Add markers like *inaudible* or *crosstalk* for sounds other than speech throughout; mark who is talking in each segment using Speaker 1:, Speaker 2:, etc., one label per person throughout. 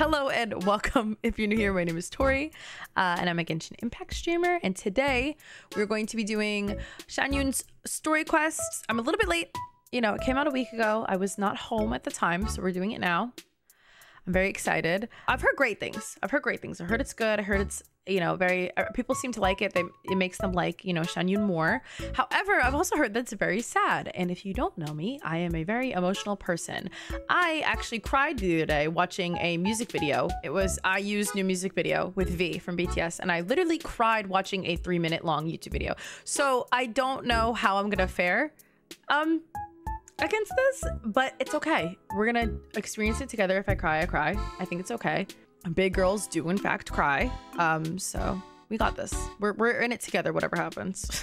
Speaker 1: Hello and welcome. *laughs* If you're new here, my name is Tori, uh, and I'm a Genshin Impact streamer. And today we're going to be doing Shanyun's story quests. I'm a little bit late. You know, it came out a week ago. I was not home at the time, so we're doing it now. I'm very excited. I've heard great things. I've heard great things. I heard it's good. I heard it's you know very uh, people seem to like it. They it makes them like you know Shanyun more. However, I've also heard that's very sad. And if you don't know me, I am a very emotional person. I actually cried the other day watching a music video. It was I IU's new music video with V from BTS, and I literally cried watching a three minute long YouTube video. So I don't know how I'm gonna fare. Um, against this, but it's okay. We're gonna experience it together. If I cry, I cry. I think it's okay. Big girls do in fact cry. Um, so we got this. We're, we're in it together, whatever happens.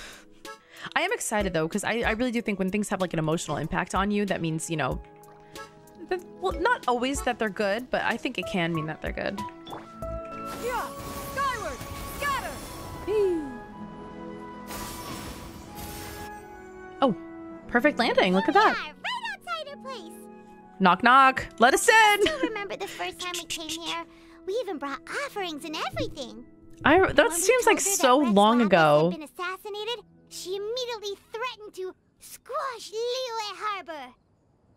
Speaker 1: I am excited though, because I, I really do think when things have like an emotional impact on you, that means, you know, that, well, not always that they're good, but I think it can mean that they're good.
Speaker 2: Yeah, skyward, scatter.
Speaker 1: Oh, perfect landing. Look at that.
Speaker 3: Right outside her place.
Speaker 1: Knock, knock. Let us in.
Speaker 3: Remember the first time we came here? We even brought offerings and everything.
Speaker 1: I, that
Speaker 3: we
Speaker 1: seems like so long ago.
Speaker 3: Been assassinated. She immediately threatened to squash Liyue Harbor.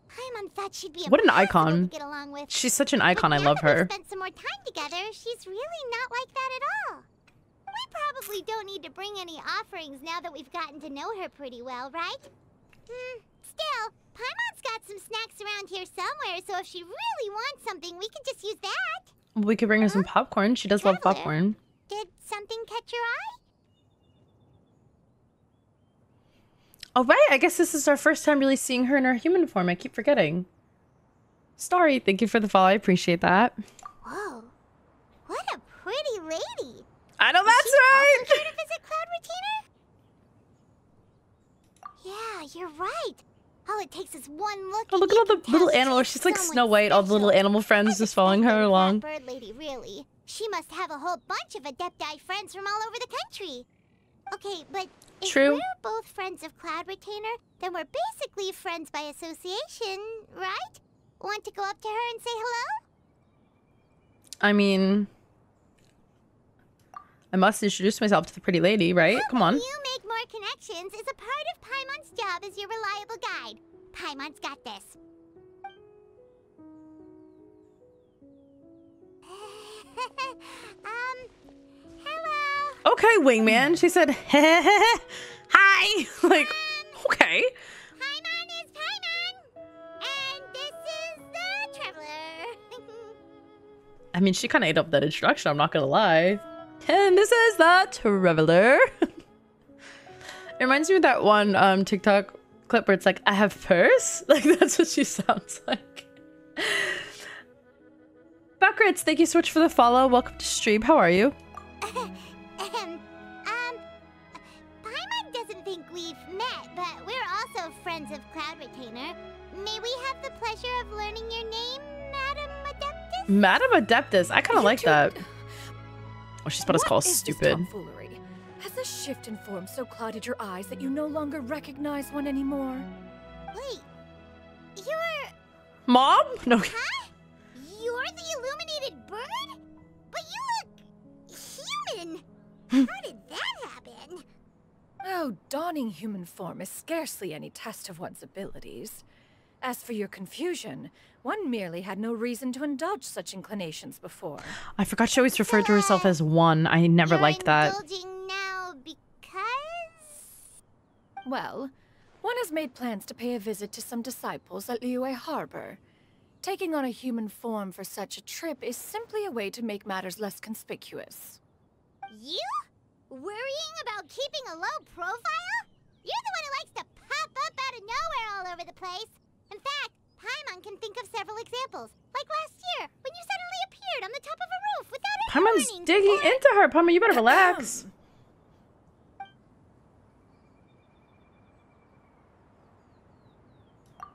Speaker 3: Paimon thought she'd be
Speaker 1: What an icon.
Speaker 3: To get along with.
Speaker 1: She's such an icon. I love her.
Speaker 3: Spent some more time together. She's really not like that at all. We probably don't need to bring any offerings now that we've gotten to know her pretty well, right? Hmm. Still, Paimon's got some snacks around here somewhere, so if she really wants something, we can just use that.
Speaker 1: We could bring her some popcorn. She does love popcorn.
Speaker 3: Did something catch your eye?
Speaker 1: Oh, right. I guess this is our first time really seeing her in her human form. I keep forgetting. Starry, thank you for the follow. I appreciate that.
Speaker 3: Whoa. What a pretty lady.
Speaker 1: I know
Speaker 3: Is
Speaker 1: that's right.
Speaker 3: Also here to visit Cloud Retainer? Yeah, you're right. All it takes is one look.
Speaker 1: Oh, look at all the little animals.
Speaker 3: she's
Speaker 1: like Snow White. All the little animal friends just following her along.
Speaker 3: bird lady, really. She must have a whole bunch of Adepti friends from all over the country. Okay, but if
Speaker 1: True.
Speaker 3: we're both friends of Cloud Retainer, then we're basically friends by association, right? Want to go up to her and say hello?
Speaker 1: I mean, I must introduce myself to the pretty lady, right? Come on.
Speaker 3: You make more connections is a part of Paimon's job as your reliable guide. Paimon's got this. *laughs* um, hello.
Speaker 1: Okay, wingman. She said, *laughs* hi. *laughs* like, okay.
Speaker 3: Paimon is Paimon. And this is the Traveler.
Speaker 1: I mean, she kind of ate up that introduction. I'm not gonna lie. And this is the traveler. It reminds me of that one um TikTok clip where it's like, "I have purse." *laughs* Like that's what she sounds like. Backrits, thank you so much for the follow. Welcome to stream. How are you? *laughs*
Speaker 3: Ahem. um, Paimon doesn't think we've met, but we're also friends of Cloud Retainer. May we have the pleasure of learning your name, Madam Adeptus?
Speaker 1: Madam Adeptus. I kind of like that. Oh, she's about to
Speaker 2: What
Speaker 1: call
Speaker 2: is this
Speaker 1: stupid.
Speaker 2: Tomfoolery? Has the shift in form so clouded your eyes that you no longer recognize one anymore?
Speaker 3: Wait, you're
Speaker 1: Mom? No.
Speaker 3: huh? You're the illuminated bird? But you look human. *laughs* How did that happen?
Speaker 2: Oh, donning human form is scarcely any test of one's abilities. As for your confusion, one merely had no reason to indulge such inclinations before.
Speaker 1: I forgot she always referred to herself as one. I never
Speaker 3: You're
Speaker 1: liked that.
Speaker 3: Indulging now because
Speaker 2: Well, one has made plans to pay a visit to some disciples at Liyue Harbor. Taking on a human form for such a trip is simply a way to make matters less conspicuous.
Speaker 3: you worrying about keeping a low profile? You're the one who likes to pop up out of nowhere all over the place. In fact, Paimon can think of several examples, like last year when you suddenly appeared on the top of a roof without any
Speaker 1: Paimon's
Speaker 3: warning.
Speaker 1: digging
Speaker 3: Or-
Speaker 1: into her. Paimon, you better *clears throat* relax.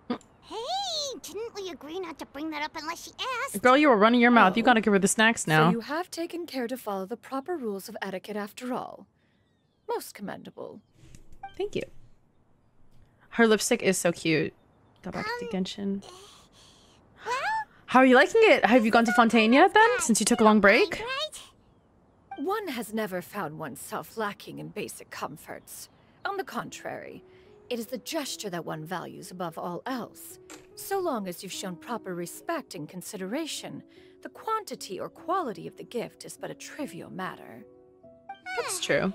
Speaker 3: Hey, didn't we agree not to bring that up unless she asked?
Speaker 1: Girl, you were running your mouth. You
Speaker 2: Oh.
Speaker 1: gotta give her the snacks now.
Speaker 2: So you have taken care to follow the proper rules of etiquette after all. Most commendable.
Speaker 1: Thank you. Her lipstick is so cute. Go back to
Speaker 3: Um,
Speaker 1: Genshin.
Speaker 3: Well,
Speaker 1: How are you liking it? Have you gone to Fontaine yet then, since you took a long break?
Speaker 3: Right?
Speaker 2: One has never found oneself lacking in basic comforts. On the contrary, it is the gesture that one values above all else. So long as you've shown proper respect and consideration, the quantity or quality of the gift is but a trivial matter.
Speaker 1: That's true.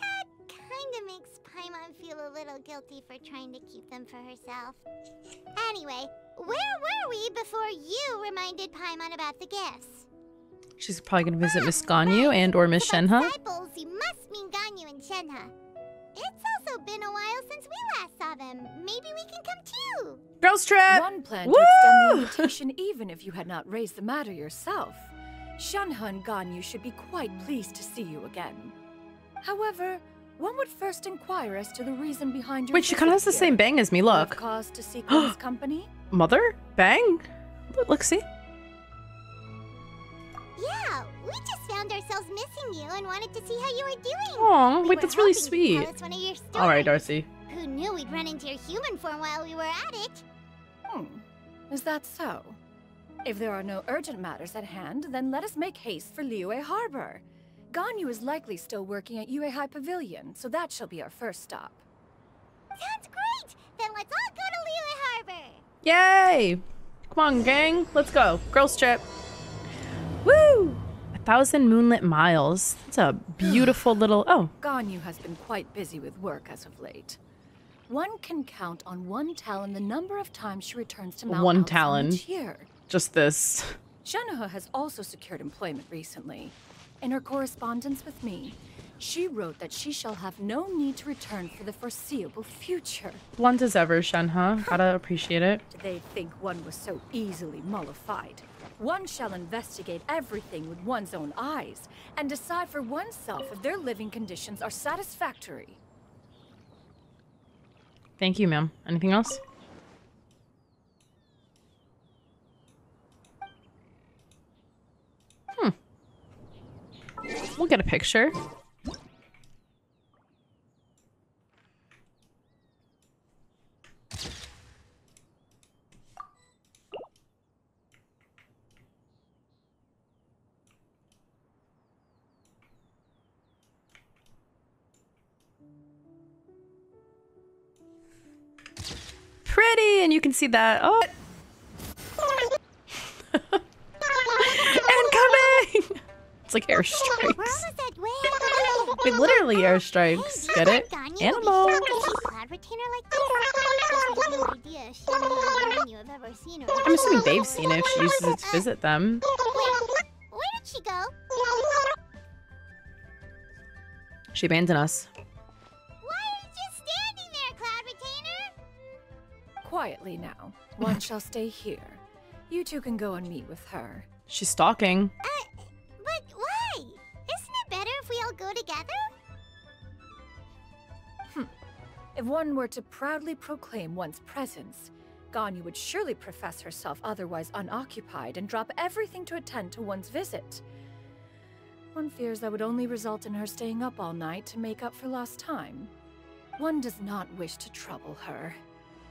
Speaker 3: That kinda makes Paimon feel a little guilty for trying to keep them for herself. Anyway, where were we before you reminded Paimon about the gifts?
Speaker 1: She's probably gonna visit Miss Ganyu and or Miss
Speaker 3: About
Speaker 1: Shenhe.
Speaker 3: Disciples, you must mean Ganyu and Shenhe. It's also been a while since we last saw them. Maybe we can come too.
Speaker 1: Girls trip!
Speaker 2: One planned to extend the invitation even if you had not raised the matter yourself. Shenhe and Ganyu should be quite pleased to see you again. However, one would first inquire as to the reason behind your
Speaker 1: Wait, she kinda has the same bang as me, look.
Speaker 2: Cause to seek one's *gasps* company?
Speaker 1: Mother? Bang? Look, look, see?
Speaker 3: Yeah, we just found ourselves missing you and wanted to see how you were doing.
Speaker 1: Aw,
Speaker 3: We
Speaker 1: wait,
Speaker 3: were
Speaker 1: that's really sweet.
Speaker 3: Tell us one of your stories.
Speaker 1: Alright, Darcy.
Speaker 3: Who knew we'd run into your human form while we were at it?
Speaker 2: Hmm. Is that so? If there are no urgent matters at hand, then let us make haste for Liyue Harbor. Ganyu is likely still working at Yuehai Pavilion, so that shall be our first stop.
Speaker 3: Sounds great. Then let's all go to Liyue Harbor.
Speaker 1: Yay! Come on, gang. Let's go. Girls trip. Woo! Thousand moonlit miles. That's a beautiful little. Oh,
Speaker 2: Ganyu has been quite busy with work as of late. One can count on one talon the number of times she returns to Mount
Speaker 1: One talon.
Speaker 2: each year.
Speaker 1: just this.
Speaker 2: Shenhe has also secured employment recently. In her correspondence with me, she wrote that she shall have no need to return for the foreseeable future.
Speaker 1: Blunt as ever, Shenhe. Gotta appreciate it.
Speaker 2: They think one was so easily mollified? One shall investigate everything with one's own eyes and decide for oneself if their living conditions are satisfactory.
Speaker 1: Thank you, ma'am. Anything else? Hmm. We'll get a picture. Pretty, and you can see that. Oh. *laughs* *laughs* Incoming! *laughs* It's like airstrikes. Wait, literally airstrikes. Get it? Animal.
Speaker 3: Cloud retainer like this? There's no idea Shannon and you have ever seen her.
Speaker 1: I'm assuming they've seen it if she uses it to visit them.
Speaker 3: Where did she go?
Speaker 1: She abandoned us.
Speaker 2: Quietly now. One *laughs* shall stay here. You two can go and meet with her.
Speaker 1: She's stalking.
Speaker 3: Uh, but why? Isn't it better if we all go together?
Speaker 2: If one were to proudly proclaim one's presence, Ganyu would surely profess herself otherwise unoccupied and drop everything to attend to one's visit. One fears that would only result in her staying up all night to make up for lost time. One does not wish to trouble her.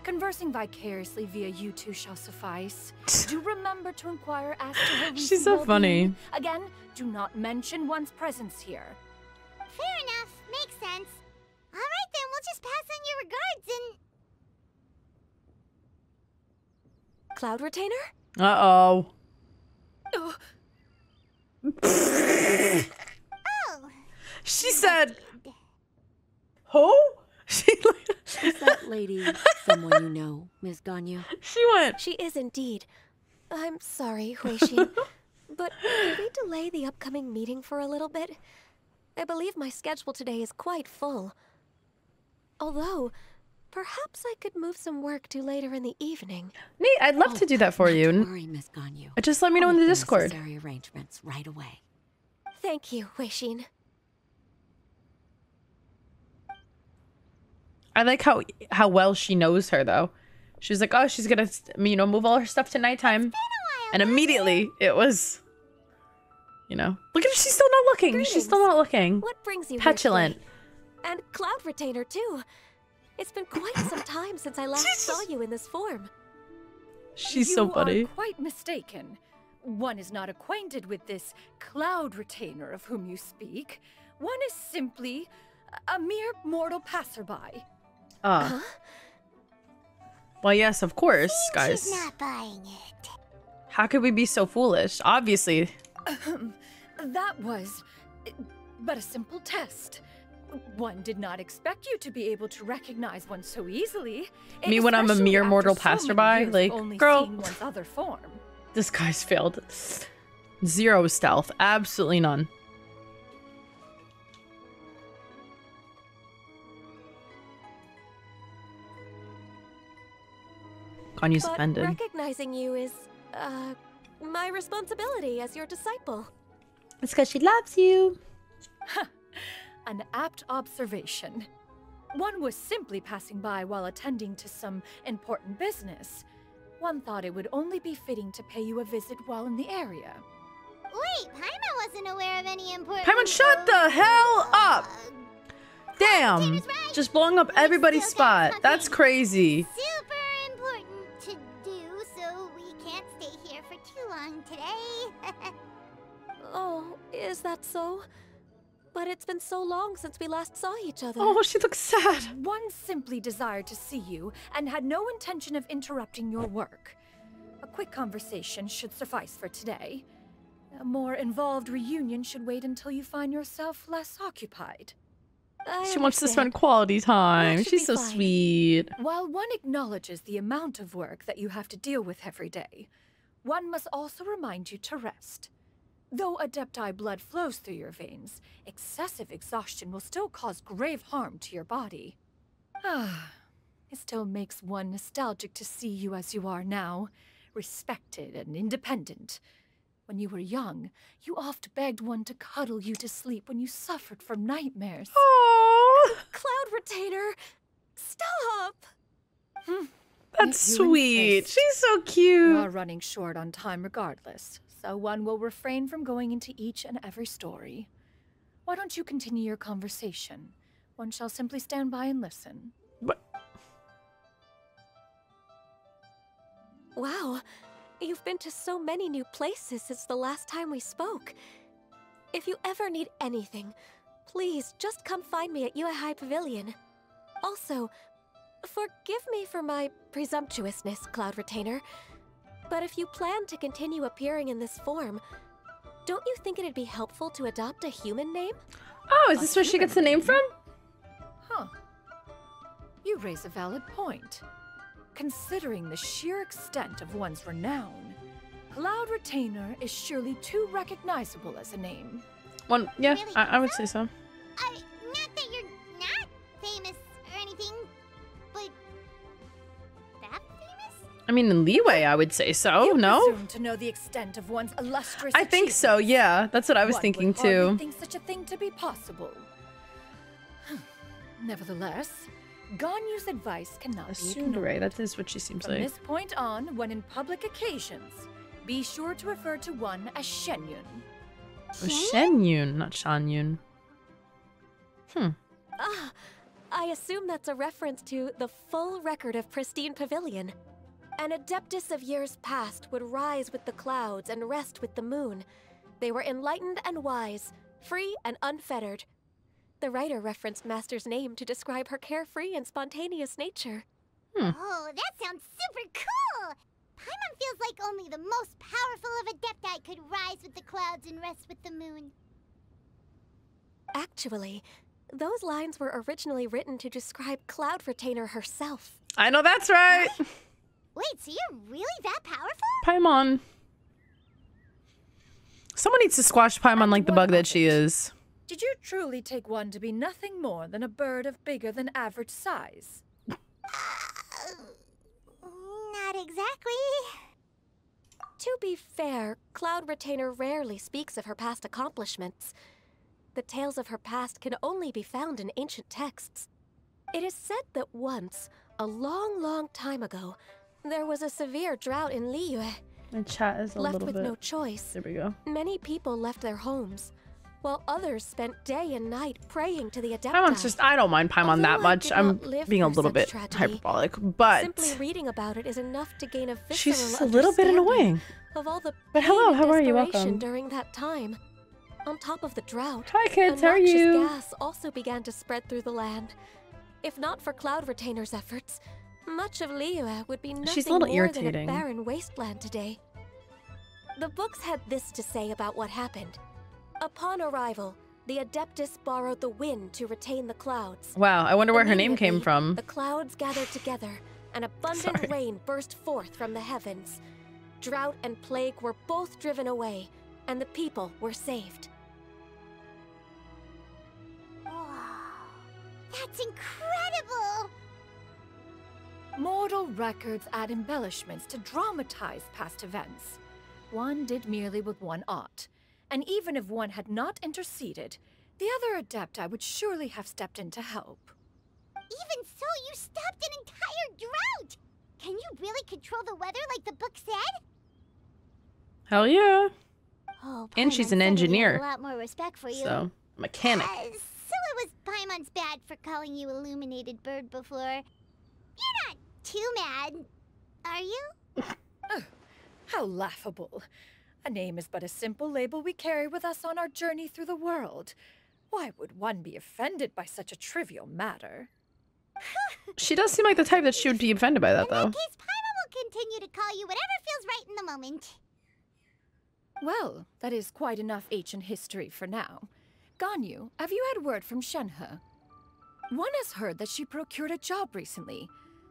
Speaker 2: Conversing vicariously via you two shall suffice. Do remember to inquire as to her
Speaker 1: She's
Speaker 2: recent
Speaker 1: so
Speaker 2: well-being.
Speaker 1: funny.
Speaker 2: Again, do not mention one's presence here.
Speaker 3: Fair enough. Makes sense. All right, then we'll just pass on your regards and.
Speaker 4: Cloud Retainer?
Speaker 1: Uh oh.
Speaker 2: Ugh.
Speaker 3: Oh.
Speaker 1: She said, Who? She *laughs* like,
Speaker 4: Is that lady someone you know, Miss Ganyu?
Speaker 1: she went.
Speaker 4: She is indeed. I'm sorry, Huixin, *laughs* but could we delay the upcoming meeting for a little bit? I believe my schedule today is quite full. Although, perhaps I could move some work to later in the evening.
Speaker 1: Neat. I'd love to do that for
Speaker 4: oh,
Speaker 1: you.
Speaker 4: to
Speaker 1: N-
Speaker 4: worry, Miss Ganyu.
Speaker 1: Just let me know
Speaker 4: I'll
Speaker 1: in the Discord.
Speaker 4: necessary arrangements right away. Thank you, Huixin.
Speaker 1: I like how how well she knows her though. She's like, oh, she's gonna, you know, move all her stuff to nighttime, and immediately it was, you know, look at her. She's still not looking. She's still not looking.
Speaker 4: What brings you
Speaker 1: Petulant.
Speaker 4: And Cloud Retainer, too. It's been quite some time since I last saw you in this form.
Speaker 1: She's so
Speaker 2: You
Speaker 1: funny.
Speaker 2: are quite mistaken. One is not acquainted with this cloud retainer of whom you speak. One is simply a mere mortal passerby.
Speaker 1: Uh. Well, yes, of course,
Speaker 3: She's
Speaker 1: guys.
Speaker 3: not buying it.
Speaker 1: How could we be so foolish? Obviously.
Speaker 2: That was but a simple test. One did not expect you to be able to recognize one so easily.
Speaker 1: Me when I'm a mere mortal
Speaker 2: so
Speaker 1: passerby?
Speaker 2: years
Speaker 1: Like,
Speaker 2: only
Speaker 1: girl.
Speaker 2: one's other form.
Speaker 1: This guy's failed. Zero stealth. Absolutely none. Ganyu's
Speaker 4: But
Speaker 1: offended.
Speaker 4: recognizing you is, uh, my responsibility as your disciple.
Speaker 1: It's because she loves you.
Speaker 2: An apt observation. One was simply passing by while attending to some important business. One thought it would only be fitting to pay you a visit while in the area.
Speaker 3: Wait, Paimon wasn't aware of any important.
Speaker 1: Paimon, shut the hell up!
Speaker 3: Uh,
Speaker 1: Damn.
Speaker 3: Right.
Speaker 1: Just blowing up everybody's spot. That's crazy.
Speaker 3: super for long today. *laughs*
Speaker 4: Oh, is that so? But it's been so long since we last saw each other.
Speaker 1: Oh, she looks sad.
Speaker 2: One simply desired to see you and had no intention of interrupting your work. A quick conversation should suffice for today. A more involved reunion should wait until you find yourself less occupied.
Speaker 4: I
Speaker 1: She wants to spend quality time. She's so
Speaker 4: fine.
Speaker 1: sweet.
Speaker 2: While one acknowledges the amount of work that you have to deal with every day, one must also remind you to rest. Though Adepti blood flows through your veins, excessive exhaustion will still cause grave harm to your body. Ah, *sighs* it still makes one nostalgic to see you as you are now, respected and independent. When you were young, you oft begged one to cuddle you to sleep when you suffered from nightmares.
Speaker 1: Oh,
Speaker 4: Cloud Retainer! Stop! *laughs*
Speaker 1: that's sweet.
Speaker 2: insist.
Speaker 1: She's so cute.
Speaker 2: We are running short on time regardless, so one will refrain from going into each and every story. Why don't you continue your conversation? One shall simply stand by and listen.
Speaker 1: What?
Speaker 4: Wow, you've been to so many new places since the last time we spoke. If you ever need anything, please just come find me at Yuehai Pavilion. Also, forgive me for my presumptuousness, Cloud Retainer, but if you plan to continue appearing in this form, don't you think it'd be helpful to adopt a human name?
Speaker 1: Oh, is this where she gets the name from?
Speaker 2: Huh. You raise a valid point. Considering the sheer extent of one's renown, Cloud Retainer is surely too recognizable as a name.
Speaker 1: One, yeah,
Speaker 3: Really
Speaker 1: I, I would say so.
Speaker 3: I, not that you're not famous
Speaker 1: I mean, in Liyue, I would say so.
Speaker 2: you
Speaker 1: Oh, no,
Speaker 2: to know the extent of one's illustrious
Speaker 1: I think so. Yeah, that's what I was
Speaker 2: One
Speaker 1: thinking too.
Speaker 2: Think such a thing to be possible. *sighs* Nevertheless, Ganyu's advice cannot
Speaker 1: A
Speaker 2: be ignored.
Speaker 1: That is what she seems
Speaker 2: From
Speaker 1: like.
Speaker 2: this point on, when in public occasions, be sure to refer to one as Shen Xianyun.
Speaker 1: Oh, Xianyun, not Shanyun. Hmm.
Speaker 4: Ah, I assume that's a reference to the full record of Pristine Pavilion. An adeptus of years past would rise with the clouds and rest with the moon. They were enlightened and wise, free and unfettered. The writer referenced Master's name to describe her carefree and spontaneous nature. Hmm.
Speaker 3: Oh, that sounds super cool! Paimon feels like only the most powerful of Adepti could rise with the clouds and rest with the moon.
Speaker 4: Actually, those lines were originally written to describe Cloud Retainer herself.
Speaker 1: I know that's right. *laughs*
Speaker 3: Wait, so you're really that powerful?
Speaker 1: Paimon. Someone needs to squash Paimon
Speaker 2: And
Speaker 1: like the bug that she is.
Speaker 2: Did you truly take one to be nothing more than a bird of bigger than average size?
Speaker 3: Uh, not exactly.
Speaker 4: To be fair, Cloud Retainer rarely speaks of her past accomplishments. The tales of her past can only be found in ancient texts. It is said that once, a long, long time ago, there was a severe drought in Liyue.
Speaker 1: My chat is a
Speaker 4: Left
Speaker 1: little
Speaker 4: with
Speaker 1: bit.
Speaker 4: no choice,
Speaker 1: There we go.
Speaker 4: many people left their homes. while others spent day and night praying to the Adepti.
Speaker 1: Paimon's just, I don't mind Paimon that much. I'm being a little bit
Speaker 4: tragedy,
Speaker 1: hyperbolic, but
Speaker 4: Simply reading about it is enough to gain a
Speaker 1: she's just a little bit annoying.
Speaker 4: Of all the
Speaker 1: But hello, how are you? Welcome.
Speaker 4: During that time, on top of the drought,
Speaker 1: Hi, kids. How are you?
Speaker 4: gas also began to spread through the land. If not for Cloud Retainer's efforts, much of Liyue would be nothing
Speaker 1: She's a little
Speaker 4: more
Speaker 1: irritating.
Speaker 4: than a barren wasteland today. The books had this to say about what happened. Upon arrival, the Adeptus borrowed the wind to retain the clouds.
Speaker 1: Wow, I wonder where her name came from.
Speaker 4: The clouds gathered together, and abundant
Speaker 1: Sorry.
Speaker 4: rain burst forth from the heavens. Drought and plague were both driven away, and the people were saved.
Speaker 3: Wow. That's incredible!
Speaker 2: Mortal records add embellishments to dramatize past events. One did merely with one art, and even if one had not interceded, the other Adepti would surely have stepped in to help.
Speaker 3: Even so, you stopped an entire drought! Can you really control the weather like the book said?
Speaker 1: Hell yeah.
Speaker 3: Oh,
Speaker 1: And she's
Speaker 3: Paimon
Speaker 1: an
Speaker 3: said that
Speaker 1: engineer.
Speaker 3: A lot more respect for you.
Speaker 1: So, mechanic.
Speaker 3: Uh, so it was Paimon's bad for calling you illuminated bird before. You're not too mad, are you?
Speaker 2: How laughable. A name is but a simple label we carry with us on our journey through the world. Why would one be offended by such a trivial matter? *laughs*
Speaker 1: She does seem like the type that she would be offended by that,
Speaker 3: In
Speaker 1: though.
Speaker 3: that case, Paimon will continue to call you whatever feels right in the moment.
Speaker 2: Well, that is quite enough ancient history for now. Ganyu, have you had word from Shenhe? One has heard that she procured a job recently.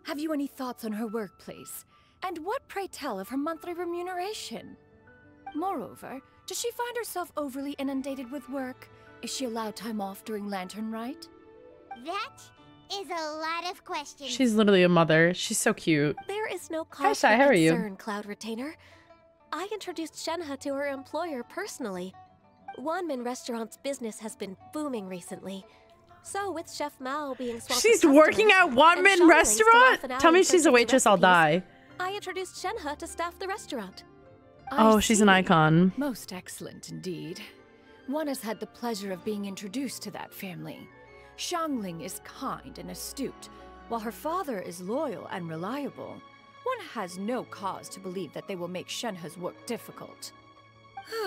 Speaker 2: Have you any thoughts on her workplace? And what, pray tell, of her monthly remuneration? Moreover, does she find herself overly inundated with work? Is she allowed time off during Lantern Rite?
Speaker 3: That is a lot of questions.
Speaker 1: She's literally a mother. She's so cute.
Speaker 4: There is no
Speaker 1: Hi,
Speaker 4: cause
Speaker 1: Sai,
Speaker 4: for
Speaker 1: how are you?
Speaker 4: concern, Cloud Retainer. I introduced Shenhe to her employer personally. Wanmin Restaurant's business has been booming recently. So, with Chef Mao being swamped
Speaker 1: She's working at Wanmin
Speaker 4: Xiaoling's still off
Speaker 1: Restaurant? Tell me she's a
Speaker 4: searching
Speaker 1: waitress, I'll die.
Speaker 4: I introduced Shenhe to staff the restaurant.
Speaker 2: Oh, I
Speaker 1: Oh, she's an icon.
Speaker 2: Most excellent indeed. One has had the pleasure of being introduced to that family. Xiangling is kind and astute, while her father is loyal and reliable. One has no cause to believe that they will make Shenhe's work difficult. *sighs*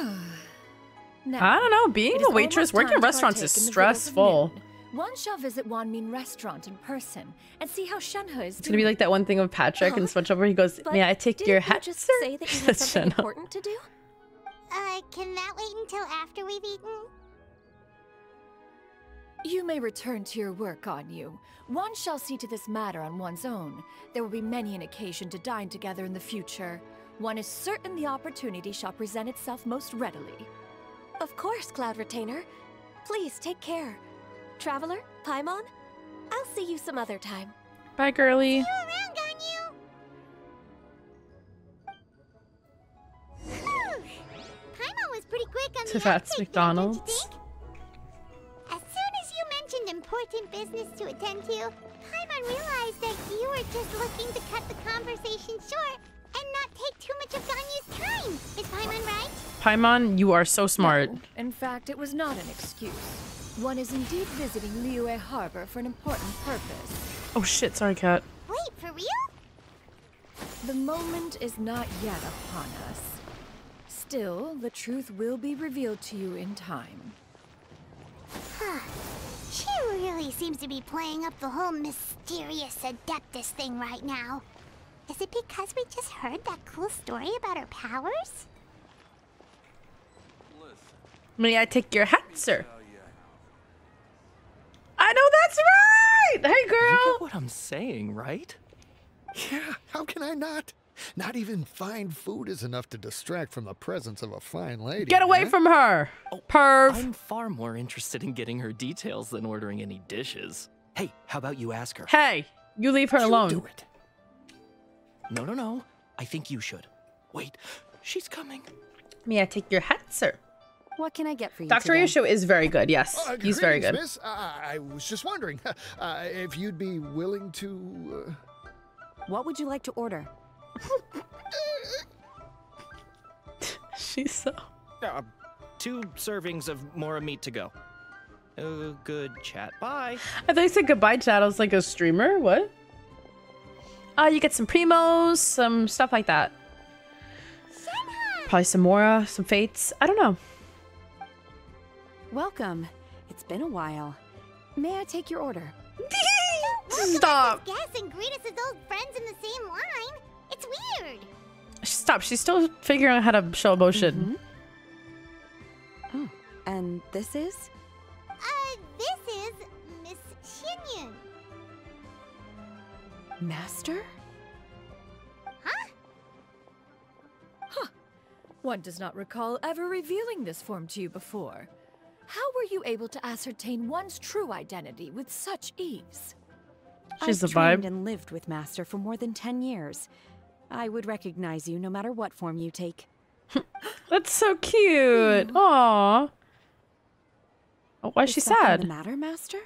Speaker 2: now,
Speaker 1: I don't know. Being a waitress, working in restaurants is
Speaker 2: in the
Speaker 1: stressful.
Speaker 2: Noon. One shall visit Wanmin Restaurant in person and see how Shenhe is
Speaker 1: It's gonna be like that one thing with Patrick and
Speaker 4: Huh?
Speaker 1: switch over. He goes,
Speaker 4: But
Speaker 1: "May I take
Speaker 4: didn't
Speaker 1: your
Speaker 4: you
Speaker 1: hat,
Speaker 4: just
Speaker 1: sir?"
Speaker 4: say that *laughs* you had
Speaker 1: Says
Speaker 4: something important to do?
Speaker 3: Uh, can that wait until after we've eaten?
Speaker 2: You may return to your work, on you. One shall see to this matter on one's own. There will be many an occasion to dine together in the future. One is certain the opportunity shall present itself most readily.
Speaker 4: Of course, Cloud Retainer. Please take care. Traveler, Paimon, I'll see you some other time.
Speaker 1: Bye, girly.
Speaker 3: You around, Ganyu? *sighs* Paimon was pretty quick on
Speaker 1: To
Speaker 3: the *laughs*
Speaker 1: that's
Speaker 3: uptake there, don't you
Speaker 1: McDonald's.
Speaker 3: think? As soon as you mentioned important business to attend to, Paimon realized that you were just looking to cut the conversation short and not take too much of Ganyu's time. Is Paimon right?
Speaker 1: Paimon, you are so smart.
Speaker 2: No, in fact, it was not an excuse. One is indeed visiting Liyue Harbor for an important purpose.
Speaker 1: Oh shit, sorry, cat.
Speaker 3: Wait, for real?
Speaker 2: The moment is not yet upon us. Still, the truth will be revealed to you in time. Huh.
Speaker 3: She really seems to be playing up the whole mysterious Adeptus thing right now. Is it because we just heard that cool story about her powers?
Speaker 1: May I take your hat, sir? I know that's right. Hey, girl!
Speaker 5: You
Speaker 1: girl.
Speaker 5: get what I'm saying, right?
Speaker 6: Yeah, how can I not? Not even fine food is enough to distract from the presence of a fine lady.
Speaker 1: Get away
Speaker 6: huh?
Speaker 1: from her, oh, perv.
Speaker 5: I'm far more interested in getting her details than ordering any dishes. Hey, how about you ask her?
Speaker 1: Hey, you leave her
Speaker 6: You
Speaker 1: alone.
Speaker 6: do it.
Speaker 5: No, no, no. I think you should. Wait, she's coming.
Speaker 1: May I take your hat, sir?
Speaker 7: What can I get for you
Speaker 1: Dr.
Speaker 7: today?
Speaker 1: Yusho is very good. Yes,
Speaker 6: Uh,
Speaker 1: he's very good.
Speaker 6: Miss. Uh, I was just wondering *laughs* uh, if you'd be willing to. Uh...
Speaker 7: What would you like to order? *laughs*
Speaker 1: She's so.
Speaker 6: Uh,
Speaker 5: two servings of Mora meat to go. Oh, good chat. Bye.
Speaker 1: I thought you said goodbye chat. I was like a streamer. What? Uh, you get some primos, some stuff like that. Probably some Mora, some fates. I don't know.
Speaker 7: Welcome. It's been a while. May I take your order?
Speaker 1: Stop.
Speaker 3: Guess and greet us as old friends in the same line. It's weird.
Speaker 1: Stop. She's still figuring out how to show emotion.
Speaker 7: Oh, and this is?
Speaker 3: Uh, this is Miss Xianyun.
Speaker 7: Master?
Speaker 3: Huh? Huh?
Speaker 2: One does not recall ever revealing this form to you before. How were you able to ascertain one's true identity with such ease?
Speaker 1: She's
Speaker 7: I've
Speaker 1: the
Speaker 7: trained
Speaker 1: vibe.
Speaker 7: and lived with Master for more than 10 years. I would recognize you no matter what form you take. *laughs*
Speaker 1: That's so cute. Hmm. Aww. Oh, why is she
Speaker 7: something
Speaker 1: sad?
Speaker 7: the matter, Master?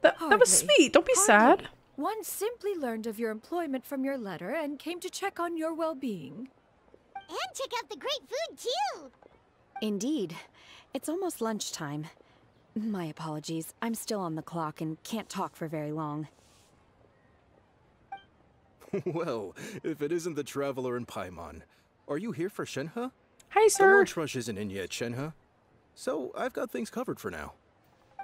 Speaker 1: That, that was sweet. Don't be
Speaker 2: Hardly.
Speaker 1: sad.
Speaker 2: One simply learned of your employment from your letter and came to check on your well-being.
Speaker 3: And check out the great food, too.
Speaker 7: Indeed. It's almost lunchtime. My apologies. I'm still on the clock and can't talk for very long. *laughs*
Speaker 8: well, if it isn't the traveler in Paimon, are you here for Shenhe?
Speaker 1: Hi, sir.
Speaker 8: The
Speaker 1: sir.
Speaker 8: lunch rush isn't in yet, Shenhe. So I've got things covered for now.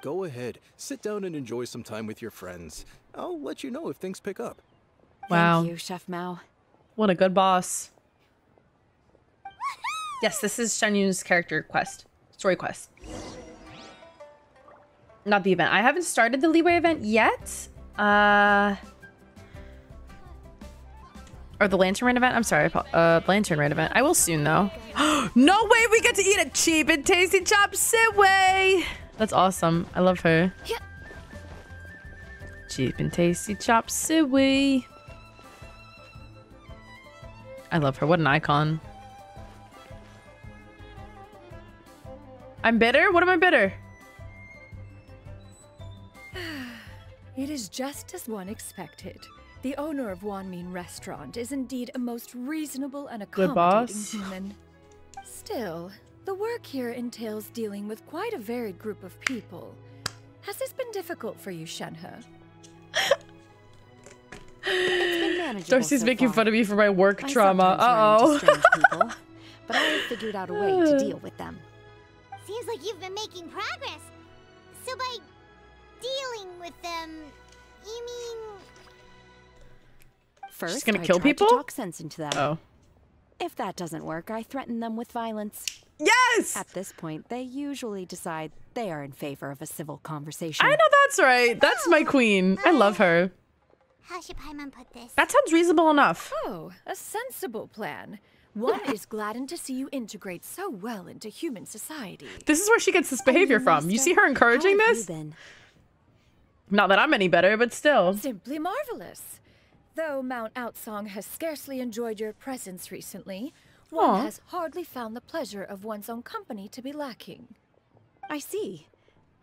Speaker 8: Go ahead, sit down and enjoy some time with your friends. I'll let you know if things pick up.
Speaker 1: Wow.
Speaker 7: Thank you, Chef Mao.
Speaker 1: What a good boss. Yes, this is Xianyun's character quest. Story quest. Not the event. I haven't started the Liyue event yet. Uh or the Lantern Rain event. I'm sorry. Uh, Lantern Rain event. I will soon though. *gasps* no way we get to eat a cheap and tasty chop way. That's awesome. I love her. Cheap and tasty chop suey. I love her. What an icon. I'm bitter? What am I bitter? *sighs*
Speaker 2: It is just as one expected. The owner of Wanmin Restaurant is indeed a most reasonable and
Speaker 1: Good
Speaker 2: accommodating
Speaker 1: boss.
Speaker 2: human. Still, the work here entails dealing with quite a varied group of people. Has this been difficult for you, Shenhe?
Speaker 7: It's been manageable
Speaker 1: Darcy's
Speaker 7: so
Speaker 1: making
Speaker 7: far.
Speaker 1: fun of me for my work
Speaker 7: I
Speaker 1: trauma.
Speaker 7: sometimes run into
Speaker 1: Uh
Speaker 7: strange people, but I have figured out a way to *sighs* deal with them.
Speaker 3: Seems like you've been making progress. So by dealing with them, you mean
Speaker 7: First,
Speaker 1: gonna
Speaker 7: I
Speaker 1: kill people?
Speaker 7: To talk sense into them.
Speaker 1: oh.
Speaker 7: If that doesn't work, I threaten them with violence.
Speaker 1: Yes!
Speaker 7: At this point, they usually decide they are in favor of a civil conversation.
Speaker 1: I know that's right. That's my oh, queen. I love oh. her.
Speaker 3: how should Paimon put this?
Speaker 1: That sounds reasonable enough.
Speaker 2: Oh, a sensible plan. One is gladdened to see you integrate so well into human society.
Speaker 1: This is where she gets this behavior from. You see her encouraging
Speaker 7: How have you
Speaker 1: this? Not that I'm any better, but still.
Speaker 2: Simply marvelous. Though Mount Aocang has scarcely enjoyed your presence recently, one
Speaker 1: Aw.
Speaker 2: has hardly found the pleasure of one's own company to be lacking.
Speaker 7: I see.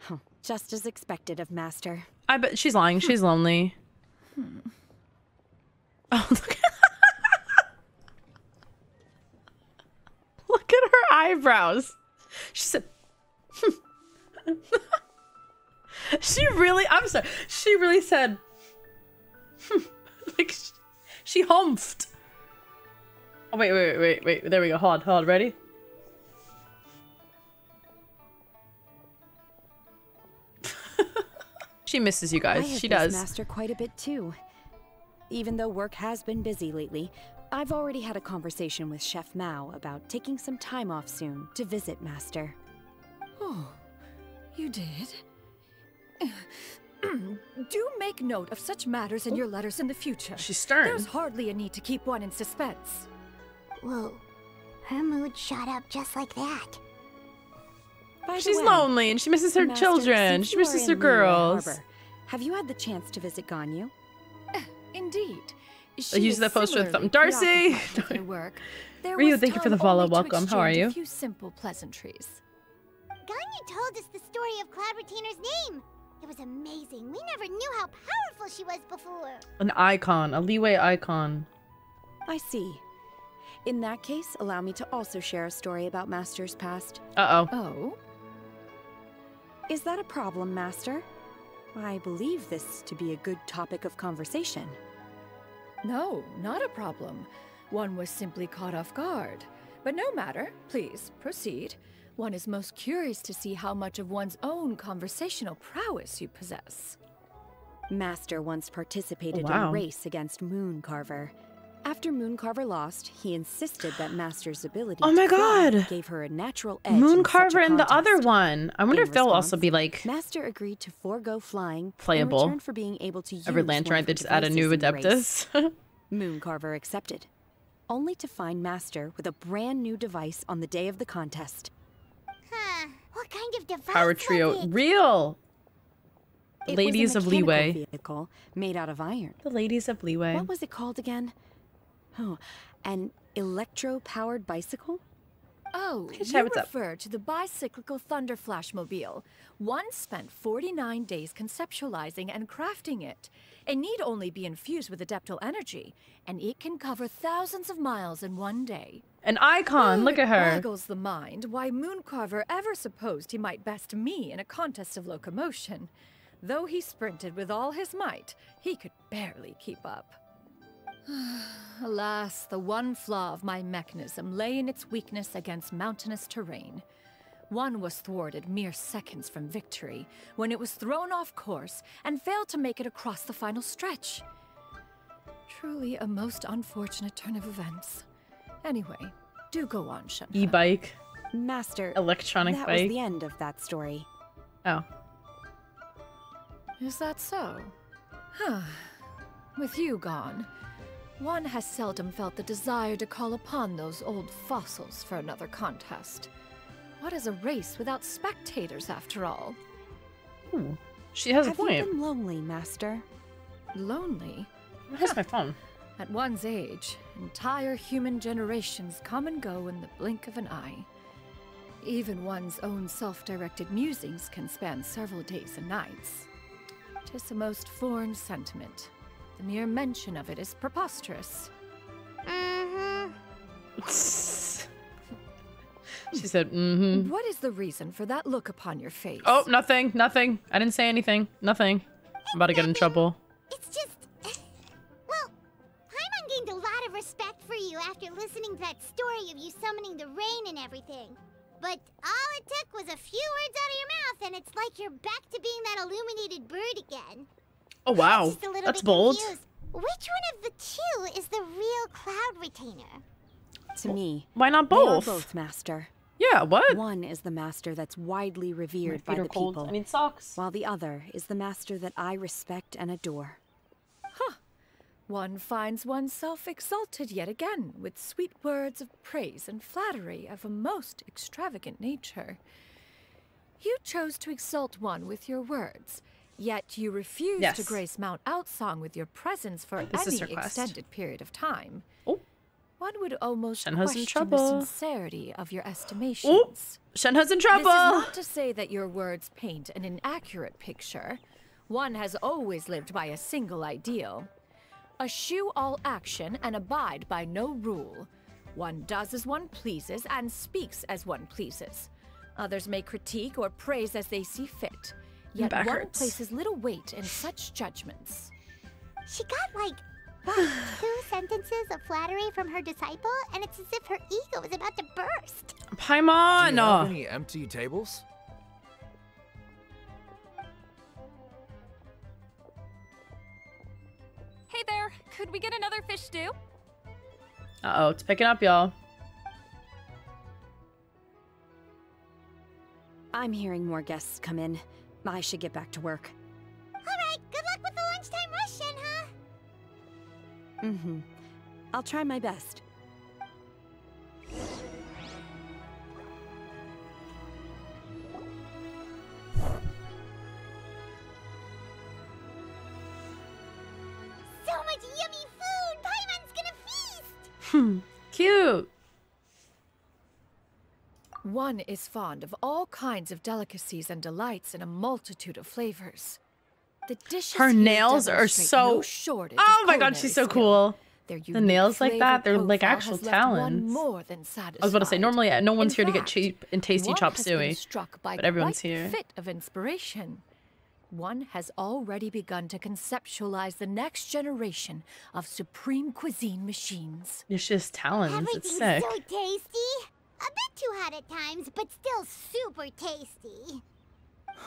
Speaker 7: Huh, Just as expected of Master.
Speaker 1: I bet she's lying. She's lonely. Hmm. *laughs* Oh, look. Look at her eyebrows. She said. *laughs* she really. I'm sorry. She really said. *laughs* like she, she humphed. Oh wait, wait, wait, wait. There we go. Hold on, hold on. Ready? *laughs* she misses you guys. She does.
Speaker 7: Master quite a bit too. Even though work has been busy lately, I've already had a conversation with Chef Mao about taking some time off soon to visit Master.
Speaker 2: Oh, you did? *clears throat* Do make note of such matters in your letters in the future.
Speaker 1: She's stern.
Speaker 2: There's hardly a need to keep one in suspense.
Speaker 3: Whoa. Her mood shot up just like that.
Speaker 7: By
Speaker 1: She's
Speaker 7: way,
Speaker 1: lonely and she misses her
Speaker 7: Master,
Speaker 1: children. She misses her girls.
Speaker 7: Harbor, have you had the chance to visit Ganyu? *clears throat*
Speaker 2: Indeed.
Speaker 1: I used
Speaker 2: is
Speaker 1: that post with
Speaker 2: similarly
Speaker 1: them. Darcy!
Speaker 2: preoccupied with *laughs* her work. There
Speaker 1: Ryu,
Speaker 2: was
Speaker 1: thank you for the follow.
Speaker 2: only
Speaker 1: Welcome. How are you?
Speaker 2: A few simple pleasantries.
Speaker 3: Ganyu told us the story of Cloud Retainer's name. It was amazing. We never knew how powerful she was before.
Speaker 1: An icon, a Liyue icon.
Speaker 7: I see. In that case, allow me to also share a story about Master's past.
Speaker 1: Uh oh.
Speaker 2: Oh?
Speaker 7: Is that a problem, Master? I believe this to be a good topic of conversation.
Speaker 2: No, not a problem. One was simply caught off guard. But no matter, please, proceed. One is most curious to see how much of one's own conversational prowess you possess.
Speaker 7: Master once participated oh, in
Speaker 1: wow.
Speaker 7: a race against Mooncarver. After Mooncarver lost, he insisted that Master's ability
Speaker 1: Oh my God.
Speaker 7: gave her a natural edge in such a
Speaker 1: Mooncarver and the other one. I wonder
Speaker 7: In
Speaker 1: if they'll also be like
Speaker 7: Master agreed to forego flying
Speaker 1: Playable.
Speaker 7: in return for being able to use
Speaker 1: every
Speaker 7: one
Speaker 1: lantern.
Speaker 7: of
Speaker 1: They just add a new
Speaker 7: devices in the race.
Speaker 1: Adeptus. *laughs*
Speaker 7: Mooncarver accepted, only to find Master with a brand new device on the day of the contest.
Speaker 3: Huh. What kind of device
Speaker 1: Power trio.
Speaker 3: it?
Speaker 1: Real.
Speaker 7: It
Speaker 1: Ladies
Speaker 7: was a
Speaker 1: of Liyue.
Speaker 7: vehicle made out of iron.
Speaker 1: The ladies of Liyue.
Speaker 7: What was it called again? Oh, an electro-powered bicycle?
Speaker 2: Oh, you
Speaker 1: Chad, what's up?
Speaker 2: refer to the bicyclical Thunder Flashmobile. One spent 49 days conceptualizing and crafting it. It need only be infused with adeptal energy, and it can cover thousands of miles in one day.
Speaker 1: An icon. Look at her.
Speaker 2: Boggles the mind why Mooncarver ever supposed he might best me in a contest of locomotion. Though he sprinted with all his might, he could barely keep up. *sighs* Alas, the one flaw of my mechanism lay in its weakness against mountainous terrain. One was thwarted mere seconds from victory when it was thrown off course and failed to make it across the final stretch. Truly a most unfortunate turn of events. Anyway, do go on, Shenhe.
Speaker 1: E-bike.
Speaker 7: Master,
Speaker 1: Electronic
Speaker 7: that
Speaker 1: bike.
Speaker 7: was the end of that story.
Speaker 1: Oh.
Speaker 2: Is that so? Huh. With you gone, one has seldom felt the desire to call upon those old fossils for another contest. What is a race without spectators, after all?
Speaker 1: Ooh. She has a
Speaker 7: Have you
Speaker 1: point.
Speaker 7: been lonely, Master?
Speaker 2: Lonely?
Speaker 1: Where's my phone?
Speaker 2: At one's age, entire human generations come and go in the blink of an eye. Even one's own self directed musings can span several days and nights. Tis a most foreign sentiment. The mere mention of it is preposterous.
Speaker 3: Mm-hmm. *laughs*
Speaker 1: she said, mm-hmm.
Speaker 2: What is the reason for that look upon your face?
Speaker 1: Oh, nothing, nothing. I didn't say anything. Nothing. I'm about to get in trouble.
Speaker 3: It's just. *laughs* Well, Paimon gained a lot of respect for you after listening to that story of you summoning the rain and everything. But all it took was a few words out of your mouth, and it's like you're back to being that illuminated bird again.
Speaker 1: Oh, wow.
Speaker 3: Just
Speaker 1: That's bold.
Speaker 3: confused. Which one of the two is the real cloud retainer?
Speaker 7: To me,
Speaker 1: Why not
Speaker 7: they are
Speaker 1: both?
Speaker 7: both Master.
Speaker 1: Yeah, what?
Speaker 7: One is the Master that's widely revered by
Speaker 1: feet are
Speaker 7: the
Speaker 1: cold.
Speaker 7: people,
Speaker 1: I mean, socks.
Speaker 7: while the other is the Master that I respect and adore.
Speaker 2: One finds oneself exalted yet again with sweet words of praise and flattery of a most extravagant nature. You chose to exalt one with your words, yet you refuse to grace Mount Aocang with your presence for
Speaker 1: This
Speaker 2: any extended period of time.
Speaker 1: Oh.
Speaker 2: One would almost
Speaker 1: Shenhe's in
Speaker 2: question
Speaker 1: trouble.
Speaker 2: the sincerity of your oh. estimations.
Speaker 1: Shenhe's in trouble.
Speaker 2: This is not to say that your words paint an inaccurate picture. One has always lived by a single ideal. Eschew all action and abide by no rule. One does as one pleases and speaks as one pleases. Others may critique or praise as they see fit. Yet
Speaker 1: back
Speaker 2: one
Speaker 1: hurts.
Speaker 2: places little weight in such judgments.
Speaker 3: She got like *sighs* two sentences of flattery from her disciple, and it's as if her ego is about to burst.
Speaker 1: Paimon.
Speaker 9: Do you have any ah. empty tables?
Speaker 10: Hey there, could we get another fish stew?
Speaker 1: Uh-oh, it's picking up, y'all.
Speaker 7: I'm hearing more guests come in. I should get back to work.
Speaker 3: All right, good luck with the lunchtime rush, Shenhe.
Speaker 7: Mm-hmm. I'll try my best.
Speaker 3: So much yummy food! Paimon's gonna feast!
Speaker 1: Hmm. Cute.
Speaker 2: One is fond of all kinds of delicacies and delights in a multitude of flavors. The dishes
Speaker 1: Her nails are so.
Speaker 2: no shortage
Speaker 1: oh my god, she's so
Speaker 2: skill.
Speaker 1: cool. The nails like that, they're like actual
Speaker 2: has
Speaker 1: talons.
Speaker 2: more than
Speaker 1: I was about to say normally uh, no one's
Speaker 2: In
Speaker 1: here to get cheap and tasty
Speaker 2: one
Speaker 1: chop
Speaker 2: has been
Speaker 1: suey,
Speaker 2: struck by
Speaker 1: but everyone's
Speaker 2: quite the
Speaker 1: here.
Speaker 2: fit of inspiration. One has already begun to conceptualize the next generation of supreme cuisine machines.
Speaker 1: It's just talons. It's
Speaker 3: Everything's
Speaker 1: sick.
Speaker 3: so tasty. A bit too hot at times, but still super tasty.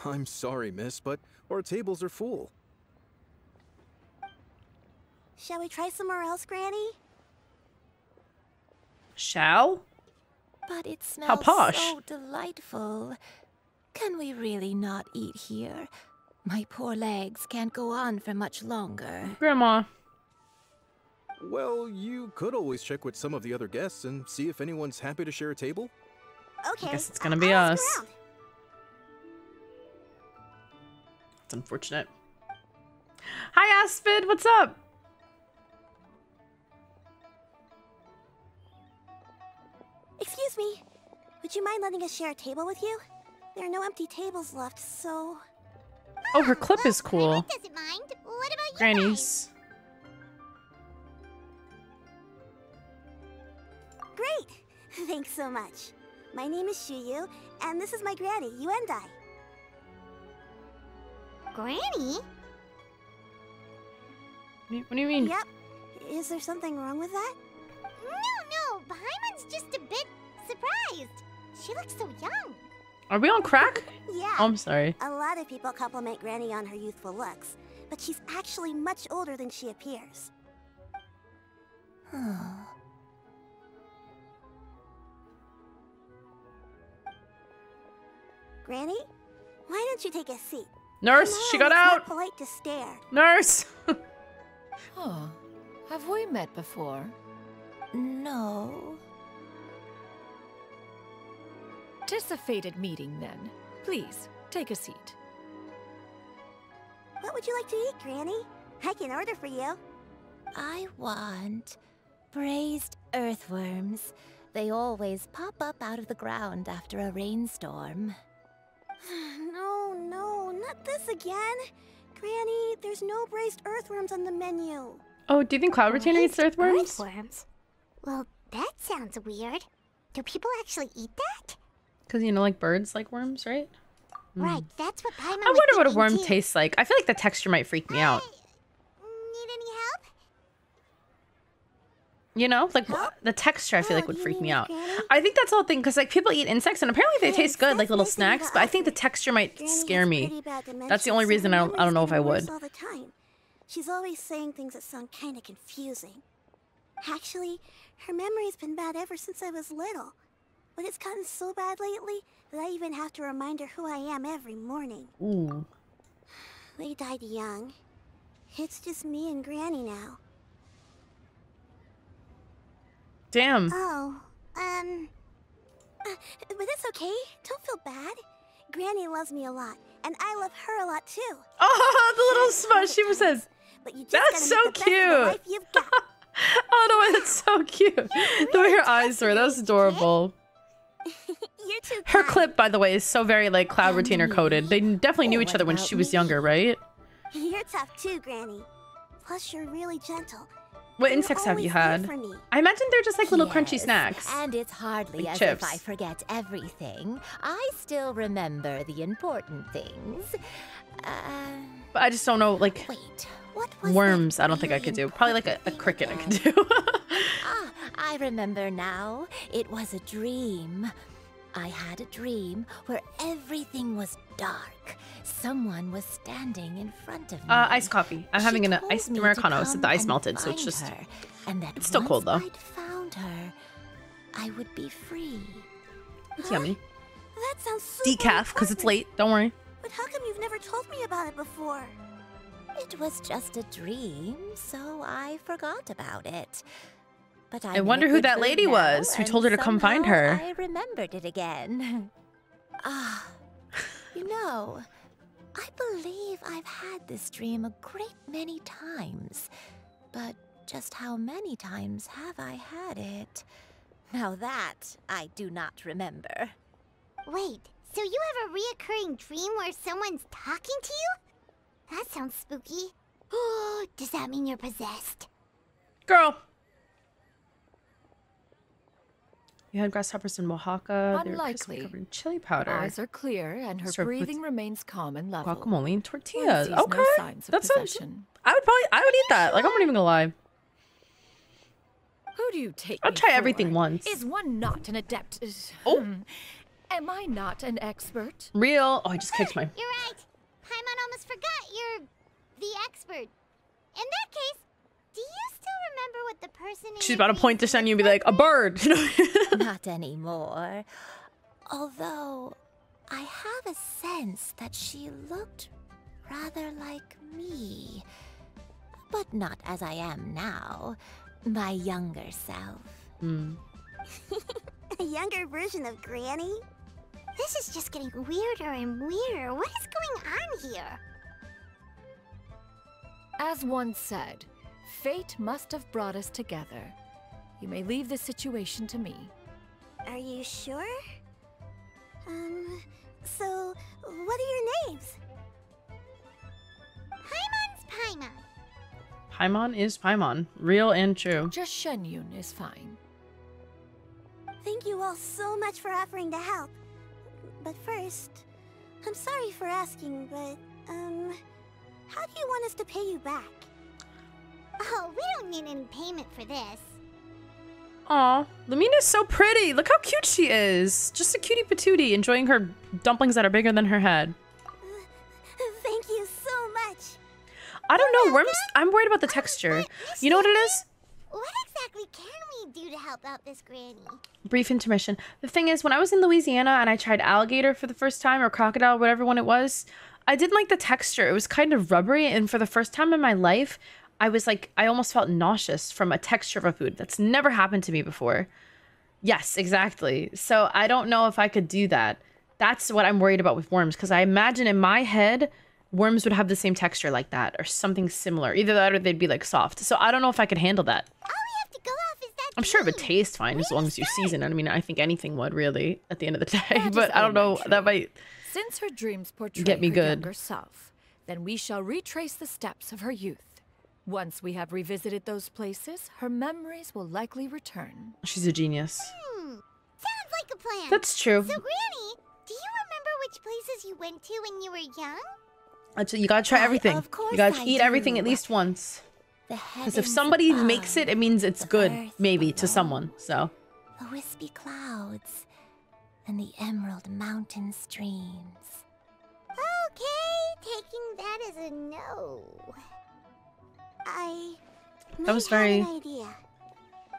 Speaker 8: I'm sorry, miss, but our tables are full.
Speaker 9: Shall we try somewhere else, Granny?
Speaker 1: Shall?
Speaker 11: But it smells
Speaker 1: How posh.
Speaker 11: so delightful. Can we really not eat here? My poor legs can't go on for much longer.
Speaker 1: Grandma.
Speaker 8: Well, you could always check with some of the other guests and see if anyone's happy to share a table.
Speaker 9: Okay.
Speaker 1: I guess it's gonna be us. It's unfortunate. Hi, Aspid. What's up?
Speaker 9: Excuse me. Would you mind letting us share a table with you? There are no empty tables left, so.
Speaker 1: Oh, her clip is cool.
Speaker 3: Doesn't *laughs*
Speaker 9: Thanks so much. My name is Shuyu, and this is my granny, Yuendai.
Speaker 3: Granny?
Speaker 1: What do you- what do you mean?
Speaker 9: Yep. Is there something wrong with that?
Speaker 3: No, no. Paimon's just a bit surprised. She looks so young.
Speaker 1: Are we on crack? *laughs*
Speaker 9: Yeah.
Speaker 1: Oh, I'm sorry.
Speaker 9: A lot of people compliment Granny on her youthful looks, but she's actually much older than she appears. *sighs* *sighs* Granny, why don't you take a seat?
Speaker 1: Nurse,
Speaker 9: Come
Speaker 1: she
Speaker 9: on,
Speaker 1: got
Speaker 9: it's not
Speaker 1: out.
Speaker 9: polite to stare.
Speaker 1: Nurse.
Speaker 2: Huh. *laughs* Oh, have we met before?
Speaker 11: No.
Speaker 2: Tis a fated meeting then. Please, take a seat.
Speaker 9: What would you like to eat, Granny? I can order for you.
Speaker 11: I want braised earthworms. They always pop up out of the ground after a rainstorm. *sighs*
Speaker 9: no, no, not this again. Granny, there's no braised earthworms on the menu.
Speaker 1: Oh, do you think Cloud Retainer eats earthworms?
Speaker 3: Earthworms? Well, that sounds weird. Do people actually eat that?
Speaker 1: Because you know, like birds like worms, right? Mm.
Speaker 3: Right, that's what Paimon
Speaker 1: I wonder what a worm
Speaker 3: too.
Speaker 1: tastes like. I feel like the texture might freak me out.
Speaker 3: Need any help?
Speaker 1: You know, like the texture, I feel like would freak me out. I think that's the whole thing because like people eat insects and apparently they taste good, like little snacks. But I think the texture might scare me. That's the only reason I don't. I don't know if I would.
Speaker 9: All the time. She's always saying things that sound kind of confusing. Actually, her memory's been bad ever since I was little. But it's gotten so bad lately that I even have to remind her who I am every morning.
Speaker 1: Ooh.
Speaker 9: They died young. It's just me and Granny now.
Speaker 1: Damn.
Speaker 9: Oh, um. uh, but it's okay. Don't feel bad. Granny loves me a lot, and I love her a lot too. *laughs*
Speaker 1: Oh, the little smush. She says,
Speaker 9: But you just
Speaker 1: "That's so
Speaker 9: make the the
Speaker 1: cute."
Speaker 9: life you've got. *laughs*
Speaker 1: Oh no, *laughs* that's so cute. The way her eyes were, that was adorable.
Speaker 9: You're too
Speaker 1: Her clip, by the way, is so very like Cloud Retainer coded. They definitely knew each other when she was younger, right?
Speaker 9: You're tough too, Granny. Plus, you're really gentle.
Speaker 1: What insects have you had? I imagine they're just like little crunchy snacks.
Speaker 11: And it's hardly
Speaker 1: Like
Speaker 11: as
Speaker 1: chips.
Speaker 11: if I forget everything. I still remember the important things. Uh,
Speaker 1: But I just don't know, like
Speaker 11: wait,
Speaker 1: worms. I don't think I could do. Probably like a, a cricket I could do. *laughs*
Speaker 11: ah, I remember now. It was a dream. I had a dream where everything was dark. Someone was standing in front of me.
Speaker 1: uh, iced coffee. I'm
Speaker 11: She
Speaker 1: having an iced Americano, so the ice melted, so it's just
Speaker 11: her, and that
Speaker 1: it's still cold, though.
Speaker 11: I'd found her, I would be free.
Speaker 1: it's yummy.
Speaker 9: That sounds super
Speaker 1: Decaf because it's late. Don't worry.
Speaker 9: But how come you've never told me about it before?
Speaker 11: It was just a dream, so I forgot about it. But I'm
Speaker 1: I wonder who that lady was who told her to come find her.
Speaker 11: I remembered it again. *laughs* ah, you know, I believe I've had this dream a great many times. But just how many times have I had it? Now that I do not remember.
Speaker 3: Wait, so you have a reoccurring dream where someone's talking to you? That sounds spooky. Oh, *gasps* does that mean you're possessed?
Speaker 1: Girl, You had grasshoppers in Oaxaca. They were crispy
Speaker 2: Unlikely.
Speaker 1: covered in chili powder.
Speaker 2: Eyes are clear, and her
Speaker 1: Served
Speaker 2: breathing remains calm and level.
Speaker 1: Guacamole and tortillas.
Speaker 2: sees no
Speaker 1: Okay,
Speaker 2: signs of
Speaker 1: that sounds. I would probably. I would eat that. Like I'm not even gonna lie.
Speaker 2: Who do you take
Speaker 1: I'll
Speaker 2: me
Speaker 1: try
Speaker 2: for?
Speaker 1: everything once.
Speaker 2: Is one not an adept?
Speaker 1: Oh.
Speaker 2: Hmm. Am I not an expert?
Speaker 1: Real. Oh, I just kicked my.
Speaker 3: You're right. Paimon almost forgot you're the expert. In that case, do you still remember what the person in
Speaker 1: She's about to point this on you and be like, a bird. *laughs* *laughs*
Speaker 11: Not anymore. Although, I have a sense that she looked rather like me. But not as I am now. My younger self.
Speaker 1: Hmm. *laughs*
Speaker 9: A younger version of Granny?
Speaker 3: This is just getting weirder and weirder. What is going on here?
Speaker 2: As one said, fate must have brought us together. You may leave the situation to me.
Speaker 9: Are you sure? Um, so, what are your names?
Speaker 3: Paimon's Paimon.
Speaker 1: Paimon is Paimon. Real and true.
Speaker 2: Just Xianyun is fine.
Speaker 9: Thank you all so much for offering to help. But first, I'm sorry for asking, but, um, how do you want us to pay you back?
Speaker 3: Oh, we don't need any payment for this.
Speaker 1: Aw, Lamina's so pretty. Look how cute she is. Just a cutie patootie enjoying her dumplings that are bigger than her head.
Speaker 9: Thank you so much.
Speaker 1: I don't know, worms. I'm worried about the texture. You know what it is?
Speaker 3: What exactly can we do to help out this granny?
Speaker 1: Brief intermission. The thing is, when I was in Louisiana and I tried alligator for the first time, or crocodile, whatever one it was, I didn't like the texture. It was kind of rubbery, and for the first time in my life, I was like, I almost felt nauseous from a texture of a food. That's never happened to me before. Yes, exactly. So I don't know if I could do that. That's what I'm worried about with worms, because I imagine in my head, worms would have the same texture like that, or something similar. Either that or they'd be like soft. So I don't know if I could handle that.
Speaker 3: All we have to go off is that
Speaker 1: I'm sure it would taste fine as long as you season it. I mean, I think anything would really at the end of the *laughs* day, but I don't know. That might.
Speaker 2: Since her dreams portray
Speaker 1: Get me
Speaker 2: her
Speaker 1: good.
Speaker 2: self, then we shall retrace the steps of her youth. Once we have revisited those places, her memories will likely return.
Speaker 1: She's a genius.
Speaker 3: Hmm. Sounds like a plan.
Speaker 1: That's true.
Speaker 3: So, Granny, do you remember which places you went to when you were young?
Speaker 1: That's you gotta try
Speaker 11: Why,
Speaker 1: everything.
Speaker 11: of course You
Speaker 1: gotta
Speaker 11: I
Speaker 1: eat everything at least once. Because if somebody
Speaker 11: above,
Speaker 1: makes it, it means it's good,
Speaker 11: earth
Speaker 1: maybe to someone. So
Speaker 11: The wispy clouds and the emerald mountain streams.
Speaker 3: Okay, taking that as a no.
Speaker 9: I
Speaker 1: That was very-
Speaker 9: an idea.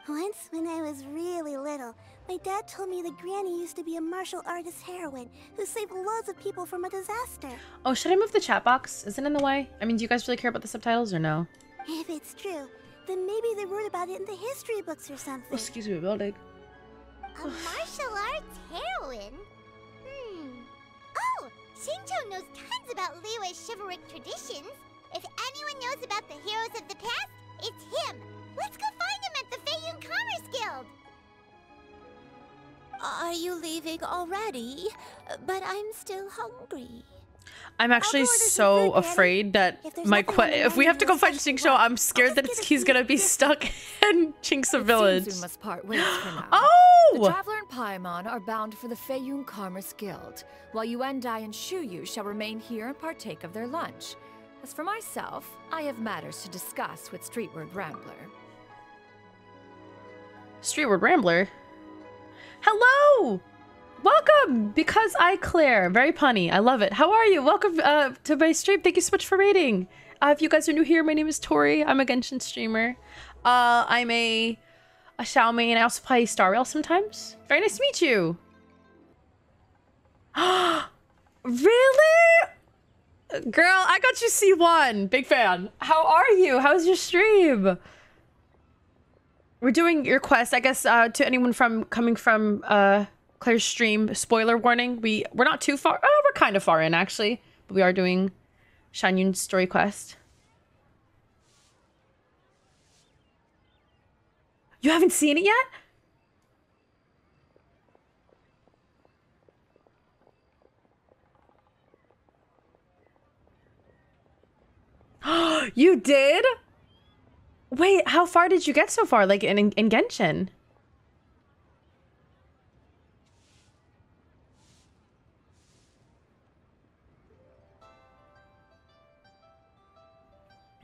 Speaker 9: Once, when I was really little, my dad told me that Granny used to be a martial artist heroine who saved loads of people from a disaster.
Speaker 1: Oh, should I move the chat box? Is it in the way? I mean, do you guys really care about the subtitles or no?
Speaker 9: If it's true, then maybe they wrote about it in the history books or something.
Speaker 1: excuse me, building.
Speaker 3: A martial arts heroine? Hmm. Oh, Xingqiu knows tons about Liyue's chivalric traditions. If anyone knows about the heroes of the past, it's him. Let's go find him at the Feiyun Commerce Guild.
Speaker 11: Are you leaving already? But I'm still hungry.
Speaker 1: I'm actually so afraid that my que- if we have to go find
Speaker 9: especially
Speaker 1: Xingqiu, I'm scared that it's, he's gonna be stuck *laughs* in Qingce
Speaker 2: It
Speaker 1: Village.
Speaker 2: we must part ways for now. *gasps*
Speaker 1: Oh!
Speaker 2: The Traveler and Paimon are bound for the Feiyun Commerce Guild, while Yuan Dai and Shuyu shall remain here and partake of their lunch. As for myself, I have matters to discuss with Streetward Rambler.
Speaker 1: Streetward Rambler. Hello! Welcome! Because I Claire. Very punny. I love it. How are you? Welcome uh, to my stream. Thank you so much for rating. Uh, if you guys are new here, my name is Tori. I'm a Genshin streamer. Uh, I'm a a Xiao main. I also play Star Rail sometimes. Very nice to meet you. *gasps* really? Girl, I got you C1. Big fan. How are you? How's your stream? We're doing your quest, I guess, uh, to anyone from coming from uh, Claire's stream. Spoiler warning: we we're not too far. Oh, we're kind of far in actually, but we are doing Xianyun's story quest. You haven't seen it yet? You did? Wait, how far did you get so far? Like in, in Genshin?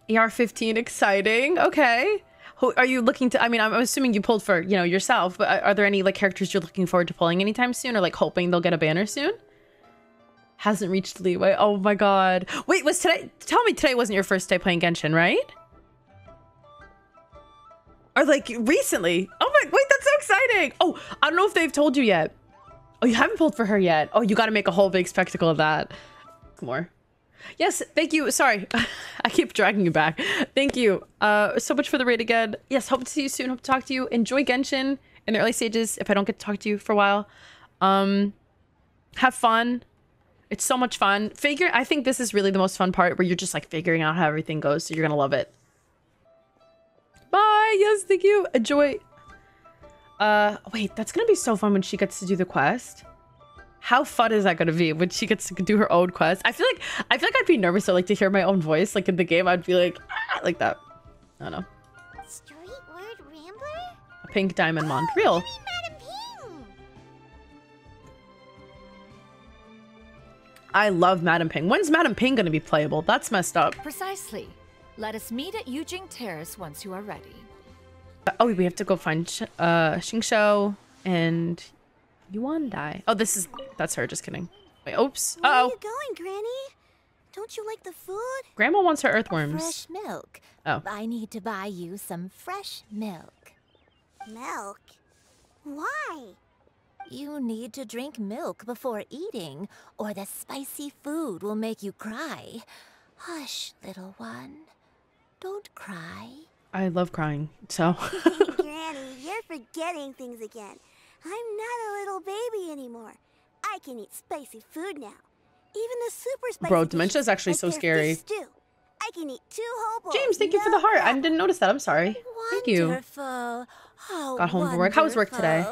Speaker 1: ER15, exciting. Okay. Who, are you looking to? I mean, I'm, I'm assuming you pulled for, you know, yourself, but are there any like characters you're looking forward to pulling anytime soon or like hoping they'll get a banner soon? Hasn't reached Liyue. Oh my god. Wait, was today? Tell me today wasn't your first day playing Genshin, right? Or like recently? Oh my! Wait, that's so exciting. Oh, I don't know if they've told you yet. Oh, you haven't pulled for her yet. Oh, you got to make a whole big spectacle of that. More. Yes, thank you. Sorry, *laughs* I keep dragging you back. Thank you uh, so much for the raid again. Yes, hope to see you soon. Hope to talk to you. Enjoy Genshin in the early stages. If I don't get to talk to you for a while, um, have fun. It's so much fun. Figure. I think this is really the most fun part where you're just like figuring out how everything goes. So you're gonna love it. Bye. Yes, thank you. Enjoy. Uh, wait, that's gonna be so fun when she gets to do the quest. How fun is that gonna be when she gets to do her own quest? I feel like I feel like I'd be nervous though, like to hear my own voice, like in the game. I'd be like, ah, like that. I don't know.
Speaker 3: Street word rambler?
Speaker 1: A pink diamond mond, real. I love Madam Ping. When's Madam Ping gonna be playable? That's messed up.
Speaker 2: Precisely. Let us meet at Yujing Terrace once you are ready.
Speaker 1: Oh, we have to go find Sh uh Xingqiu and Yuan Dai. Oh, this is that's her. Just kidding. Wait, oops.
Speaker 9: Where
Speaker 1: Uh
Speaker 9: are
Speaker 1: oh.
Speaker 9: you going, Granny? Don't you like the food?
Speaker 1: Grandma wants her earthworms.
Speaker 11: Fresh milk.
Speaker 1: Oh.
Speaker 11: I need to buy you some fresh milk.
Speaker 9: Milk? Why?
Speaker 11: You need to drink milk before eating, or the spicy food will make you cry. Hush, little one. Don't cry.
Speaker 1: I love crying. So *laughs*
Speaker 9: Granny, you're forgetting things again. I'm not a little baby anymore. I can eat spicy food now. Even the super spicy
Speaker 1: Bro, dementia is actually so scary.
Speaker 9: stew. I can eat two whole bowls.
Speaker 1: James, thank you for the
Speaker 9: no
Speaker 1: heart. I didn't notice that. I'm sorry. Thank you.
Speaker 11: Wonderful. Oh,
Speaker 1: Got home from work. How was work today?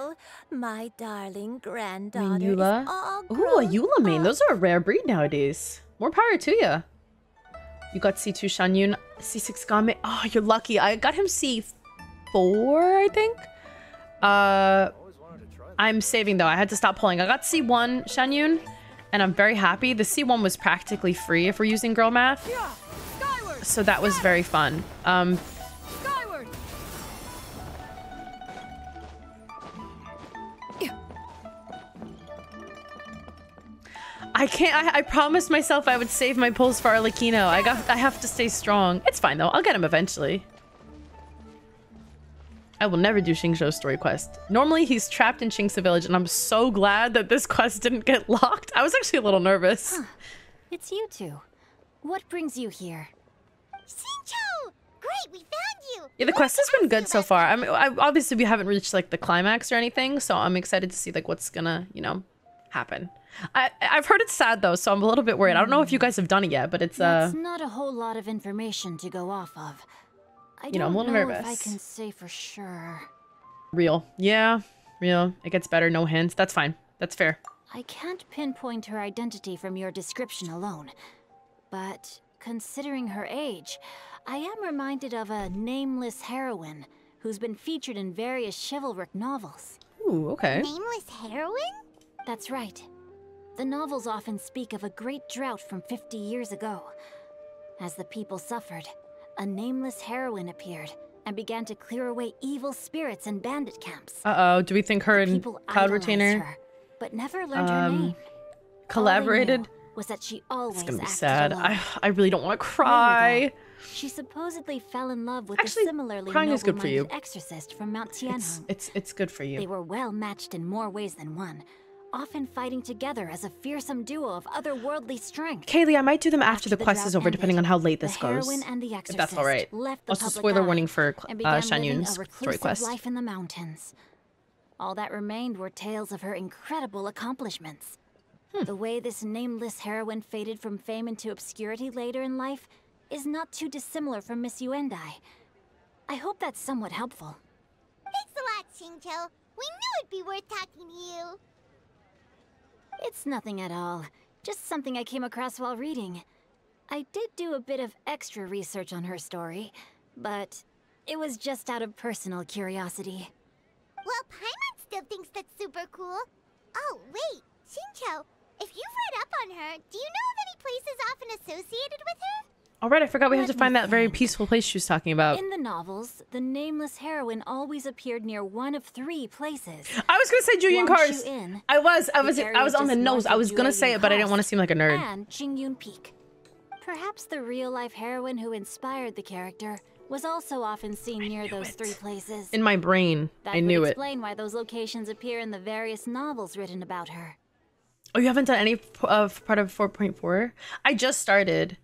Speaker 11: My darling
Speaker 1: I
Speaker 11: granddaughter
Speaker 1: mean, Eula. Ooh, a Eula main.
Speaker 11: up.
Speaker 1: Those are a rare breed nowadays. More power to you. You got C2 Xianyun, C6 Gaming. Oh, you're lucky. I got him C4, I think. Uh, I'm saving though. I had to stop pulling. I got C1 Xianyun, and I'm very happy. The C1 was practically free if we're using girl math. So that was very fun. Um, I can't. I, I promised myself I would save my pulls for Arlecchino. I got. I have to stay strong. It's fine though. I'll get him eventually. I will never do Xingqiu's story quest. Normally he's trapped in Qingce village, and I'm so glad that this quest didn't get *laughs* locked. I was actually a little nervous.
Speaker 10: It's you two. What brings you here?
Speaker 3: Xingqiu! Great, we found you!
Speaker 1: Yeah, the quest has been good so far. I mean, I, obviously we haven't reached like the climax or anything, so I'm excited to see like what's gonna, you know, happen. I I've heard it's sad though, so I'm a little bit worried. I don't know if you guys have done it yet, but it's uh.
Speaker 10: That's not a whole lot of information to go off of. I
Speaker 1: You know, I'm a little
Speaker 10: know if I
Speaker 1: nervous.
Speaker 10: can say for sure.
Speaker 1: Real. Yeah, real. It gets better, no hints. That's fine. That's fair.
Speaker 10: I can't pinpoint her identity from your description alone. But considering her age, I am reminded of a nameless heroine who's been featured in various chivalric novels.
Speaker 1: Ooh, okay.
Speaker 3: Nameless heroine?
Speaker 10: That's right. The novels often speak of a great drought from 50 years ago. As the people suffered, a nameless heroine appeared and began to clear away evil spirits in bandit camps.
Speaker 1: Uh oh. Do we think her and Cloud Retainer
Speaker 10: her, but never learned her
Speaker 1: um,
Speaker 10: name.
Speaker 1: Collaborated?
Speaker 10: was that she always
Speaker 1: It's gonna be sad.
Speaker 10: alone.
Speaker 1: I I really don't want to cry.
Speaker 10: She supposedly fell in love with
Speaker 1: Actually,
Speaker 10: a similarly
Speaker 1: crying is good for you.
Speaker 10: exorcist from Mount
Speaker 1: It's
Speaker 10: Tianheng.
Speaker 1: it's it's good for you.
Speaker 10: They were well matched in more ways than one, often fighting together as a fearsome duo of otherworldly strength.
Speaker 1: Kaylee, I might do them after, the
Speaker 10: the
Speaker 1: quest is over, depending on how late this goes.
Speaker 10: heroine and the
Speaker 1: If that's all
Speaker 10: exorcist
Speaker 1: right.
Speaker 10: left the
Speaker 1: Also, spoiler warning for
Speaker 10: and
Speaker 1: uh,
Speaker 10: began living
Speaker 1: Xianyun's
Speaker 10: a
Speaker 1: story quest.
Speaker 10: life in the mountains. All that remained were tales of her incredible accomplishments.
Speaker 1: Hmm.
Speaker 10: The way this nameless heroine faded from fame into obscurity later in life is not too dissimilar from Miss Yuendai. I hope that's somewhat helpful.
Speaker 3: Thanks a lot, Xingqiu. We knew it'd be worth talking to you.
Speaker 10: It's nothing at all. Just something I came across while reading. I did do a bit of extra research on her story, but it was just out of personal curiosity.
Speaker 3: Well, Paimon still thinks that's super cool. Oh, wait, Xingqiu, if you've read up on her, do you know of any places often associated with her?
Speaker 1: All right, I forgot we have to find that very peaceful place she was talking about.
Speaker 10: In the novels, the nameless heroine always appeared near one of three places.
Speaker 1: I was gonna say Jueyun
Speaker 10: Karst.
Speaker 1: I was, I was, I was on the nose. I was gonna say it, but I didn't want to seem like a nerd.
Speaker 10: And Qingyun Peak. Perhaps the real-life heroine who inspired the character was also often seen near those three places.
Speaker 1: In my brain,
Speaker 10: That
Speaker 1: I knew
Speaker 10: would
Speaker 1: it.
Speaker 10: explain why those locations appear in the various novels written about her.
Speaker 1: Oh, you haven't done any of uh, part of 4.4? I just started.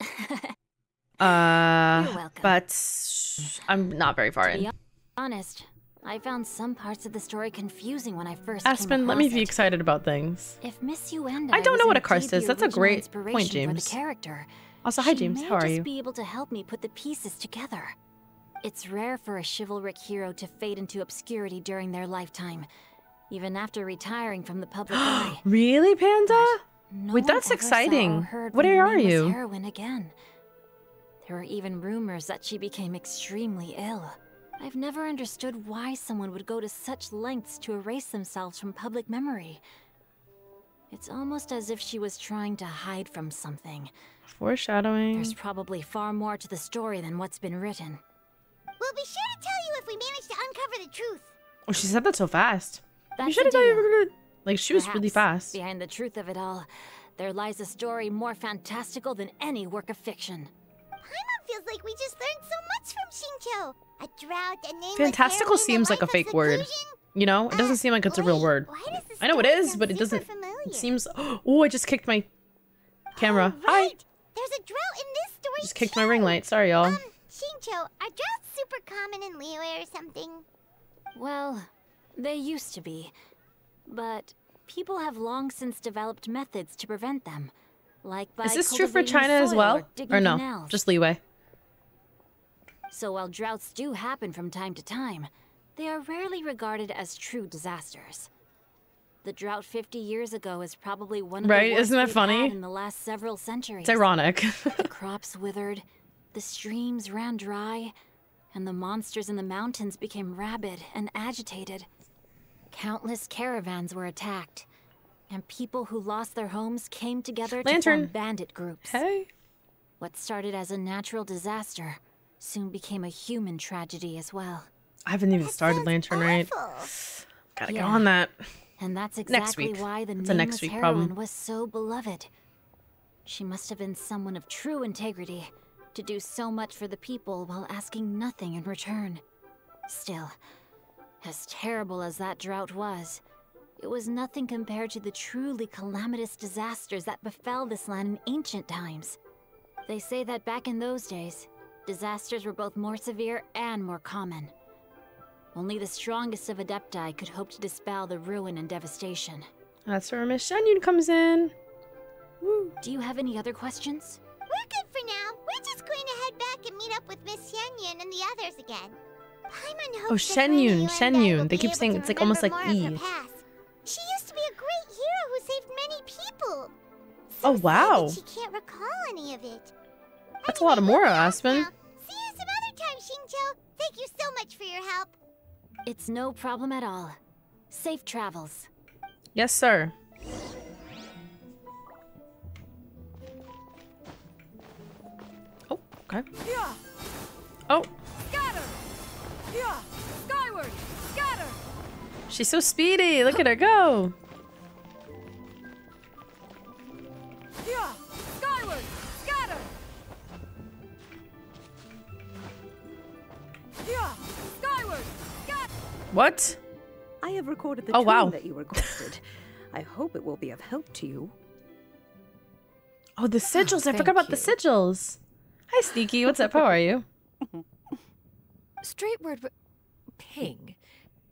Speaker 1: *laughs* uh, but I'm not very far in.
Speaker 10: honest, I found some parts of the story confusing when I first
Speaker 1: Aspen, let me be
Speaker 10: it.
Speaker 1: excited about things.
Speaker 10: If Miss Yuenda
Speaker 1: I don't know what a karst is. That's a great point,
Speaker 10: for
Speaker 1: James.
Speaker 10: the character.
Speaker 1: Also, hi, James. How are you
Speaker 10: just
Speaker 1: you?
Speaker 10: be able to help me put the pieces together. It's rare for a chivalric hero to fade into obscurity during their lifetime, even after retiring from the public *gasps* eye.
Speaker 1: Really, Panda?
Speaker 10: No
Speaker 1: Wait, that's
Speaker 10: ever saw or
Speaker 1: exciting.
Speaker 10: heard
Speaker 1: What
Speaker 10: from
Speaker 1: are you?
Speaker 10: Heroine again. There were even rumors that she became extremely ill. I've never understood why someone would go to such lengths to erase themselves from public memory. It's almost as if she was trying to hide from something.
Speaker 1: Foreshadowing.
Speaker 10: There's probably far more to the story than what's been written.
Speaker 3: We'll be sure to tell you if we manage to uncover the truth.
Speaker 1: Oh, she said that so fast. We
Speaker 10: That's
Speaker 1: should
Speaker 10: the
Speaker 1: have told you.
Speaker 10: Deal.
Speaker 1: we were gonna- Like she was really fast.
Speaker 10: Behind the truth of it all, there lies a story more fantastical than any work of fiction.
Speaker 3: Paimon feels like we just learned so much from Xingqiu. A drought, a nameless
Speaker 1: Fantastical
Speaker 3: heroine,
Speaker 1: seems like a fake word. You know, it doesn't seem like it's a real word.
Speaker 3: Why does this
Speaker 1: I know it
Speaker 3: story
Speaker 1: is,
Speaker 3: sound
Speaker 1: but it doesn't.
Speaker 3: familiar?
Speaker 1: It seems. Oh, I just kicked my camera. Hi.
Speaker 3: Right. There's a drought in this story
Speaker 1: Just kicked
Speaker 3: too.
Speaker 1: my ring light. Sorry, y'all.
Speaker 3: Um, Xingqiu, are droughts super common in Liyue or something?
Speaker 10: Well, they used to be. But people have long since developed methods to prevent them. Like by
Speaker 1: Is this true for China as well,
Speaker 10: or,
Speaker 1: or no?
Speaker 10: canals.
Speaker 1: Just Liyue.
Speaker 10: So while droughts do happen from time to time, they are rarely regarded as true disasters. The drought 50 years ago is probably one of
Speaker 1: Right,
Speaker 10: the worst
Speaker 1: isn't that funny?
Speaker 10: in the last several centuries.
Speaker 1: It's ironic.
Speaker 10: the *laughs* crops withered, the streams ran dry, and the monsters in the mountains became rabid and agitated. Countless caravans were attacked, and people who lost their homes came together to
Speaker 1: Lantern.
Speaker 10: form bandit groups.
Speaker 1: Hey.
Speaker 10: What started as a natural disaster soon became a human tragedy as well.
Speaker 1: I haven't even started Lantern Rite. Gotta get
Speaker 10: Yeah.
Speaker 1: on that.
Speaker 10: And that's
Speaker 1: Next
Speaker 10: exactly
Speaker 1: week.
Speaker 10: why the
Speaker 1: That's
Speaker 10: nameless
Speaker 1: next week
Speaker 10: heroine
Speaker 1: problem.
Speaker 10: was so beloved. She must have been someone of true integrity to do so much for the people while asking nothing in return. Still, as terrible as that drought was, it was nothing compared to the truly calamitous disasters that befell this land in ancient times. They say that back in those days, disasters were both more severe and more common. Only the strongest of Adepti could hope to dispel the ruin and devastation.
Speaker 1: That's where Miss Xianyun comes in.
Speaker 10: Do you have any other questions?
Speaker 3: We're good for now. We're just going to head back and meet up with Miss Xianyun and the others again.
Speaker 1: Oh, Xianyun,
Speaker 3: Yuan Dai will
Speaker 1: Xianyun. They keep saying it's like almost like E.
Speaker 3: She used to be a great hero who saved many people.
Speaker 1: Oh, wow.
Speaker 3: She can't recall any of it.
Speaker 1: That's a lot of Mora, Aspen.
Speaker 3: See you some other time, Xingqiu. Thank you so much for your help.
Speaker 10: It's no problem at all. Safe travels.
Speaker 1: Yes, sir. Oh, okay.
Speaker 2: Yeah.
Speaker 1: Oh!
Speaker 2: Yeah. Skyward! Scatter!
Speaker 1: she's so speedy. Look at her go.
Speaker 2: Yeah. Skyward! Scatter! Yeah. Skyward! Scatter!
Speaker 1: What?
Speaker 12: I have recorded the
Speaker 1: Oh,
Speaker 12: tune
Speaker 1: wow.
Speaker 12: that you requested. I hope it will be of help to you.
Speaker 1: Oh, the sigils. I
Speaker 12: thank
Speaker 1: forgot about the sigils. Hi, Sneaky. What's up? How are you? *laughs*
Speaker 13: Streetward, but Ping,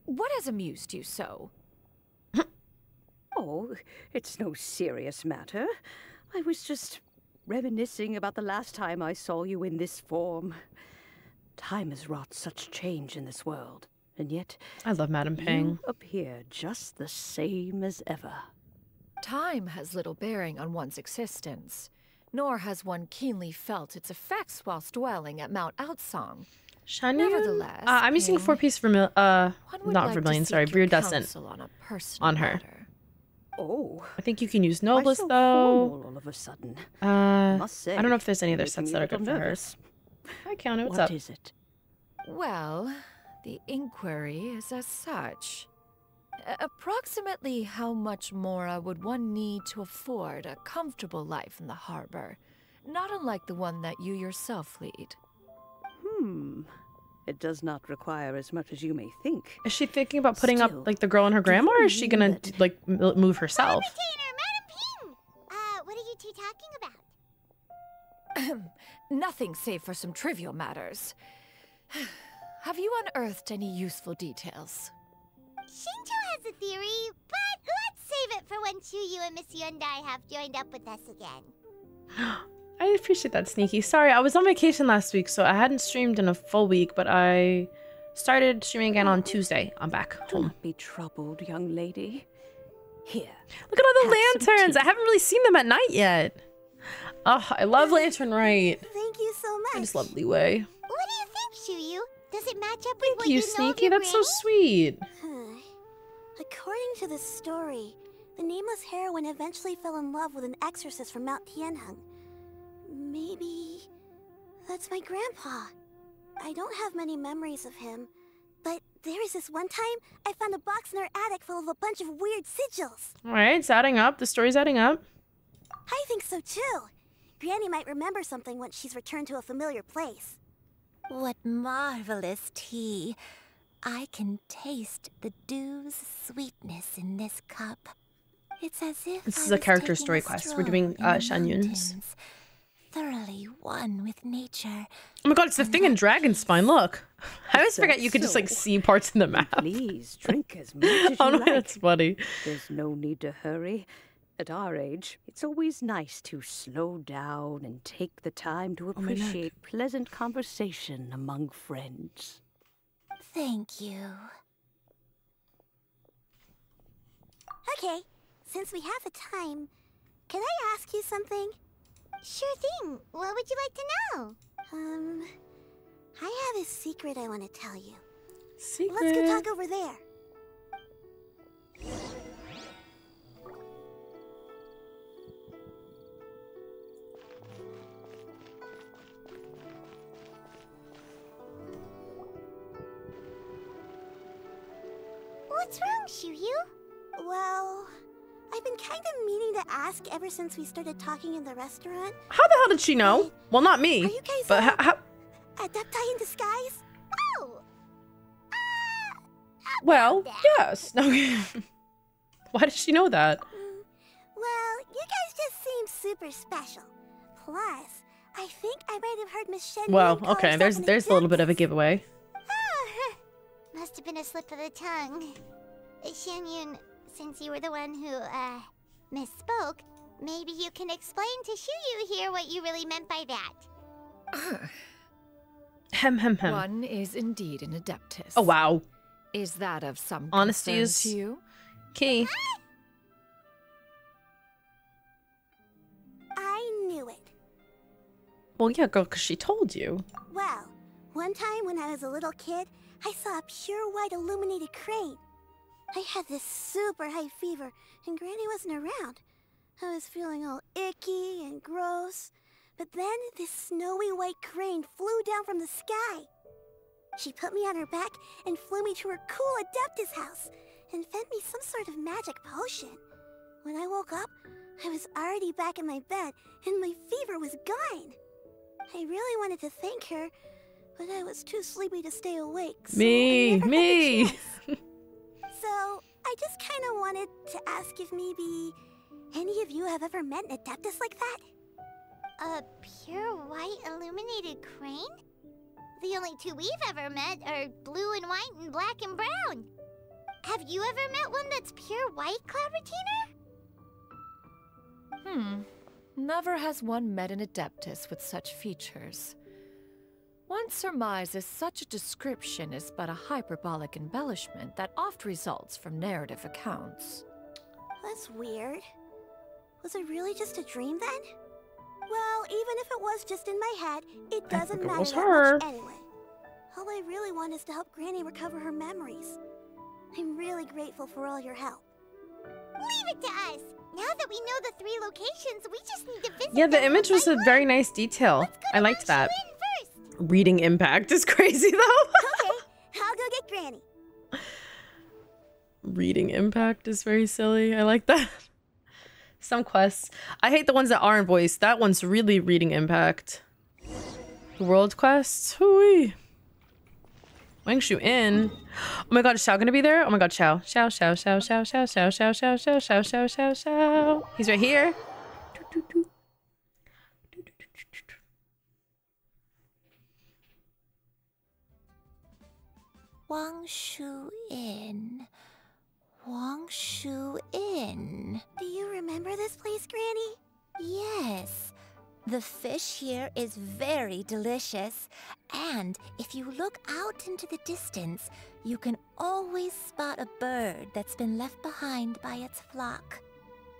Speaker 13: what has amused you so? *laughs*
Speaker 12: Oh, it's no serious matter. I was just reminiscing about the last time I saw you in this form. Time has wrought such change in this world, and yet
Speaker 1: I love Madame Ping.
Speaker 12: you appear just the same as ever.
Speaker 13: Time has little bearing on one's existence, nor has one keenly felt its effects whilst dwelling at Mount Aocang.
Speaker 1: Shenyun?
Speaker 13: Nevertheless,
Speaker 1: Uh, I'm using
Speaker 13: Ping,
Speaker 1: four piece vermilion. Uh, not
Speaker 13: like
Speaker 1: vermilion.
Speaker 13: seek
Speaker 1: Sorry,
Speaker 13: your Viridescent on a personal
Speaker 1: on her.
Speaker 13: matter.
Speaker 12: Oh.
Speaker 1: I think you can use
Speaker 12: Why
Speaker 1: Noblesse
Speaker 12: so
Speaker 1: though.
Speaker 12: formal all of a sudden?
Speaker 1: Uh,
Speaker 12: must say,
Speaker 1: I don't know if there's any other sets that
Speaker 12: a
Speaker 1: are good
Speaker 12: little
Speaker 1: for her.
Speaker 12: nervous.
Speaker 1: Hi, Keanu. What's
Speaker 12: What
Speaker 1: up?
Speaker 12: is it?
Speaker 2: Well, the inquiry is as such. Approximately how much more would one need to afford a comfortable life in the harbor, not unlike the one that you yourself lead?
Speaker 12: Hmm. It does not require as much as you may think.
Speaker 1: Is she thinking about putting
Speaker 12: Still,
Speaker 1: up like the girl and her grandma, or is she gonna d- like move herself? Madam Ping!
Speaker 3: Uh, what are you two talking about? *clears throat*
Speaker 2: Nothing save for some trivial matters. *sighs* Have you unearthed any useful details?
Speaker 3: Xingqiu has a theory, but let's save it for when Shuyu and Miss Yundai have joined up with us again. *gasps* *gasps* *gasps*
Speaker 1: I appreciate that, Sneaky. Sorry, I was on vacation last week, so I hadn't streamed in a full week, but I started streaming again on Tuesday. I'm back
Speaker 12: Do
Speaker 1: home.
Speaker 12: not be troubled, young lady. Here.
Speaker 1: Look at all the lanterns. I haven't really seen them at night yet. Oh, I love Lantern Rite.
Speaker 9: Thank you so much.
Speaker 1: I just love Liyue.
Speaker 3: What do you think, Shuyu? Does it match up with
Speaker 1: Thank
Speaker 3: what
Speaker 1: you,
Speaker 3: you, know of
Speaker 1: Sneaky.
Speaker 3: your
Speaker 1: That's so
Speaker 3: granny?
Speaker 1: sweet.
Speaker 9: According to the story, the nameless heroine eventually fell in love with an exorcist from Mount Tianheng. Maybe that's my grandpa. I don't have many memories of him, but there was this one time I found a box in our attic full of a bunch of weird sigils.
Speaker 1: All right, it's adding up. The story's adding up.
Speaker 9: I think so too. Granny might remember something once she's returned to a familiar place.
Speaker 11: What marvelous tea. I can taste the dew's sweetness in this cup. It's as if
Speaker 1: This
Speaker 11: I
Speaker 1: is a character story
Speaker 11: a
Speaker 1: quest. We're doing
Speaker 11: in
Speaker 1: uh,
Speaker 11: the
Speaker 1: Xianyun's.
Speaker 11: mountains, Thoroughly one with nature.
Speaker 1: Oh my god, it's the thing in Dragon Spine. Look. I always forget you could just like see parts in the map.
Speaker 12: Please drink as *laughs* much as
Speaker 1: Oh
Speaker 12: you
Speaker 1: no,
Speaker 12: like.
Speaker 1: that's funny.
Speaker 12: There's no need to hurry. At our age, it's always nice to slow down and take the time to
Speaker 1: Oh,
Speaker 12: appreciate pleasant conversation among friends.
Speaker 11: Thank you.
Speaker 9: Okay, since we have the time, can I ask you something?
Speaker 3: Sure thing. What would you like to know?
Speaker 9: Um, I have a secret I want to tell you.
Speaker 1: Secret.
Speaker 9: Let's go talk over there.
Speaker 3: What's wrong, Shuyu?
Speaker 9: Well, I've been kind of meaning to ask ever since we started talking in the restaurant.
Speaker 1: How the hell did she know? Well, not me.
Speaker 9: Are you guys
Speaker 1: but ho- how?
Speaker 9: Adepti in disguise?
Speaker 3: Oh, ah!
Speaker 1: Well, yes. *laughs* No. Why does she know that?
Speaker 9: Mm, well, you guys just seem super special. Plus, I think I might have heard Miss Shen
Speaker 1: Well, okay. There's there's a little bit of a giveaway.
Speaker 3: Ah, *laughs* must have been a slip of the tongue. Uh, Xianyun, since you were the one who, uh, misspoke, maybe you can explain to Shuyu here what you really meant by that. *sighs*
Speaker 1: Hem hem hem.
Speaker 2: One is indeed an adeptus.
Speaker 1: Oh wow.
Speaker 2: Is that of some
Speaker 1: Honesty
Speaker 2: concern
Speaker 1: is
Speaker 2: to you?
Speaker 1: key.
Speaker 9: I knew it.
Speaker 1: Well, yeah, girl, because she told you.
Speaker 9: Well, one time when I was a little kid, I saw a pure white illuminated crane. I had this super high fever, and Granny wasn't around. I was feeling all icky and gross. But then this snowy white crane flew down from the sky. She put me on her back and flew me to her cool Adeptus house and fed me some sort of magic potion. When I woke up, I was already back in my bed and my fever was gone. I really wanted to thank her, but I was too sleepy to stay awake. so
Speaker 1: Me, me.
Speaker 9: Chance. So I just kind of wanted to ask if maybe any of you have ever met an Adeptus like that?
Speaker 3: A pure white illuminated crane? The only two we've ever met are blue and white and black and brown. Have you ever met one that's pure white, Cloud Retainer?
Speaker 2: Hmm. Never has one met an adeptus with such features. One surmises such a description is but a hyperbolic embellishment that oft results from narrative accounts.
Speaker 9: That's weird. Was it really just a dream then? Well, even if it was just in my head, it doesn't
Speaker 1: it
Speaker 9: matter
Speaker 1: was
Speaker 9: that
Speaker 1: her.
Speaker 9: much anyway. All I really want is to help Granny recover her memories. I'm really grateful for all your help.
Speaker 3: Leave it to us. Now that we know the three locations, we just need to visit
Speaker 1: Yeah, the image was a very nice detail. I liked that. Reading impact is crazy though.
Speaker 9: Okay, I'll go get Granny.
Speaker 1: Reading impact is very silly. I like that. Some quests. I hate the ones that aren't voiced. That one's really reading impact. The world quests. Hooey. Wangshu Inn. Oh my god, is Xiao gonna be there? Oh my god, Xiao. Xiao, Xiao, Xiao, Xiao, Xiao, Xiao, Xiao, Xiao, Xiao, Xiao, Xiao, Xiao, Xiao. He's right here.
Speaker 11: Wang Shu Inn. Wang Shu Inn.
Speaker 9: Do you remember this place, Granny?
Speaker 11: Yes. The fish here is very delicious. And if you look out into the distance, you can always spot a bird that's been left behind by its flock.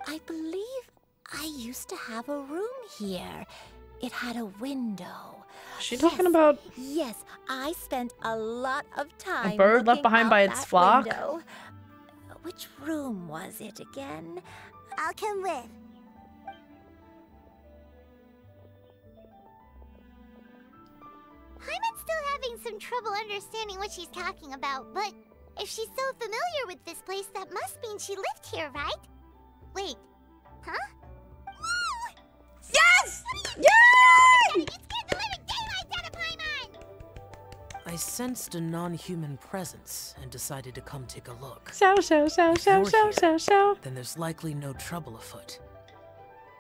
Speaker 11: I believe I used to have a room here. It had a window.
Speaker 1: Is she talking about
Speaker 11: Yes, I spent a lot of time.
Speaker 1: A bird left behind by its flock?
Speaker 11: window. Which room was it again?
Speaker 9: I'll come with.
Speaker 3: Paimon's still having some trouble understanding what she's talking about, but if she's so familiar with this place, that must mean she lived here, right? Wait, huh?
Speaker 1: Yes!
Speaker 3: Yay! You
Speaker 14: I sensed a non-human presence and decided to come take a look. If you're
Speaker 1: Xiao, Xiao,
Speaker 14: here,
Speaker 1: Xiao, Xiao.
Speaker 14: Then there's likely no trouble afoot.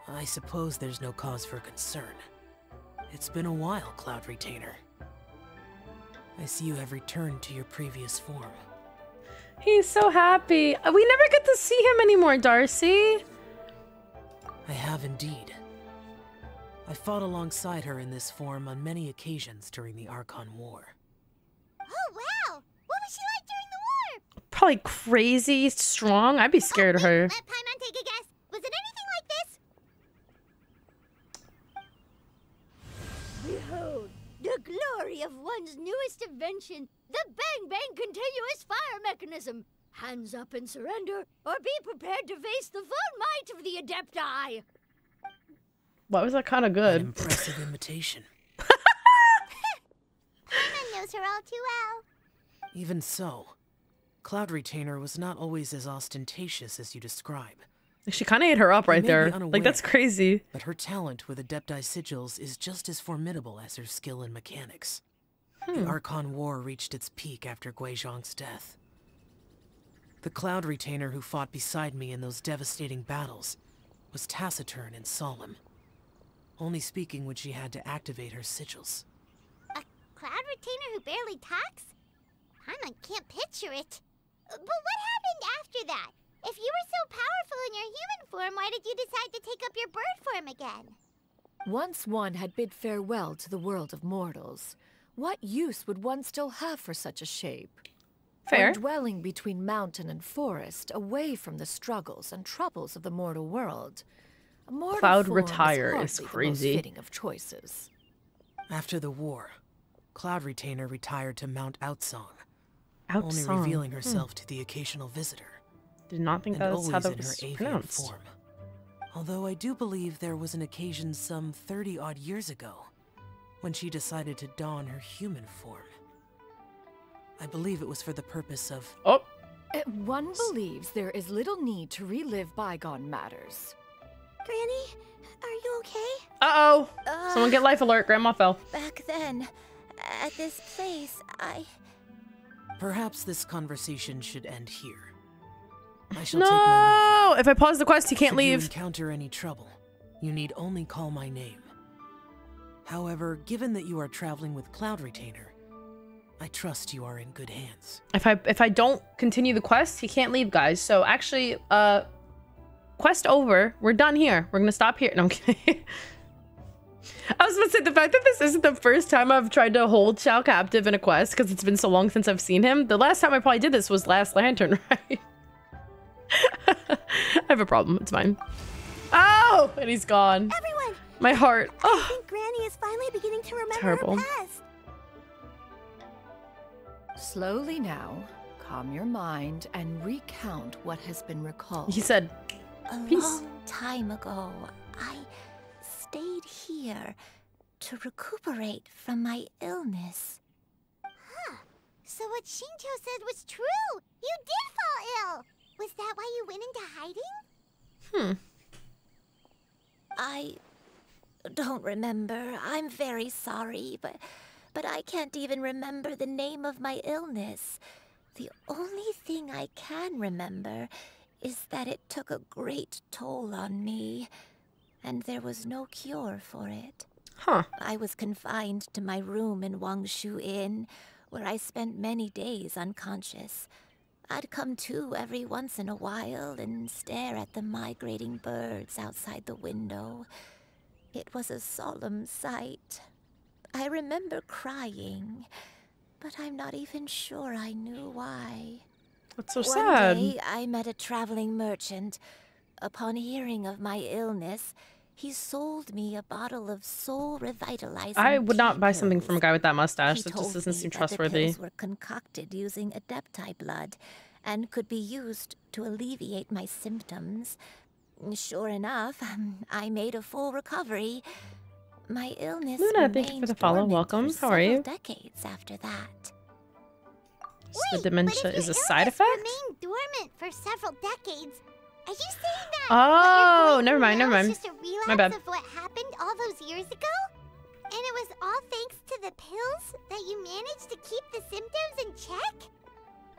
Speaker 14: I suppose there's no cause for concern. It's been a while, Cloud Retainer. I see you have returned to your previous form.
Speaker 1: He's so happy. We never get to see him anymore, Darcy.
Speaker 14: I have indeed. I fought alongside her in this form on many occasions during the Archon War.
Speaker 3: Oh, wow! What was she like during the war?
Speaker 1: Probably crazy strong. I'd be scared of her.
Speaker 3: Let Paimon take a guess. Was it anything like this?
Speaker 15: Behold, the glory of one's newest invention, the Bang Bang Continuous Fire Mechanism. Hands up and surrender, or be prepared to face the full might of the Adepti.
Speaker 1: Why was that kind of
Speaker 14: An
Speaker 1: good?
Speaker 14: impressive imitation.
Speaker 3: Paimon knows her all too well.
Speaker 14: Even so, Cloud Retainer was not always as ostentatious as you describe.
Speaker 1: She kind of ate her up right
Speaker 14: may
Speaker 1: there.
Speaker 14: be
Speaker 1: Like, that's crazy.
Speaker 14: But her talent with Adepti sigils is just as formidable as her skill in mechanics.
Speaker 1: Hmm.
Speaker 14: The Archon War reached its peak after Guizhong's death. The Cloud Retainer who fought beside me in those devastating battles was taciturn and solemn, only speaking when she had to activate her sigils.
Speaker 3: A cloud retainer who barely talks? Paimon can't picture it. Uh, But what happened after that? If you were so powerful in your human form, why did you decide to take up your bird form again?
Speaker 2: Once one had bid farewell to the world of mortals, what use would one still have for such a shape?
Speaker 1: Fair.
Speaker 2: When dwelling between mountain and forest, away from the struggles and troubles of the mortal world, a mortal
Speaker 1: Cloud
Speaker 2: form
Speaker 1: retire
Speaker 2: is,
Speaker 1: is
Speaker 2: hardly the most
Speaker 1: crazy.
Speaker 2: fitting of choices.
Speaker 14: After the war, Cloud Retainer retired to Mount Aocang, only
Speaker 1: Aocang.
Speaker 14: revealing
Speaker 1: Hmm.
Speaker 14: herself to the occasional visitor.
Speaker 1: Did not think that was how that
Speaker 14: her
Speaker 1: was
Speaker 14: avian
Speaker 1: pronounced.
Speaker 14: form. Although I do believe there was an occasion some 30 odd years ago when she decided to don her human form. I believe it was for the purpose of.
Speaker 1: Oh!
Speaker 2: Uh, One believes there is little need to relive bygone matters.
Speaker 9: Granny, are you okay?
Speaker 1: Uh oh! Someone get life alert. Grandma fell.
Speaker 11: Back then, at this place, I.
Speaker 14: Perhaps this conversation should end here. I shall take my
Speaker 1: No! If I pause the quest, he can't
Speaker 14: Should you encounter any trouble, you need only call my name. However, given that you are traveling with Cloud Retainer, I trust you are in good hands.
Speaker 1: If I if I don't continue the quest, he can't leave, guys. So actually, uh, quest over. We're done here. We're gonna stop here. No, I'm kidding. *laughs* I was about to say the fact that this isn't the first time I've tried to hold Xiao captive in a quest because it's been so long since I've seen him. The last time I probably did this was Last Lantern, *laughs* right? I have a problem. It's fine. Oh, and he's gone.
Speaker 9: Everyone,
Speaker 1: My heart.
Speaker 9: I
Speaker 1: Oh,
Speaker 9: think Granny is finally beginning to remember
Speaker 1: Terrible.
Speaker 9: her past.
Speaker 2: Slowly now. Calm your mind and recount what has been recalled.
Speaker 1: He said,
Speaker 11: A long time ago, I stayed here to recuperate from my illness.
Speaker 3: Huh. So what Xingqiu said was true. You did fall ill. Was that why you went into hiding?
Speaker 1: Hmm.
Speaker 11: I don't remember. I'm very sorry, but but I can't even remember the name of my illness. The only thing I can remember is that it took a great toll on me, and there was no cure for it.
Speaker 1: Huh.
Speaker 11: I was confined to my room in Wangshu Inn, where I spent many days unconscious. I'd come to every once in a while and stare at the migrating birds outside the window. It was a solemn sight. I remember crying, but I'm not even sure I knew why.
Speaker 1: That's so
Speaker 11: One
Speaker 1: sad.
Speaker 11: day, I met a traveling merchant. Upon hearing of my illness, he sold me a bottle of soul revitalizing.
Speaker 1: I would not
Speaker 11: tea
Speaker 1: buy something from a guy with that mustache.
Speaker 11: he
Speaker 1: That just doesn't seem trustworthy.
Speaker 11: The pills were concocted using adepti blood and could be used to alleviate my symptoms. Sure enough, I made a full recovery. My illness
Speaker 1: Luna, thank you for the follow.
Speaker 11: dormant
Speaker 1: Welcome.
Speaker 11: for
Speaker 1: How are you?
Speaker 11: Decades after that.
Speaker 1: So the dementia is a side effect?
Speaker 3: Remained dormant for several decades. Are you saying that?
Speaker 1: Oh, never mind, never
Speaker 3: now
Speaker 1: mind.
Speaker 3: is just a relapse
Speaker 1: My bad.
Speaker 3: of what happened all those years ago? And it was all thanks to the pills that you managed to keep the symptoms in check?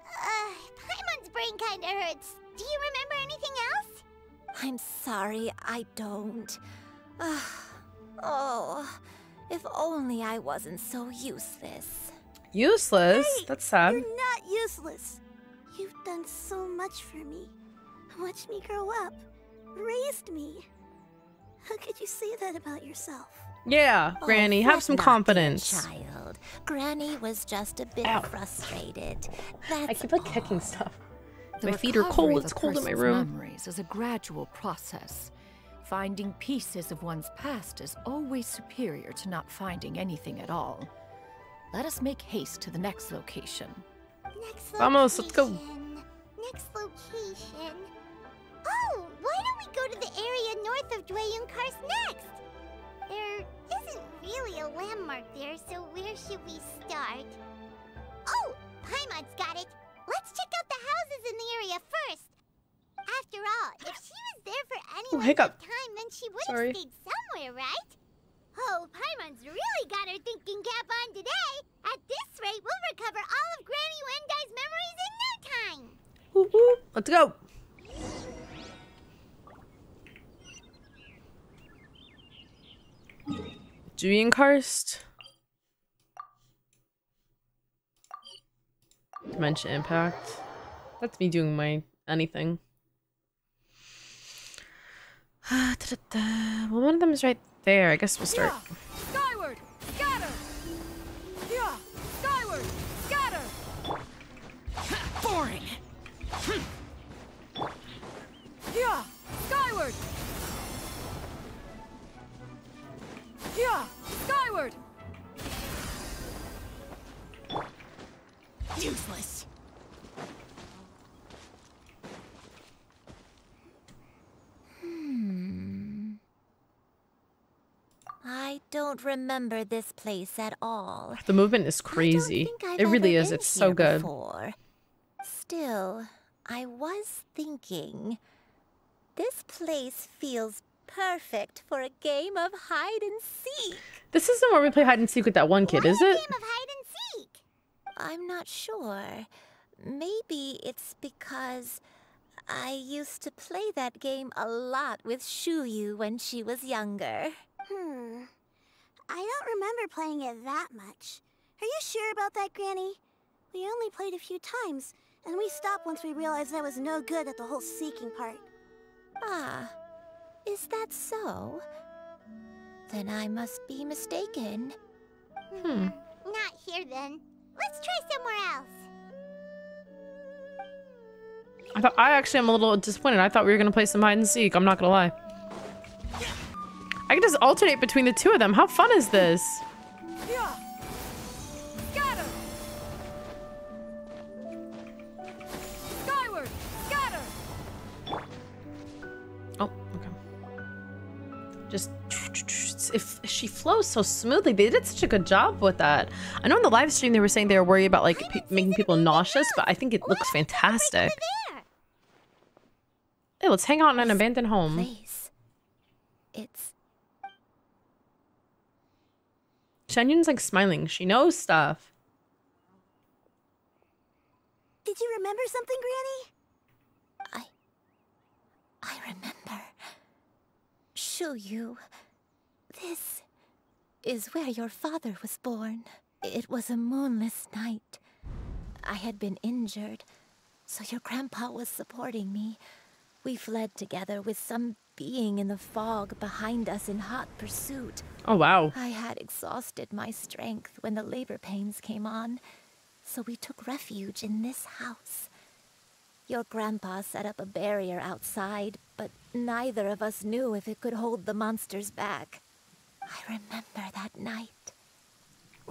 Speaker 3: Uh, Paimon's brain kinda hurts. Do you remember anything else?
Speaker 11: I'm sorry, I don't. Ah, oh, if only I wasn't so useless.
Speaker 1: Useless? That's sad.
Speaker 9: You're not useless. You've done so much for me. Watched me grow up. Raised me. How could you say that about yourself?
Speaker 1: Yeah,
Speaker 11: Oh,
Speaker 1: Granny, have some confidence.
Speaker 11: Child, Granny was just a bit
Speaker 1: Ow.
Speaker 11: frustrated. That's
Speaker 1: I keep like kicking stuff.
Speaker 2: The
Speaker 1: My feet are cold. It's cold in my
Speaker 2: person's
Speaker 1: room.
Speaker 2: Memories is a gradual process. Finding pieces of one's past is always superior to not finding anything at all. Let us make haste to the next location.
Speaker 3: Next
Speaker 1: Vamos, let's go.
Speaker 3: location. Next location. Oh, why don't we go to the area north of Jueyun Karst next? There isn't really a landmark there, so where should we start? Oh, Paimon's got it. Let's check out the houses in the area first. After all, if she was there for any
Speaker 1: Ooh,
Speaker 3: length of time, then she would have stayed somewhere, right? Oh, Paimon's really got her thinking cap on today. At this rate, we'll recover all of Granny Wendai's memories in no time.
Speaker 1: Whoop, whoop. Let's go. Jueyun Karst. Dementia Impact. That's me doing my anything. *sighs* Well, one of them is right there. I guess we'll start.
Speaker 2: Skyward! Scatter! Yeah! Skyward! Scatter! *laughs*
Speaker 14: Boring! *laughs*
Speaker 2: Yeah! Skyward! Yeah! Skyward!
Speaker 14: Useless.
Speaker 11: Hmm. I don't remember this place at all.
Speaker 1: The movement is crazy. It really is. It's so good.
Speaker 11: Before. Still, I was thinking, this place feels perfect for a game of hide and seek.
Speaker 1: This isn't where we play hide and seek with that one kid, is it? game of hide and seek?
Speaker 11: I'm not sure. Maybe it's because I used to play that game a lot with Shuyu when she was younger.
Speaker 9: Hmm. I don't remember playing it that much. Are you sure about that, Granny? We only played a few times, and we stopped once we realized I was no good at the whole seeking part.
Speaker 11: Ah, is that so? Then I must be mistaken.
Speaker 1: Hmm.
Speaker 3: Not here then. Let's try somewhere else.
Speaker 1: I thought I actually am a little disappointed. I thought we were gonna play some hide and seek. I'm not gonna lie. I can just alternate between the two of them. How fun is this? If she flows so smoothly. They did such a good job with that. I know in the live stream they were saying they were worried about like pe- making people nauseous, but I think it looks fantastic. Hey, let's hang out in an abandoned home.
Speaker 11: Place. It's
Speaker 1: Xianyun's like smiling. She knows stuff.
Speaker 9: Did you remember something, Granny?
Speaker 11: I I remember. Shuyu. This is where your father was born. It was a moonless night. I had been injured, so your grandpa was supporting me. We fled together with some being in the fog behind us in hot pursuit.
Speaker 1: Oh, wow.
Speaker 11: I had exhausted my strength when the labor pains came on, so we took refuge in this house. Your grandpa set up a barrier outside, but neither of us knew if it could hold the monsters back. I remember that night.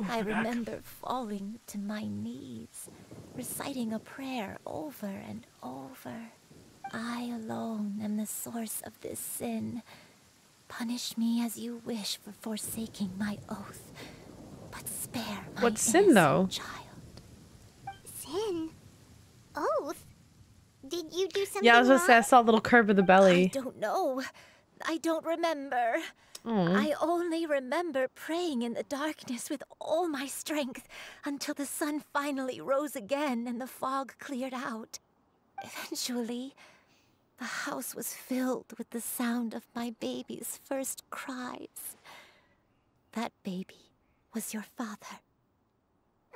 Speaker 11: I remember falling to my knees, reciting a prayer over and over. I alone am the source of this sin. Punish me as you wish for forsaking my oath, but spare my
Speaker 1: What's sin though? child.
Speaker 3: Sin? Oath? Did you do something
Speaker 1: Yeah, I was gonna
Speaker 3: wrong?
Speaker 1: say I saw a little curve of the belly.
Speaker 11: I don't know. I don't remember.
Speaker 1: Aw.
Speaker 11: I only remember praying in the darkness with all my strength until the sun finally rose again and the fog cleared out. Eventually, the house was filled with the sound of my baby's first cries. That baby was your father.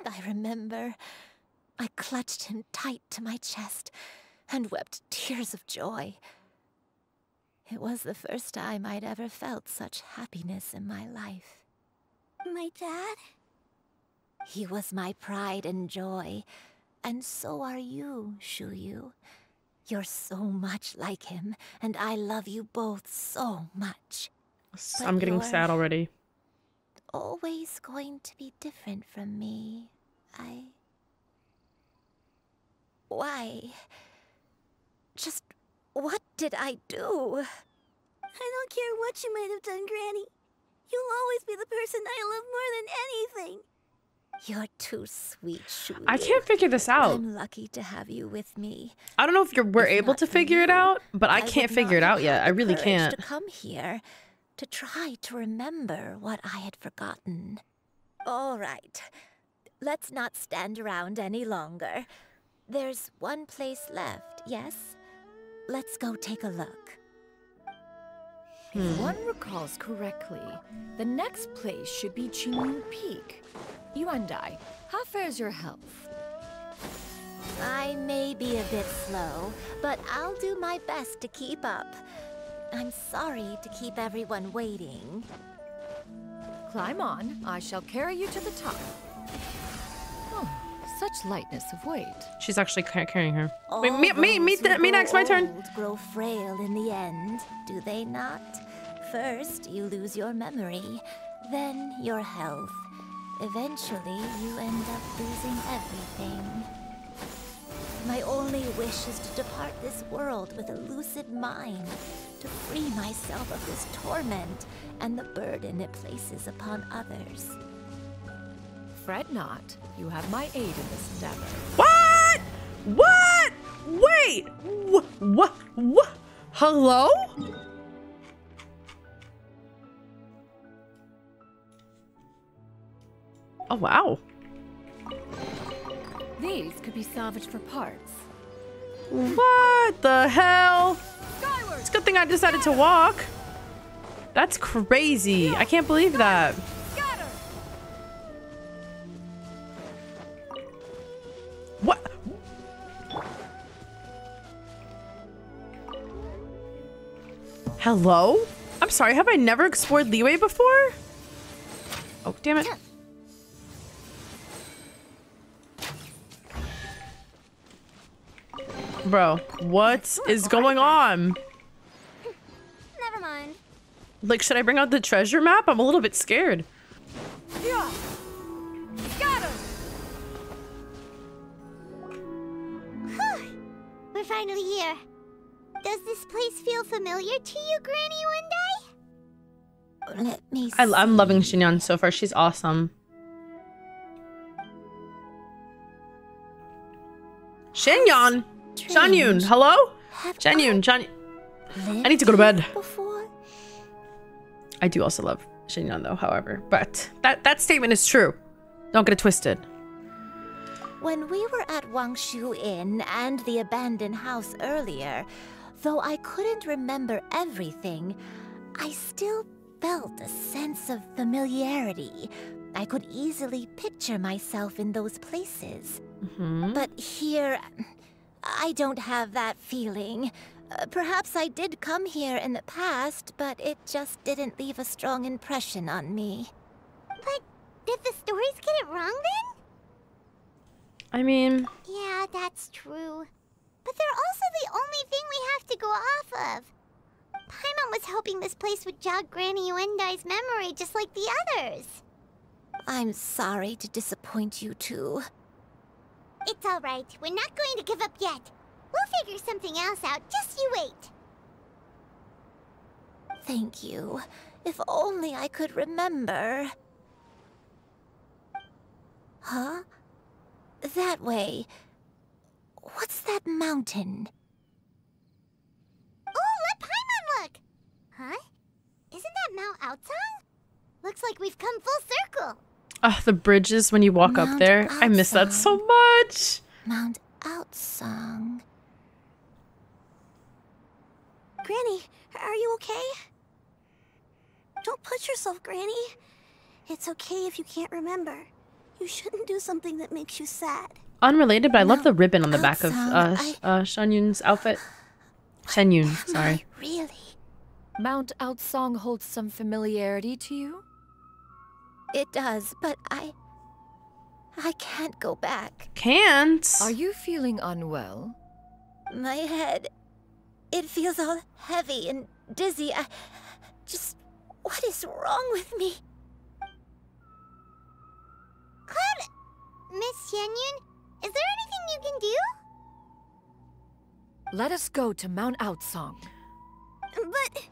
Speaker 11: I remember I clutched him tight to my chest and wept tears of joy. It was the first time I'd ever felt such happiness in my life.
Speaker 9: My dad?
Speaker 11: He was my pride and joy, and so are you, Shuyu. You're so much like him, and I love you both so much. But
Speaker 1: I'm getting
Speaker 11: you're
Speaker 1: sad already.
Speaker 11: Always going to be different from me. I. Why? Just what did I do?
Speaker 9: I don't care what you might have done, Granny. You'll always be the person I love more than anything.
Speaker 11: You're too sweet, Shuyu.
Speaker 1: I can't figure this out.
Speaker 11: I'm lucky to have you with me.
Speaker 1: I don't know if you're we're able to figure it out, but I
Speaker 11: would
Speaker 1: can't figure it out yet. I really can't.
Speaker 11: To come here to try to remember what I had forgotten. All right. Let's not stand around any longer. There's one place left, yes? Let's go take a look.
Speaker 2: If hmm. one recalls correctly, the next place should be Qingyun Peak. You and I, how fares your health?
Speaker 11: I may be a bit slow, but I'll do my best to keep up. I'm sorry to keep everyone waiting.
Speaker 2: Climb on. I shall carry you to the top. Such lightness of weight.
Speaker 1: She's actually carrying her. Wait, me, me, me, th- me next. My turn.
Speaker 11: Grow frail in the end, do they not? First, you lose your memory, then your health. Eventually, you end up losing everything. My only wish is to depart this world with a lucid mind, to free myself of this torment and the burden it places upon others.
Speaker 2: Fret not. You have my aid in this endeavor.
Speaker 1: What? What? Wait. What? What? What? Hello? Oh wow.
Speaker 2: These could be salvaged for parts.
Speaker 1: What the hell? It's a good thing I decided to walk. That's crazy. I can't believe that. Hello? I'm sorry, have I never explored Liyue before? Oh, damn it. Bro, what is going on?
Speaker 3: Never mind.
Speaker 1: Like, should I bring out the treasure map? I'm a little bit scared.
Speaker 15: Yeah. Got him.
Speaker 3: We're finally here. Does this place feel familiar to you, Granny One Day?
Speaker 11: let me
Speaker 1: I, I'm loving Xianyun so far. She's awesome. Xianyun! Xianyun, hello? Xianyun, Shan. I need to go to bed. I do also love Shinyon though, however. But that, that statement is true. Don't get it twisted.
Speaker 11: When we were at Wangshu Inn and the abandoned house earlier, though I couldn't remember everything, I still felt a sense of familiarity. I could easily picture myself in those places.
Speaker 1: Mhm.
Speaker 11: But here, I don't have that feeling. Uh, perhaps I did come here in the past, but it just didn't leave a strong impression on me.
Speaker 3: But did the stories get it wrong then?
Speaker 1: I mean,
Speaker 3: Yeah, that's true. But they're also the only thing we have to go off of. Paimon was hoping this place would jog Granny Uendai's memory just like the others.
Speaker 11: I'm sorry to disappoint you too.
Speaker 3: It's all right. We're not going to give up yet. We'll figure something else out. Just you wait.
Speaker 11: Thank you. If only I could remember. Huh? That way. What's that mountain?
Speaker 3: Oh, let Paimon look! Huh? Isn't that Mount Aocang? Looks like we've come full circle.
Speaker 1: oh, the bridges when you walk up
Speaker 11: Mount
Speaker 1: there. I miss that so much.
Speaker 11: Mount Aocang.
Speaker 9: Granny, are you okay? Don't push yourself, Granny. It's okay if you can't remember. You shouldn't do something that makes you sad.
Speaker 1: Unrelated, but I love the ribbon on the back of uh, Sh- uh, Shanyun's outfit. Shenyun, sorry.
Speaker 11: Really?
Speaker 2: Mount Aocang holds some familiarity to you?
Speaker 11: It does, but I. I can't go back.
Speaker 1: Can't?
Speaker 2: Are you feeling unwell?
Speaker 11: My head. It feels all heavy and dizzy. I. Just. What is wrong with me?
Speaker 3: Cloud... Miss Xianyun, is there anything you can do?
Speaker 2: Let us go to Mount Aocang.
Speaker 9: But...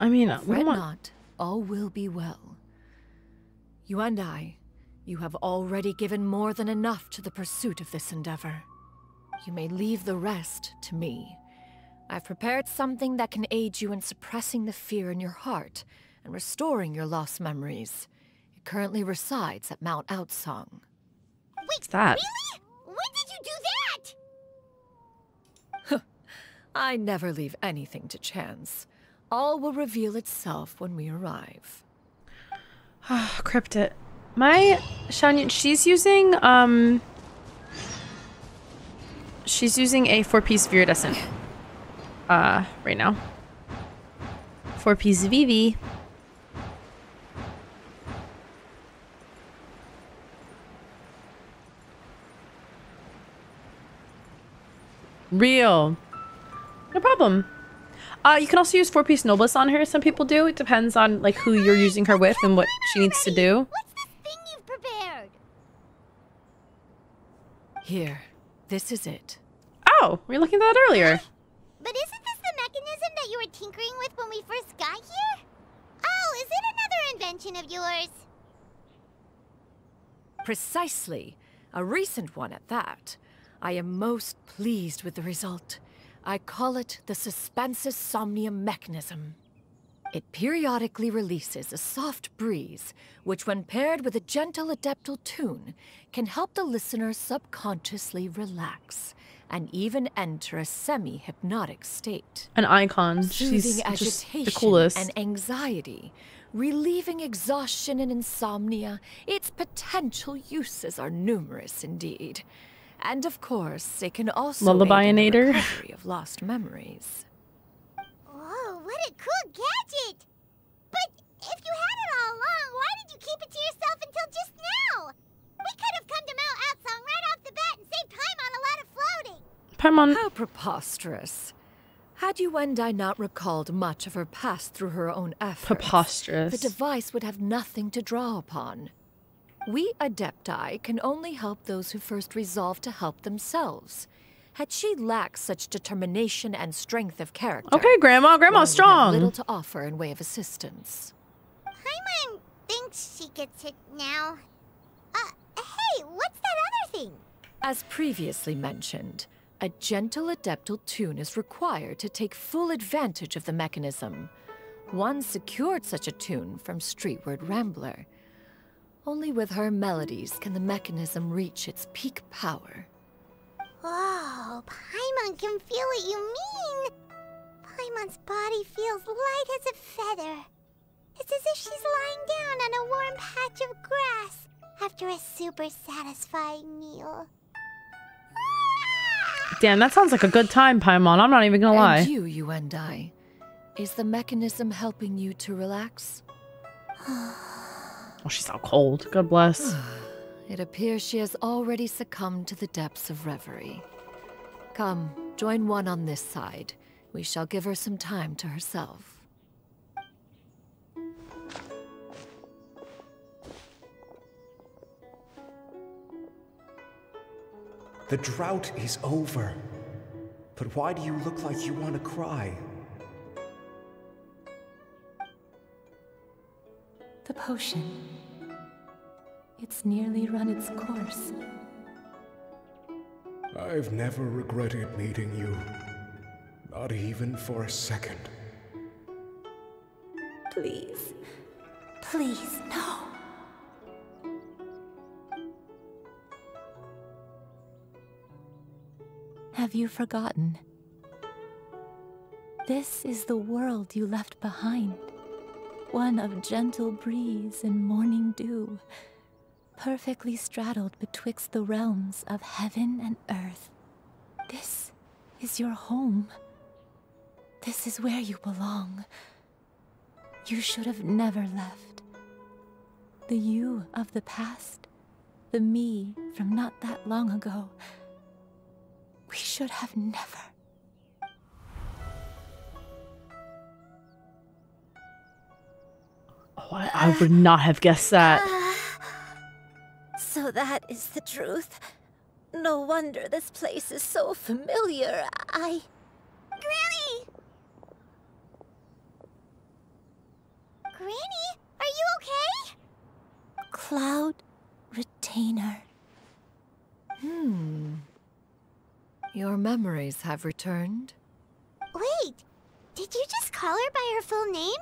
Speaker 1: I mean, uh, we
Speaker 2: Fret
Speaker 1: don't want.
Speaker 2: not, all will be well. You and I, you have already given more than enough to the pursuit of this endeavor. You may leave the rest to me. I've prepared something that can aid you in suppressing the fear in your heart and restoring your lost memories. It currently resides at Mount Aocang.
Speaker 3: Wait,
Speaker 1: that?
Speaker 3: really? When did you do that?
Speaker 2: I never leave anything to chance. All will reveal itself when we arrive.
Speaker 1: Cryptid. My Xianyun, she's using, um. She's using a four piece viridescent. Uh, right now. Four piece Vivi. Real. No problem. Uh, you can also use four piece noblesse on her. Some people do. It depends on like who you're using her with and what she needs to do.
Speaker 3: What's this thing you've prepared.
Speaker 2: Here, this is it.
Speaker 1: Oh, we were looking at that earlier. *laughs*
Speaker 3: But isn't this the mechanism that you were tinkering with when we first got here? Oh, is it another invention of yours?
Speaker 2: Precisely. A recent one at that. I am most pleased with the result. I call it the Suspensus Somnium mechanism. It periodically releases a soft breeze, which, when paired with a gentle adeptal tune, can help the listener subconsciously relax and even enter a semi hypnotic state.
Speaker 1: An icon. She's just
Speaker 2: agitation
Speaker 1: the coolest.
Speaker 2: and anxiety, relieving exhaustion and insomnia. Its potential uses are numerous indeed. And of course, it can also aid in the recovery of lost memories.
Speaker 3: Whoa, what a cool gadget! But if you had it all along, why did you keep it to yourself until just now? We could have come to Mount Aocang right off the bat and saved time on a lot of floating.
Speaker 1: Paimon.
Speaker 2: How preposterous. Had you and I not recalled much of her past through her own efforts,
Speaker 1: Preposterous.
Speaker 2: the device would have nothing to draw upon. We Adepti can only help those who first resolve to help themselves. Had she lacked such determination and strength of character,
Speaker 1: Okay, Grandma. Grandma's
Speaker 2: one would have
Speaker 1: strong.
Speaker 2: little to offer in way of assistance.
Speaker 3: Paimon thinks she gets it now. Uh, hey, what's that other thing?
Speaker 2: As previously mentioned, a gentle adeptal tune is required to take full advantage of the mechanism. One secured such a tune from Streetward Rambler. Only with her melodies can the mechanism reach its peak power.
Speaker 3: Oh, Paimon can feel what you mean. Paimon's body feels light as a feather. It's as if she's lying down on a warm patch of grass after a super satisfying meal.
Speaker 1: Damn, that sounds like a good time, Paimon. I'm not even gonna lie.
Speaker 2: And you, you and I. Is the mechanism helping you to relax? *sighs* *sighs*
Speaker 1: Oh, Oh, she's all cold. God bless. *sighs*
Speaker 2: It appears she has already succumbed to the depths of reverie. Come, join one on this side. We shall give her some time to herself.
Speaker 16: The drought is over. But why do you look like you want to cry?
Speaker 17: The potion. It's nearly run its course.
Speaker 18: I've never regretted meeting you. Not even for a second.
Speaker 17: Please. Please, no. Have you forgotten? This is the world you left behind. One of gentle breeze and morning dew, perfectly straddled betwixt the realms of heaven and earth. This is your home. This is where you belong. You should have never left. The you of the past, the me from not that long ago. We should have never.
Speaker 1: Oh, I, I would not have guessed that. *sighs*
Speaker 11: So that is the truth. No wonder this place is so familiar. I.
Speaker 3: Granny! Granny, are you okay?
Speaker 17: Cloud Retainer.
Speaker 2: Hmm. Your memories have returned?
Speaker 3: Wait, did you just call her by her full name?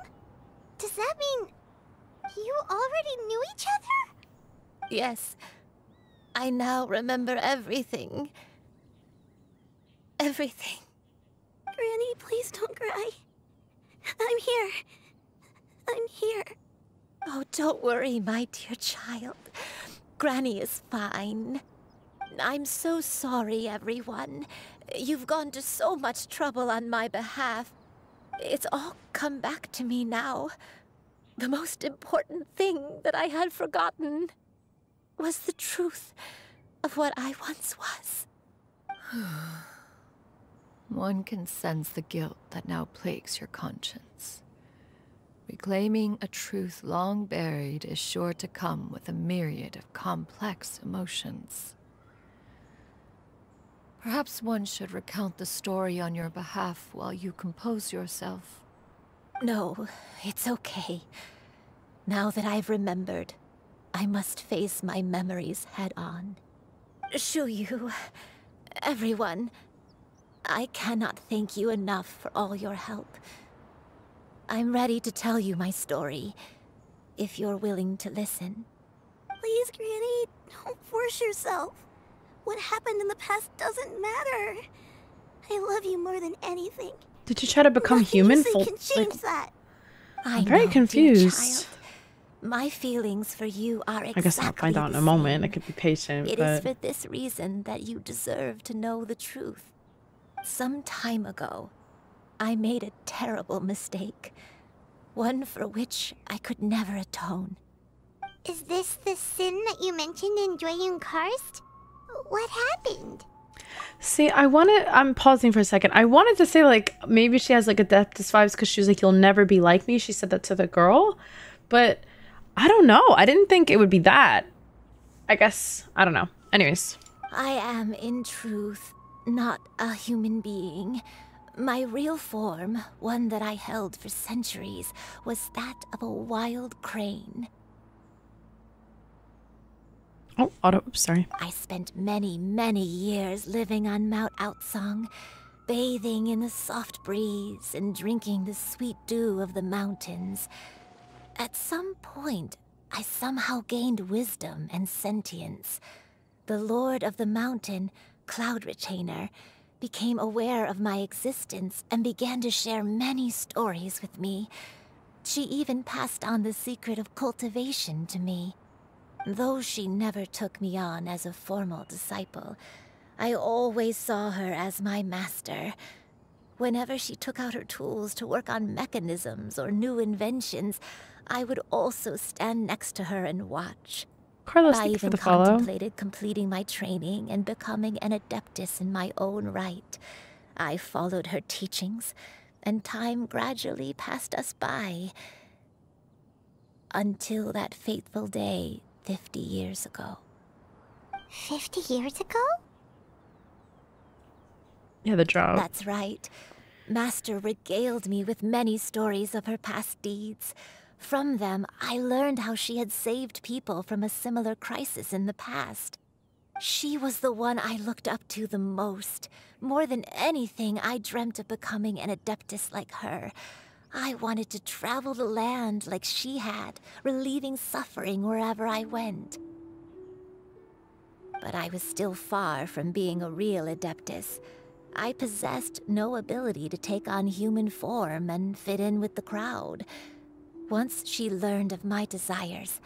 Speaker 3: Does that mean you already knew each other?
Speaker 11: Yes. I now remember everything. Everything.
Speaker 9: Granny, please don't cry. I'm here. I'm here.
Speaker 11: Oh, don't worry, my dear child. Granny is fine. I'm so sorry, everyone. You've gone to so much trouble on my behalf. It's all come back to me now. The most important thing that I had forgotten was the truth of what I once was. *sighs*
Speaker 2: One can sense the guilt that now plagues your conscience. Reclaiming a truth long buried is sure to come with a myriad of complex emotions. Perhaps one should recount the story on your behalf while you compose yourself.
Speaker 11: No, it's okay. Now that I've remembered, I must face my memories head on. Shuyu, everyone, I cannot thank you enough for all your help. I'm ready to tell you my story, if you're willing to listen.
Speaker 9: Please, Granny, don't force yourself. What happened in the past doesn't matter. I love you more than anything.
Speaker 1: Did you try to become human?
Speaker 9: Nothing
Speaker 1: Full,
Speaker 9: can change
Speaker 1: like,
Speaker 9: that.
Speaker 11: I
Speaker 1: I'm very
Speaker 11: know, dear
Speaker 1: confused.
Speaker 11: child. My feelings for you are exactly
Speaker 1: I guess I'll find out in a moment. I could be patient,
Speaker 11: It is
Speaker 1: but
Speaker 11: for this reason that you deserve to know the truth. Some time ago, I made a terrible mistake. One for which I could never atone.
Speaker 3: Is this the sin that you mentioned in Jueyun Karst? What happened?
Speaker 1: See, I wanted. I'm pausing for a second. I wanted to say like maybe she has like Adeptus vibes because she was like, "You'll never be like me." She said that to the girl, but I don't know. I didn't think it would be that. I guess I don't know. Anyways,
Speaker 11: I am, in truth, not a human being. My real form, one that I held for centuries, was that of a wild crane.
Speaker 1: Oh, auto. Oops, sorry.
Speaker 11: I spent many, many years living on Mount Aocang, bathing in the soft breeze and drinking the sweet dew of the mountains. At some point, I somehow gained wisdom and sentience. The Lord of the Mountain, Cloud Retainer, became aware of my existence and began to share many stories with me. She even passed on the secret of cultivation to me. Though she never took me on as a formal disciple, I always saw her as my master. Whenever she took out her tools to work on mechanisms or new inventions, I would also stand next to her and watch.
Speaker 1: Carlos,
Speaker 11: I even contemplated completing my training and becoming an adeptus in my own right. I followed her teachings, and time gradually passed us by. Until that fateful day 50 years ago.
Speaker 3: 50 years ago?
Speaker 1: Yeah, the drought.
Speaker 11: That's right. Master regaled me with many stories of her past deeds. From them, I learned how she had saved people from a similar crisis in the past. She was the one I looked up to the most. More than anything, I dreamt of becoming an adeptus like her. I wanted to travel the land like she had, relieving suffering wherever I went. But I was still far from being a real adeptus. I possessed no ability to take on human form and fit in with the crowd. Once she learned of my desires,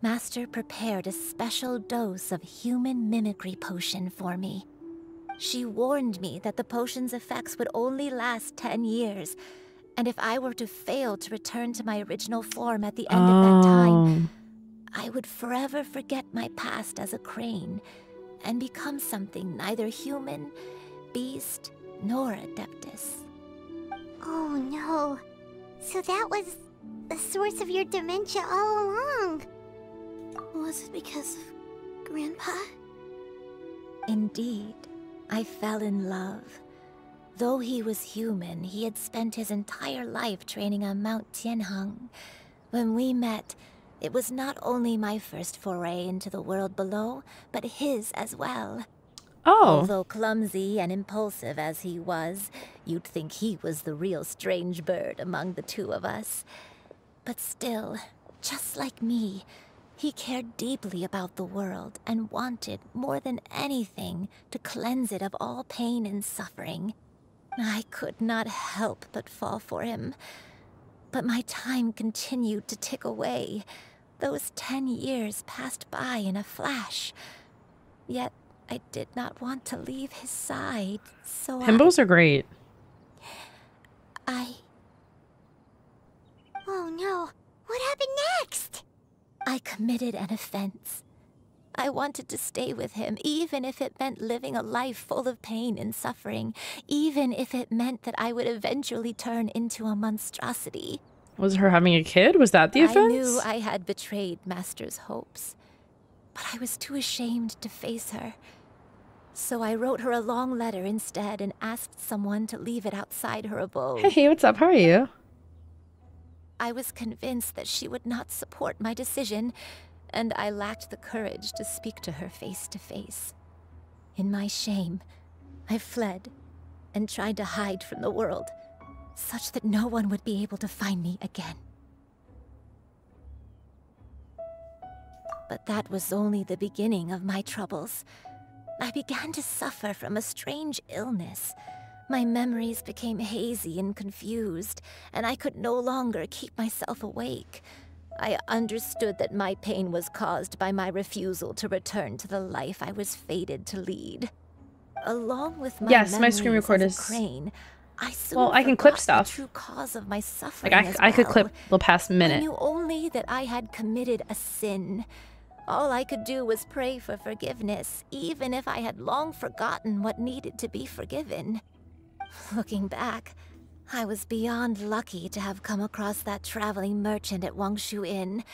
Speaker 11: Master prepared a special dose of human mimicry potion for me. She warned me that the potion's effects would only last 10 years, and if I were to fail to return to my original form at the end of that time, oh. I would forever forget my past as a crane and become something neither human, beast, nor adeptus.
Speaker 3: Oh no. So that was the source of your dementia all along.
Speaker 9: Was it because of Grandpa?
Speaker 11: Indeed, I fell in love. Though he was human, he had spent his entire life training on Mount Tianheng. When we met, it was not only my first foray into the world below, but his as well.
Speaker 1: Oh.
Speaker 11: Although clumsy and impulsive as he was, you'd think he was the real strange bird among the two of us. But still, just like me, he cared deeply about the world and wanted, more than anything, to cleanse it of all pain and suffering. I could not help but fall for him. But my time continued to tick away. Those ten years passed by in a flash. Yet I did not want to leave his side, so
Speaker 1: Himbos are great.
Speaker 11: I...
Speaker 3: Oh no. What happened next?
Speaker 11: I committed an offense. I wanted to stay with him, even if it meant living a life full of pain and suffering, even if it meant that I would eventually turn into a monstrosity.
Speaker 1: Was her having a kid? Was that the offense?
Speaker 11: I knew I had betrayed Master's hopes, but I was too ashamed to face her. So I wrote her a long letter instead and asked someone to leave it outside her abode.
Speaker 1: Hey, what's up? How are you?
Speaker 11: I was convinced that she would not support my decision, and I lacked the courage to speak to her face to face. In my shame, I fled and tried to hide from the world, such that no one would be able to find me again. But that was only the beginning of my troubles. I began to suffer from a strange illness. My memories became hazy and confused, and I could no longer keep myself awake. I understood that my pain was caused by my refusal to return to the life I was fated to lead. Along with my
Speaker 1: Yes, my screen record is-
Speaker 11: crane, I
Speaker 1: Well, I can clip stuff.
Speaker 11: The true cause of my suffering
Speaker 1: Like I,
Speaker 11: as
Speaker 1: I could clip the past minute.
Speaker 11: I knew only that I had committed a sin. All I could do was pray for forgiveness, even if I had long forgotten what needed to be forgiven. Looking back, I was beyond lucky to have come across that traveling merchant at Wangshu Inn.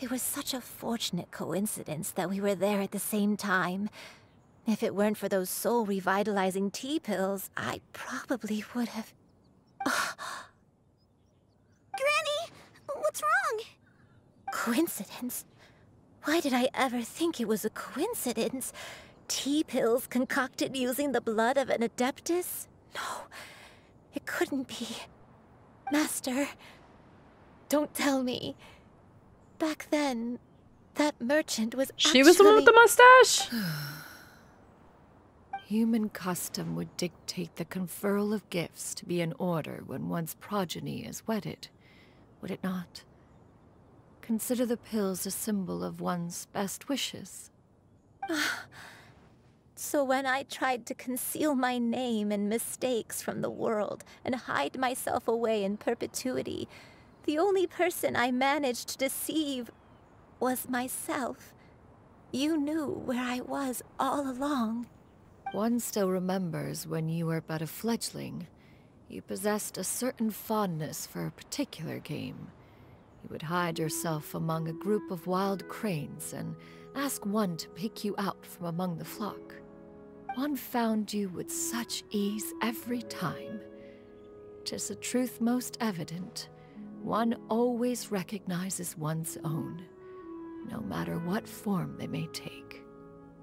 Speaker 11: It was such a fortunate coincidence that we were there at the same time. If it weren't for those soul revitalizing tea pills, I probably would have. *gasps*
Speaker 9: Granny, what's wrong?
Speaker 11: Coincidence? Why did I ever think it was a coincidence? Tea pills concocted using the blood of an adeptus? No, it couldn't be. Master, don't tell me. Back then, that merchant was
Speaker 1: She was the one with the mustache? *sighs*
Speaker 2: Human custom would dictate the conferral of gifts to be in order when one's progeny is wedded, would it not? Consider the pills a symbol of one's best wishes. *sighs* *sighs*
Speaker 11: So when I tried to conceal my name and mistakes from the world and hide myself away in perpetuity, the only person I managed to deceive was myself. You knew where I was all along.
Speaker 2: One still remembers when you were but a fledgling. You possessed a certain fondness for a particular game. You would hide yourself among a group of wild cranes and ask one to pick you out from among the flock. One found you with such ease every time. Tis a truth most evident. One always recognizes one's own, no matter what form they may take.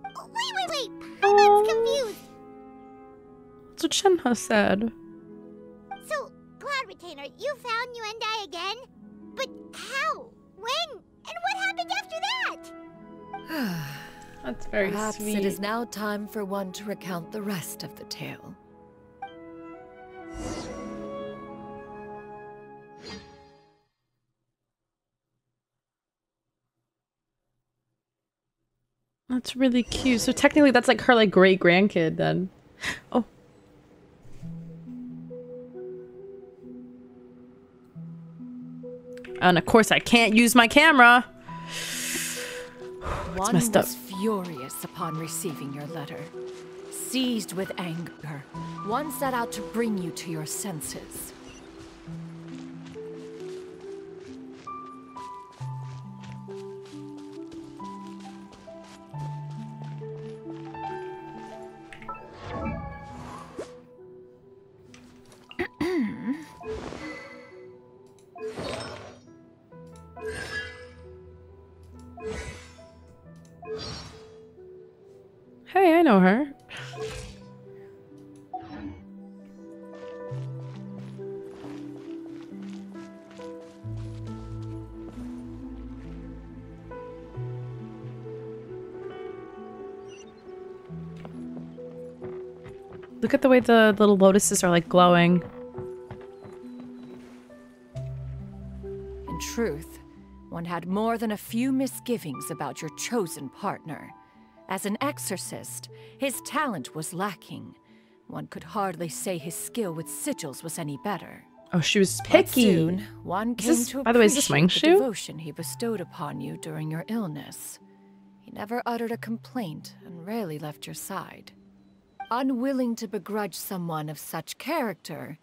Speaker 3: Wait, wait, wait! Paimon's confused!
Speaker 1: That's what Shenhe said.
Speaker 3: So, Cloud Retainer, you found Yuendai again? But how? When? And what happened after that? *sighs* *sighs*
Speaker 1: That's very
Speaker 2: Perhaps
Speaker 1: sweet.
Speaker 2: it is now time for one to recount the rest of the tale.
Speaker 1: That's really cute. So technically that's like her like great grandkid then. *gasps* Oh. And of course I can't use my camera. *sighs* It's
Speaker 2: One
Speaker 1: messed up.
Speaker 2: Furious upon receiving your letter. Seized with anger, one set out to bring you to your senses.
Speaker 1: Look at the way the little lotuses are like glowing.
Speaker 2: In truth, one had more than a few misgivings about your chosen partner. As an exorcist, his talent was lacking. One could hardly say his skill with sigils was any better.
Speaker 1: Oh, she was
Speaker 2: But
Speaker 1: picky.
Speaker 2: soon, one came
Speaker 1: this-
Speaker 2: to
Speaker 1: by the way, is this
Speaker 2: appreciate the devotion he bestowed upon you during your illness. He never uttered a complaint and rarely left your side. Unwilling to begrudge someone of such character,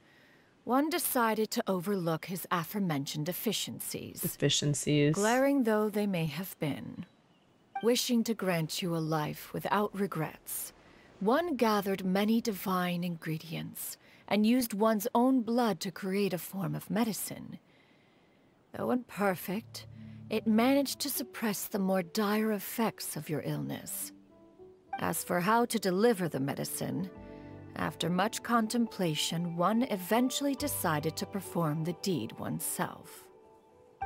Speaker 2: one decided to overlook his aforementioned deficiencies.
Speaker 1: Deficiencies.
Speaker 2: Glaring though they may have been. Wishing to grant you a life without regrets, one gathered many divine ingredients and used one's own blood to create a form of medicine. Though imperfect, it managed to suppress the more dire effects of your illness. As for how to deliver the medicine, after much contemplation, one eventually decided to perform the deed oneself.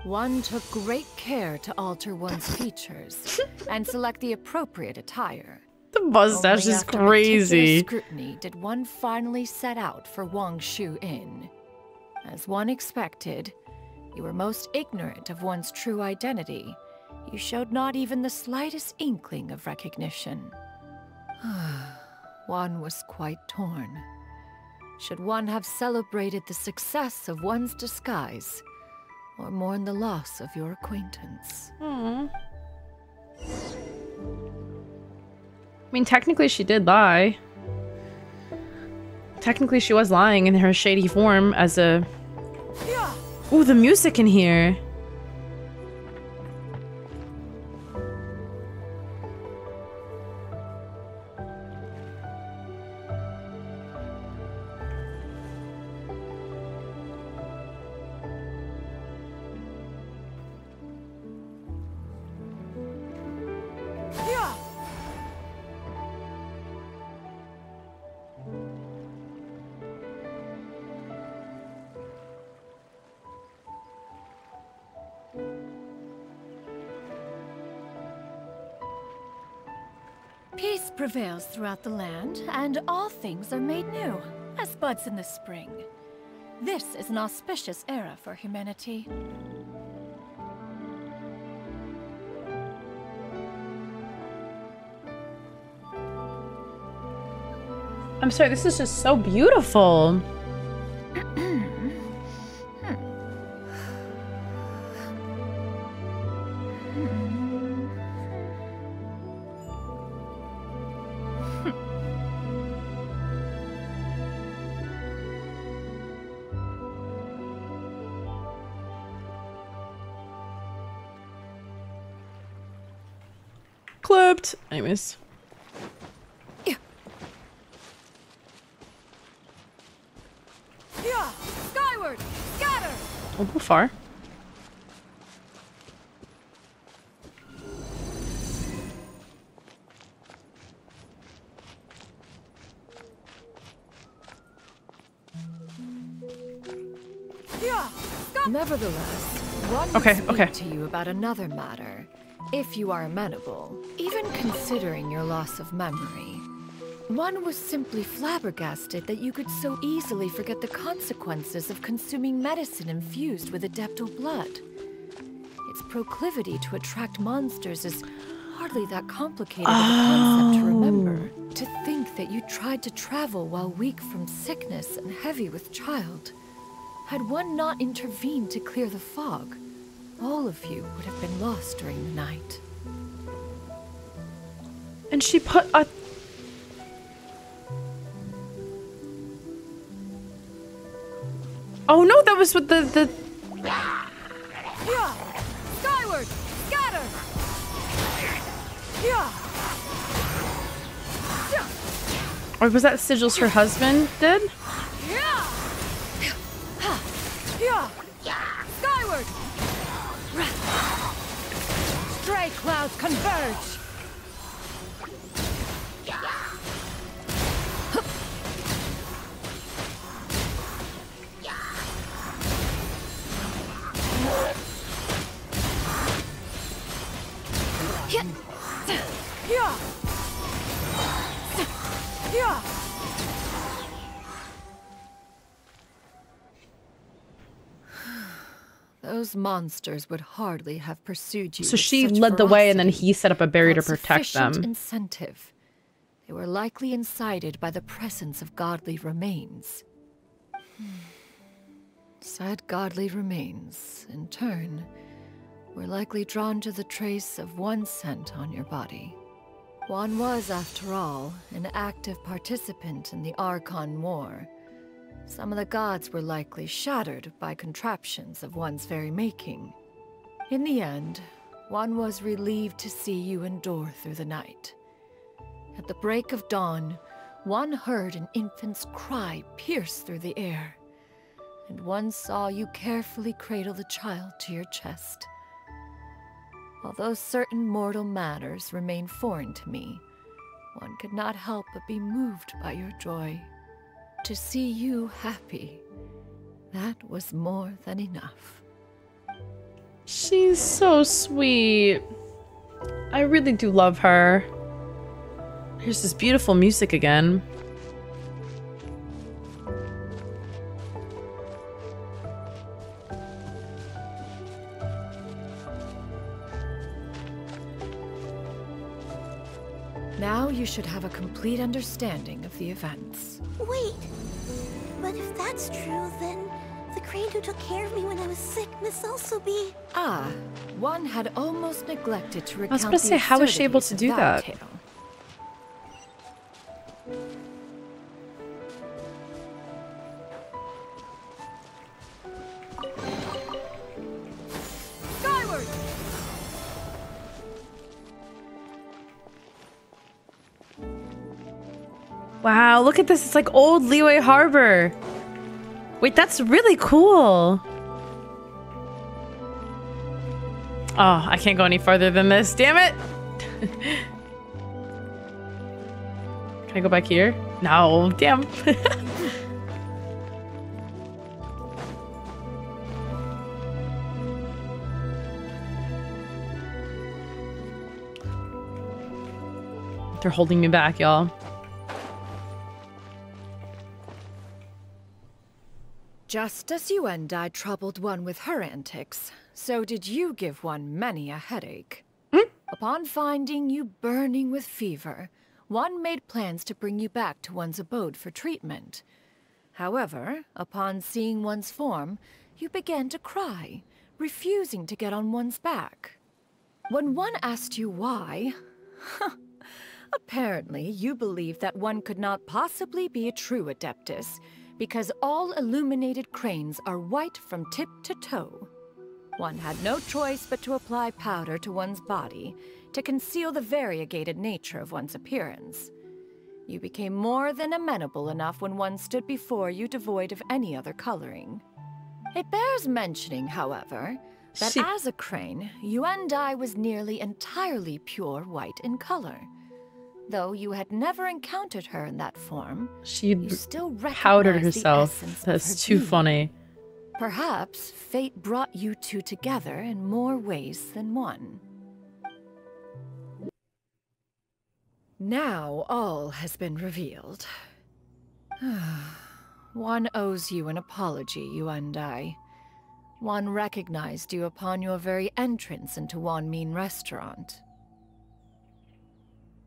Speaker 2: One took great care to alter one's *laughs* features and select the appropriate attire.
Speaker 1: The mustache
Speaker 2: Only
Speaker 1: is crazy.
Speaker 2: scrutiny did one finally set out for Wangshu Inn. As one expected, you were most ignorant of one's true identity. You showed not even the slightest inkling of recognition. *sighs* one was quite torn. Should one have celebrated the success of one's disguise, or mourn the loss of your acquaintance? Hmm.
Speaker 1: I mean, technically she did lie. Technically she was lying in her shady form as a... Ooh, the music in here.
Speaker 2: Throughout the land, and all things are made new, as buds in the spring. This is an auspicious era for humanity.
Speaker 1: I'm sorry, this is just so beautiful. Clipped. Anyways.
Speaker 2: Yeah! Skyward! Scatter!
Speaker 1: Oh, A little far.
Speaker 2: Nevertheless, one would
Speaker 1: Okay, okay.
Speaker 2: to you about another matter, if you are amenable, even considering your loss of memory. One was simply flabbergasted that you could so easily forget the consequences of consuming medicine infused with Adeptal blood. Its proclivity to attract monsters is hardly that complicated of a concept to remember. Oh. To think that you tried to travel while weak from sickness and heavy with child. Had one not intervened to clear the fog, all of you would have been lost during the night.
Speaker 1: And she put a. Oh no, that was with the the.
Speaker 2: Yeah! Skyward! Scatter! Yeah!
Speaker 1: Or was that sigils her husband did?
Speaker 2: Yeah! Yeah! Skyward! Converge! Those monsters would hardly have pursued you.
Speaker 1: So she led the way, and then he set up a barrier to protect them.
Speaker 2: Incentive. They were likely incited by the presence of godly remains. Hmm. Sad godly remains, in turn, were likely drawn to the trace of one scent on your body. One was, after all, an active participant in the Archon War. Some of the gods were likely shattered by contraptions of one's very making. In the end, one was relieved to see you endure through the night. At the break of dawn, one heard an infant's cry pierce through the air, and one saw you carefully cradle the child to your chest. Although certain mortal matters remain foreign to me, one could not help but be moved by your joy. To see you happy, that was more than enough.
Speaker 1: She's so sweet. I really do love her. Here's this beautiful music again.
Speaker 2: You should have a complete understanding of the events.
Speaker 9: Wait, but if that's true, then the crane who took care of me when I was sick must also be.
Speaker 2: Ah, one had almost neglected to recount
Speaker 1: I was
Speaker 2: gonna
Speaker 1: say, how was she able to do
Speaker 2: of
Speaker 1: that? Wow, look at this. It's like old Liyue Harbor. Wait, that's really cool. Oh, I can't go any farther than this. Damn it. *laughs* Can I go back here? No, damn. *laughs* They're holding me back, y'all.
Speaker 2: Just as you and I troubled one with her antics, so did you give one many a headache. Hmm? Upon finding you burning with fever, one made plans to bring you back to one's abode for treatment. However, upon seeing one's form, you began to cry, refusing to get on one's back. When one asked you why, *laughs* apparently you believed that one could not possibly be a true Adeptus, because all illuminated cranes are white from tip to toe. One had no choice but to apply powder to one's body to conceal the variegated nature of one's appearance. You became more than amenable enough when one stood before you devoid of any other coloring. It bears mentioning, however, that
Speaker 1: She-
Speaker 2: as a crane, you and I was nearly entirely pure white in color. Though you had never encountered her in that form,
Speaker 1: She
Speaker 2: still
Speaker 1: powdered herself. That's
Speaker 2: her
Speaker 1: too
Speaker 2: beauty.
Speaker 1: funny.
Speaker 2: Perhaps fate brought you two together in more ways than one. Now all has been revealed. *sighs* one owes you an apology, you and I. One recognized you upon your very entrance into Wanmin restaurant.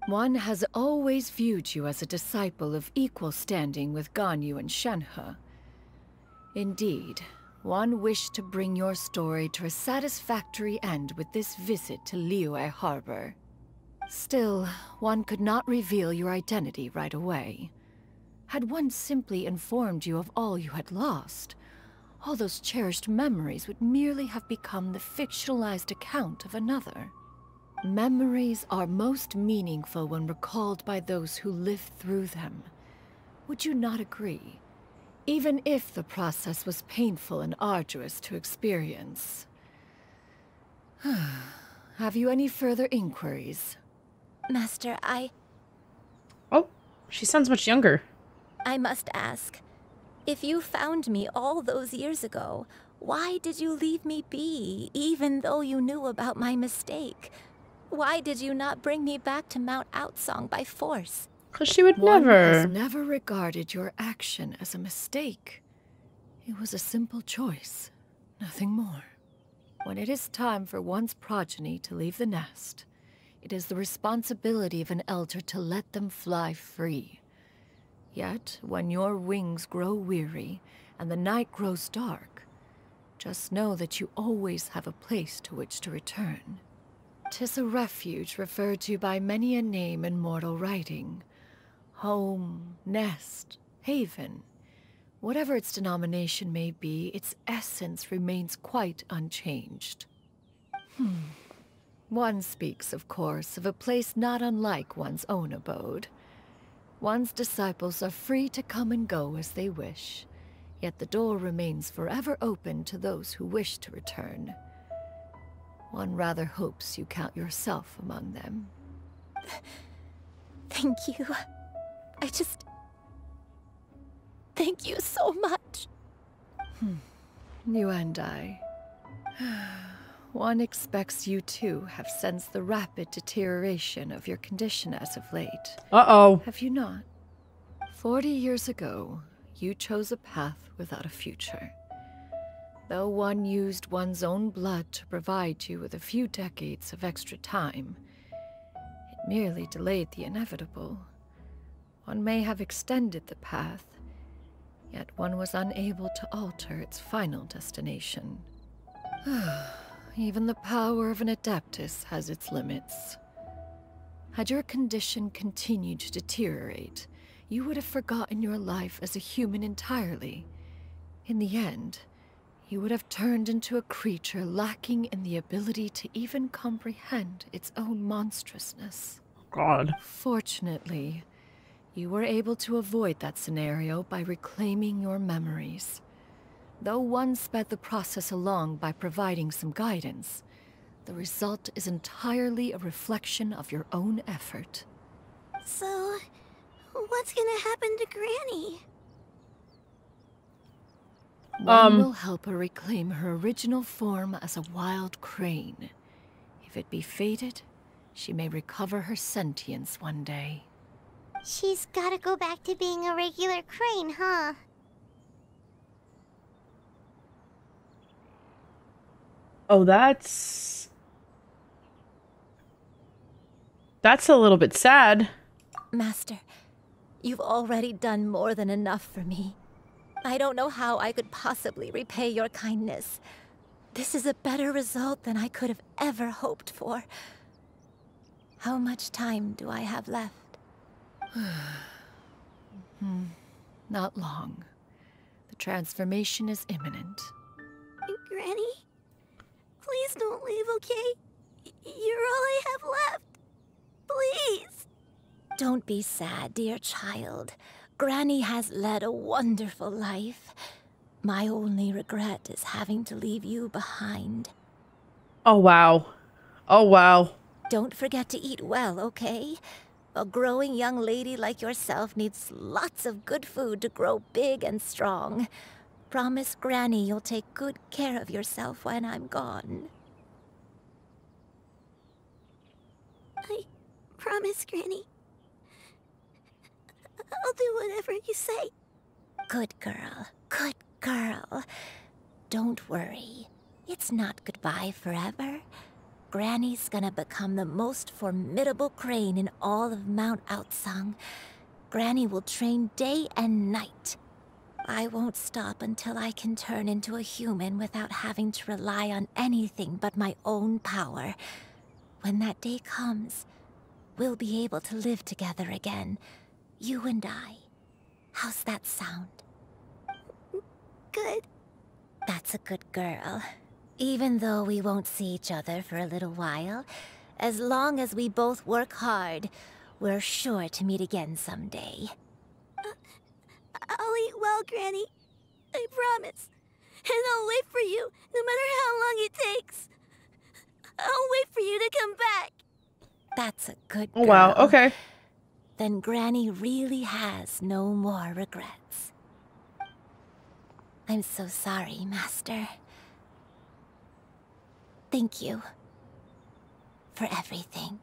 Speaker 2: One has always viewed you as a disciple of equal standing with Ganyu and Shenhe. Indeed, one wished to bring your story to a satisfactory end with this visit to Liyue Harbor. Still, one could not reveal your identity right away. Had one simply informed you of all you had lost, all those cherished memories would merely have become the fictionalized account of another. Memories are most meaningful when recalled by those who lived through them. Would you not agree? Even if the process was painful and arduous to experience. *sighs* Have you any further inquiries?
Speaker 11: Master, I.
Speaker 1: Oh, she sounds much younger.
Speaker 11: I must ask. If you found me all those years ago, why did you leave me be, even though you knew about my mistake? Why did you not bring me back to Mount Aocang by force?
Speaker 1: Because she would
Speaker 2: One
Speaker 1: never.
Speaker 2: has never regarded your action as a mistake. It was a simple choice, nothing more. When it is time for one's progeny to leave the nest, it is the responsibility of an elder to let them fly free. Yet, when your wings grow weary and the night grows dark, just know that you always have a place to which to return. Tis a refuge referred to by many a name in mortal writing. Home, nest, haven. Whatever its denomination may be, its essence remains quite unchanged. Hmm. One speaks, of course, of a place not unlike one's own abode. One's disciples are free to come and go as they wish, yet the door remains forever open to those who wish to return. One rather hopes you count yourself among them. *sighs*
Speaker 11: Thank you. I just. Thank you so much. Hmm.
Speaker 2: You and I. *sighs* One expects you too have sensed the rapid deterioration of your condition as of late.
Speaker 1: Uh-oh.
Speaker 2: Have you not? Forty years ago, you chose a path without a future. Though one used one's own blood to provide you with a few decades of extra time, it merely delayed the inevitable. One may have extended the path, yet one was unable to alter its final destination. *sighs* Even the power of an Adeptus has its limits. Had your condition continued to deteriorate, you would have forgotten your life as a human entirely. In the end, you would have turned into a creature lacking in the ability to even comprehend its own monstrousness.
Speaker 1: God.
Speaker 2: Fortunately, you were able to avoid that scenario by reclaiming your memories. Though one sped the process along by providing some guidance, the result is entirely a reflection of your own effort.
Speaker 9: So, what's gonna happen to Granny?
Speaker 2: One
Speaker 1: Um.
Speaker 2: will help her reclaim her original form as a wild crane. If it be fated, she may recover her sentience one day.
Speaker 3: She's gotta go back to being a regular crane, huh?
Speaker 1: Oh, that's That's a little bit sad.
Speaker 11: Master, you've already done more than enough for me. I don't know how I could possibly repay your kindness. This is a better result than I could have ever hoped for. How much time do I have left? *sighs*
Speaker 2: Hmm, Not long. The transformation is imminent.
Speaker 9: Granny, please don't leave, okay? You're all I have left. Please.
Speaker 11: Don't be sad, dear child. Granny has led a wonderful life. My only regret is having to leave you behind.
Speaker 1: Oh wow. Oh wow.
Speaker 11: Don't forget to eat well, okay? A growing young lady like yourself needs lots of good food to grow big and strong. Promise Granny you'll take good care of yourself when I'm gone.
Speaker 9: I promise, Granny. I'll do whatever you say.
Speaker 11: Good girl. Good girl. Don't worry. It's not goodbye forever. Granny's gonna become the most formidable crane in all of Mount Aocang. Granny will train day and night. I won't stop until I can turn into a human without having to rely on anything but my own power. When that day comes, we'll be able to live together again. You and I. How's that sound?
Speaker 9: Good.
Speaker 11: That's a good girl. Even though we won't see each other for a little while, as long as we both work hard, we're sure to meet again someday.
Speaker 9: Uh, I'll eat well, Granny. I promise. And I'll wait for you, no matter how long it takes. I'll wait for you to come back.
Speaker 11: That's a good
Speaker 1: Oh
Speaker 11: girl.
Speaker 1: wow. Okay.
Speaker 11: Then Granny really has no more regrets. I'm so sorry, Master. Thank you for everything.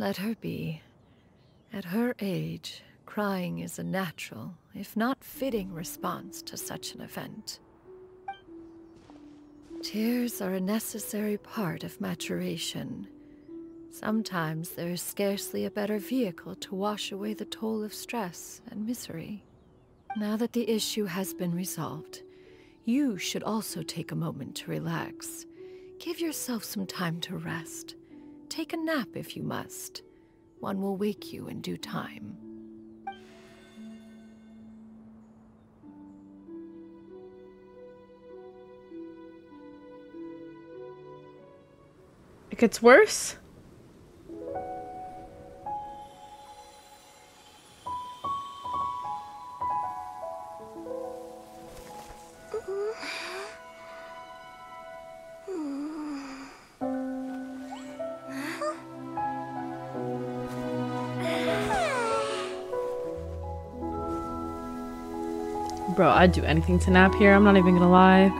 Speaker 2: Let her be. At her age, crying is a natural, if not fitting, response to such an event. Tears are a necessary part of maturation. Sometimes there is scarcely a better vehicle to wash away the toll of stress and misery. Now that the issue has been resolved, you should also take a moment to relax. Give yourself some time to rest. Take a nap if you must. One will wake you in due time.
Speaker 1: It gets worse. Bro, I'd do anything to nap here. I'm not even gonna lie.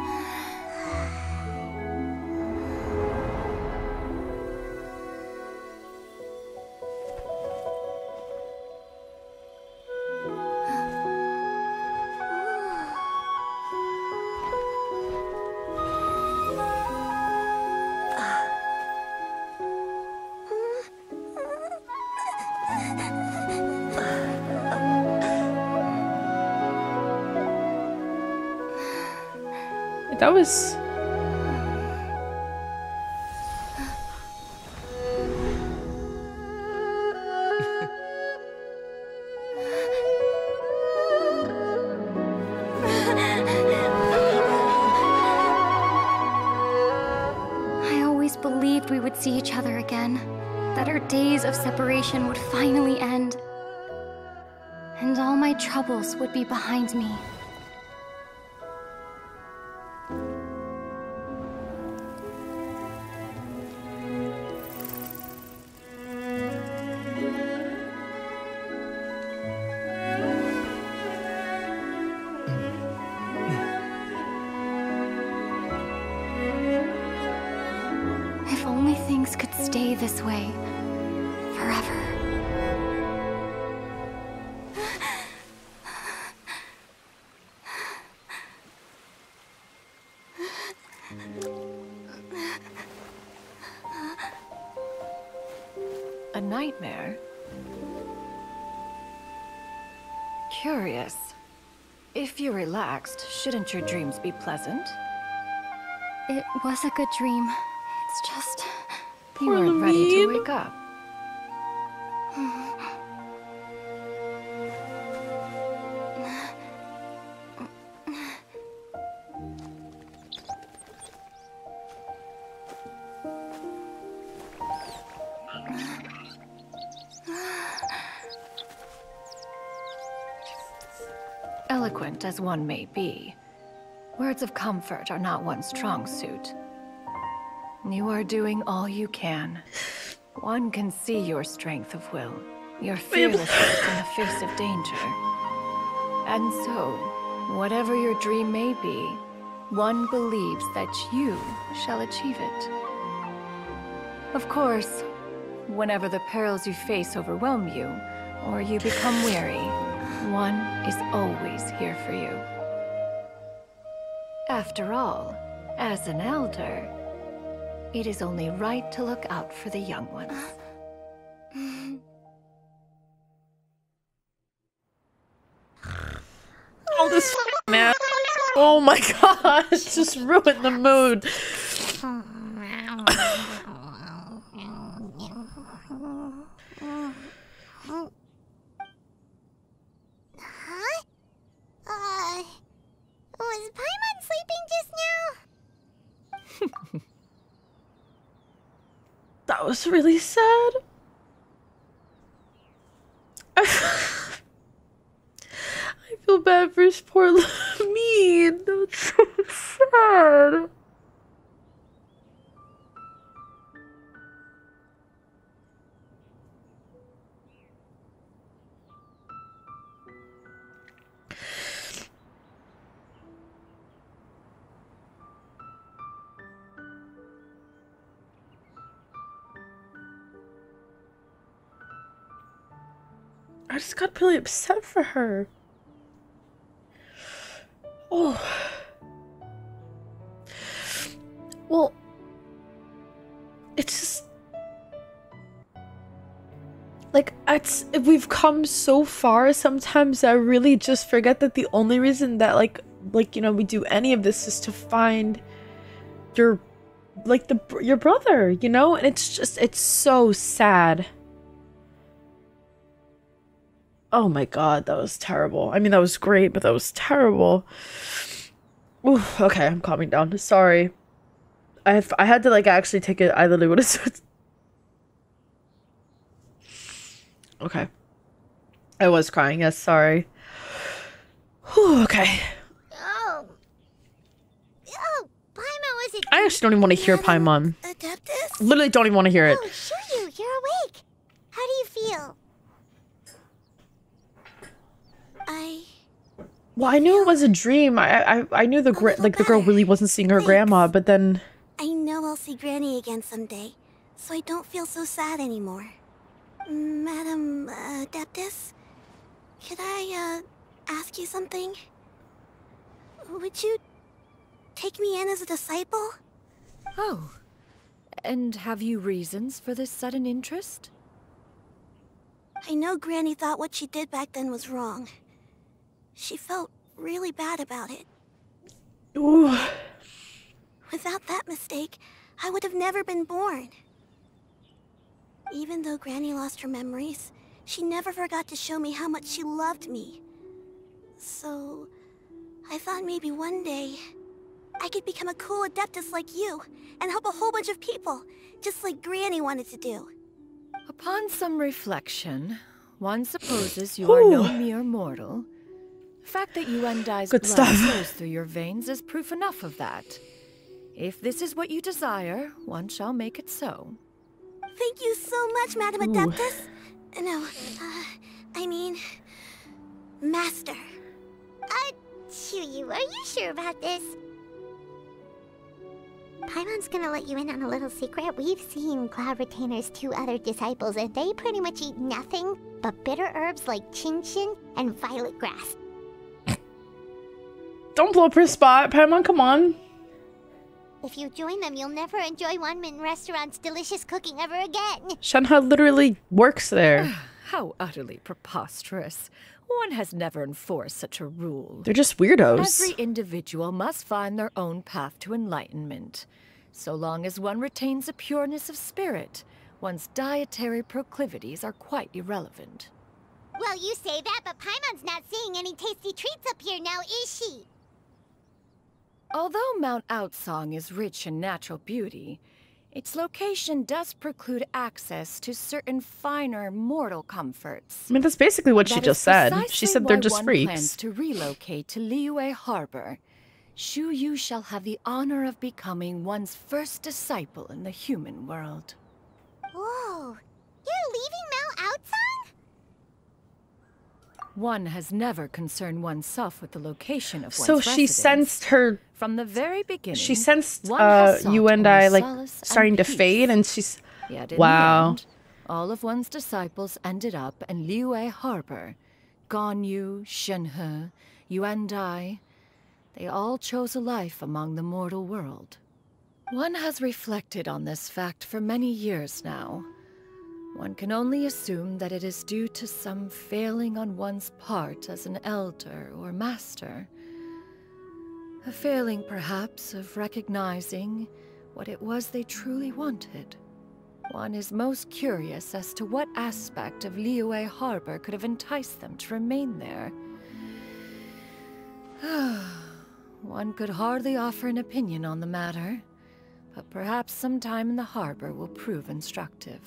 Speaker 1: was.
Speaker 19: I always believed we would see each other again, that our days of separation would finally end, and all my troubles would be behind me. This way forever.
Speaker 2: A nightmare? Curious. If you're relaxed, shouldn't your dreams be pleasant?
Speaker 19: It was a good dream. It's just.
Speaker 2: You weren't ready to wake up. Eloquent as one may be, words of comfort are not one's strong suit. You are doing all you can. One can see your strength of will, your fearlessness in the face of danger. And so, whatever your dream may be, one believes that you shall achieve it. Of course, whenever the perils you face overwhelm you, or you become weary, one is always here for you. After all, as an elder, it is only right to look out for the young ones.
Speaker 1: All this man. Oh my *laughs* gosh, just ruined the mood. *laughs*
Speaker 3: Huh? Uh, was Paimon sleeping just now?
Speaker 1: That was really sad. I feel bad for his poor *laughs* little me. That's so sad. Really upset for her. Oh. Well, it's just like it's we've come so far sometimes I really just forget that the only reason that like like you know we do any of this is to find your like the your brother, you know? And it's just it's so sad. Oh my god, that was terrible. I mean, that was great, but that was terrible. Ooh, okay, I'm calming down. Sorry. I have, I had to like actually take it. I literally would have. said. okay. I was crying. Yes, sorry. Whew, okay.
Speaker 3: Oh. Oh, Paimon was it?
Speaker 1: I actually don't even want to hear Paimon.
Speaker 3: Adeptus?
Speaker 1: Literally don't even want to hear it.
Speaker 3: Oh, sure you. You're awake. How do you feel?
Speaker 9: I.
Speaker 1: Well, I knew it was a dream. I I, I knew the gra- like the girl really wasn't seeing her grandma, but then
Speaker 9: I know I'll see Granny again someday, so I don't feel so sad anymore. Madam uh, Adeptus, could I, uh, ask you something? Would you take me in as a disciple?
Speaker 2: Oh. And have you reasons for this sudden interest?
Speaker 9: I know Granny thought what she did back then was wrong. She felt really bad about it.
Speaker 1: Ooh.
Speaker 9: Without that mistake, I would have never been born. Even though Granny lost her memories, she never forgot to show me how much she loved me. So, I thought maybe one day I could become a cool adeptus like you and help a whole bunch of people, just like Granny wanted to do.
Speaker 2: Upon some reflection, one supposes you are no mere mortal. The fact that Yuendai's
Speaker 1: Good
Speaker 2: blood
Speaker 1: stuff.
Speaker 2: flows through your veins is proof enough of that. If this is what you desire, one shall make it so.
Speaker 9: Thank you so much, Madam
Speaker 2: Ooh.
Speaker 9: Adeptus. No, uh, I mean, Master.
Speaker 3: Uh, Shuyu, are you sure about this? Paimon's gonna let you in on a little secret. We've seen Cloud Retainer's two other disciples, and they pretty much eat nothing but bitter herbs like qingxin and violet grass.
Speaker 1: Don't blow up her spot, Paimon. Come on.
Speaker 3: If you join them, you'll never enjoy Wanmin Restaurant's delicious cooking ever again.
Speaker 1: Shenhe literally works there. *sighs*
Speaker 2: How utterly preposterous. One has never enforced such a rule.
Speaker 1: They're just weirdos.
Speaker 2: Every individual must find their own path to enlightenment. So long as one retains a pureness of spirit, one's dietary proclivities are quite irrelevant.
Speaker 3: Well, you say that, but Paimon's not seeing any tasty treats up here now, is she?
Speaker 2: Although Mount Aocang is rich in natural beauty, its location does preclude access to certain finer mortal comforts.
Speaker 1: I mean, that's basically what she just said. She said they're
Speaker 2: why
Speaker 1: just
Speaker 2: one
Speaker 1: freaks.
Speaker 2: plans to relocate to Liyue Harbor. Shuyu shall have the honor of becoming one's first disciple in the human world.
Speaker 3: Whoa, you're leaving Mount Aocang?
Speaker 2: One has never concerned oneself with the location of one's
Speaker 1: So she
Speaker 2: residence.
Speaker 1: sensed her.
Speaker 2: From the very beginning,
Speaker 1: She sensed uh, you and I like
Speaker 2: and
Speaker 1: starting to fade, and she's. Wow.
Speaker 2: end, all of one's disciples ended up in Liyue Harbor. Ganyu, Shenhe, I. They all chose a life among the mortal world. One has reflected on this fact for many years now. One can only assume that it is due to some failing on one's part as an elder or master. A failing, perhaps, of recognizing what it was they truly wanted. One is most curious as to what aspect of Liyue Harbor could have enticed them to remain there. *sighs* One could hardly offer an opinion on the matter, but perhaps some time in the harbor will prove instructive.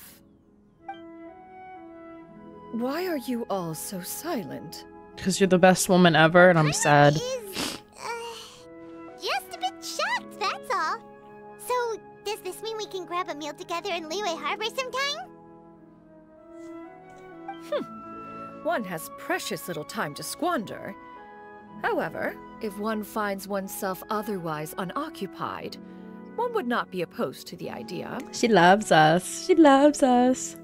Speaker 2: Why are you all so silent?
Speaker 1: Because you're the best woman ever, and I'm sad.
Speaker 3: This mean we can grab a meal together in Liyue Harbor sometime? Hmm.
Speaker 2: One has precious little time to squander. However, if one finds oneself otherwise unoccupied, one would not be opposed to the idea.
Speaker 1: She loves us. She loves us.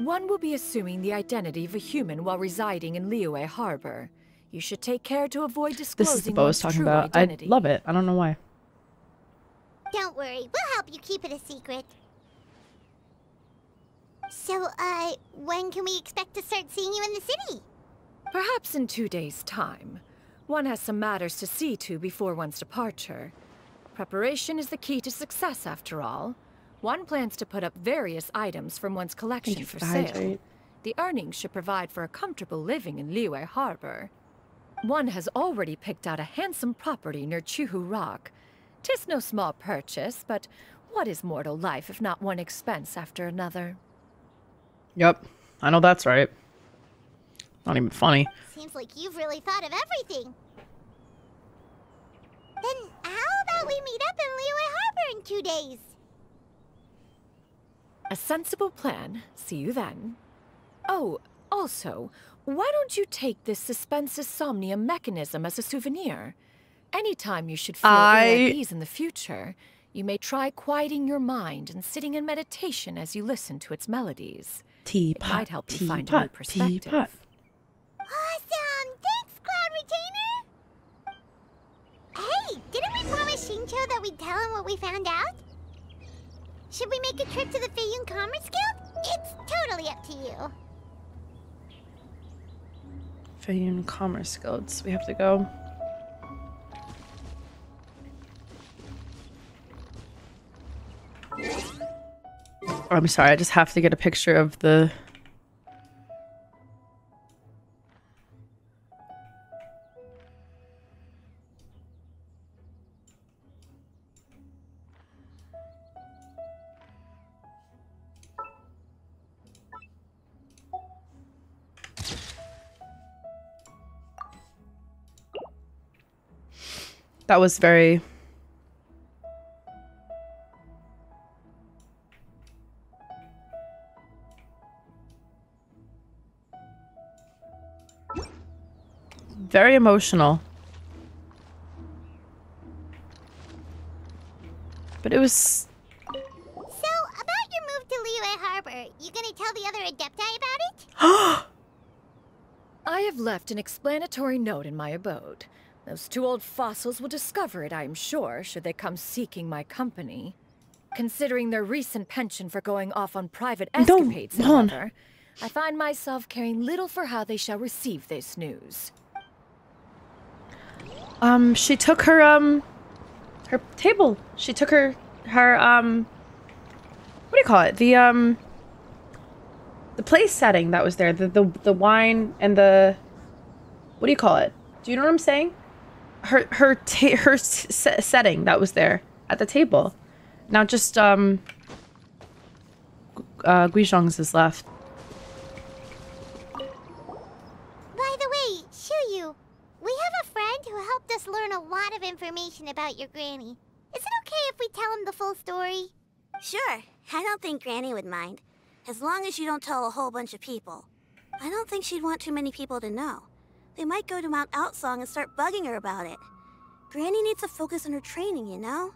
Speaker 2: One will be assuming the identity of a human while residing in Liyue Harbor. You should take care to avoid disclosing
Speaker 1: This is the bow I was
Speaker 2: one's
Speaker 1: talking
Speaker 2: true
Speaker 1: about.
Speaker 2: identity.
Speaker 1: I love it. I don't know why.
Speaker 3: Don't worry, we'll help you keep it a secret. So, uh, when can we expect to start seeing you in the city?
Speaker 2: Perhaps in two days' time. One has some matters to see to before one's departure. Preparation is the key to success, after all. One plans to put up various items from one's collection
Speaker 1: you
Speaker 2: for
Speaker 1: for
Speaker 2: sale.
Speaker 1: hydrate.
Speaker 2: The earnings should provide for a comfortable living in Liyue Harbor. One has already picked out a handsome property near Chihu Rock. Tis no small purchase, but what is mortal life if not one expense after another?
Speaker 1: Yep. I know that's right. Not even funny.
Speaker 3: Seems like you've really thought of everything. Then how about we meet up in Liyue Harbor in two days?
Speaker 2: A sensible plan. See you then. Oh, also, why don't you take this suspense insomnia mechanism as a souvenir? Anytime you should feel ill at ease in the future, you may try quieting your mind and sitting in meditation as you listen to its melodies.
Speaker 1: Teapot.
Speaker 2: it might help you find a new perspective.
Speaker 1: teapot.
Speaker 3: Awesome! Thanks, Cloud Retainer! Hey, didn't we promise Xingqiu that we'd tell him what we found out? Should we make a trip to the Feiyun Commerce Guild? It's totally up to you.
Speaker 1: Feiyun Commerce Guilds. We have to go. I'm sorry, I just have to get a picture of the... That was very Very emotional. But it was.
Speaker 3: So, about your move to Liyue Harbor, you gonna tell the other Adepti about it? *gasps*
Speaker 13: I have left an explanatory note in my abode. Those two old fossils will discover it, I am sure, should they come seeking my company. Considering their recent penchant for going off on private
Speaker 1: Don't-
Speaker 13: escapades,
Speaker 1: hold on.
Speaker 13: however, I find myself caring little for how they shall receive this news.
Speaker 1: Um, she took her, um, her table. She took her, her, um, what do you call it? The, um, the place setting that was there. The, the, the wine and the, what do you call it? Do you know what I'm saying? Her, her, her setting that was there at the table. Now just, um, uh, Guizhong's is left.
Speaker 3: We have a friend who helped us learn a lot of information about your granny. Is it okay if we tell him the full story?
Speaker 9: Sure. I don't think Granny would mind. As long as you don't tell a whole bunch of people. I don't think she'd want too many people to know. They might go to Mount Aocang and start bugging her about it. Granny needs to focus on her training, you know?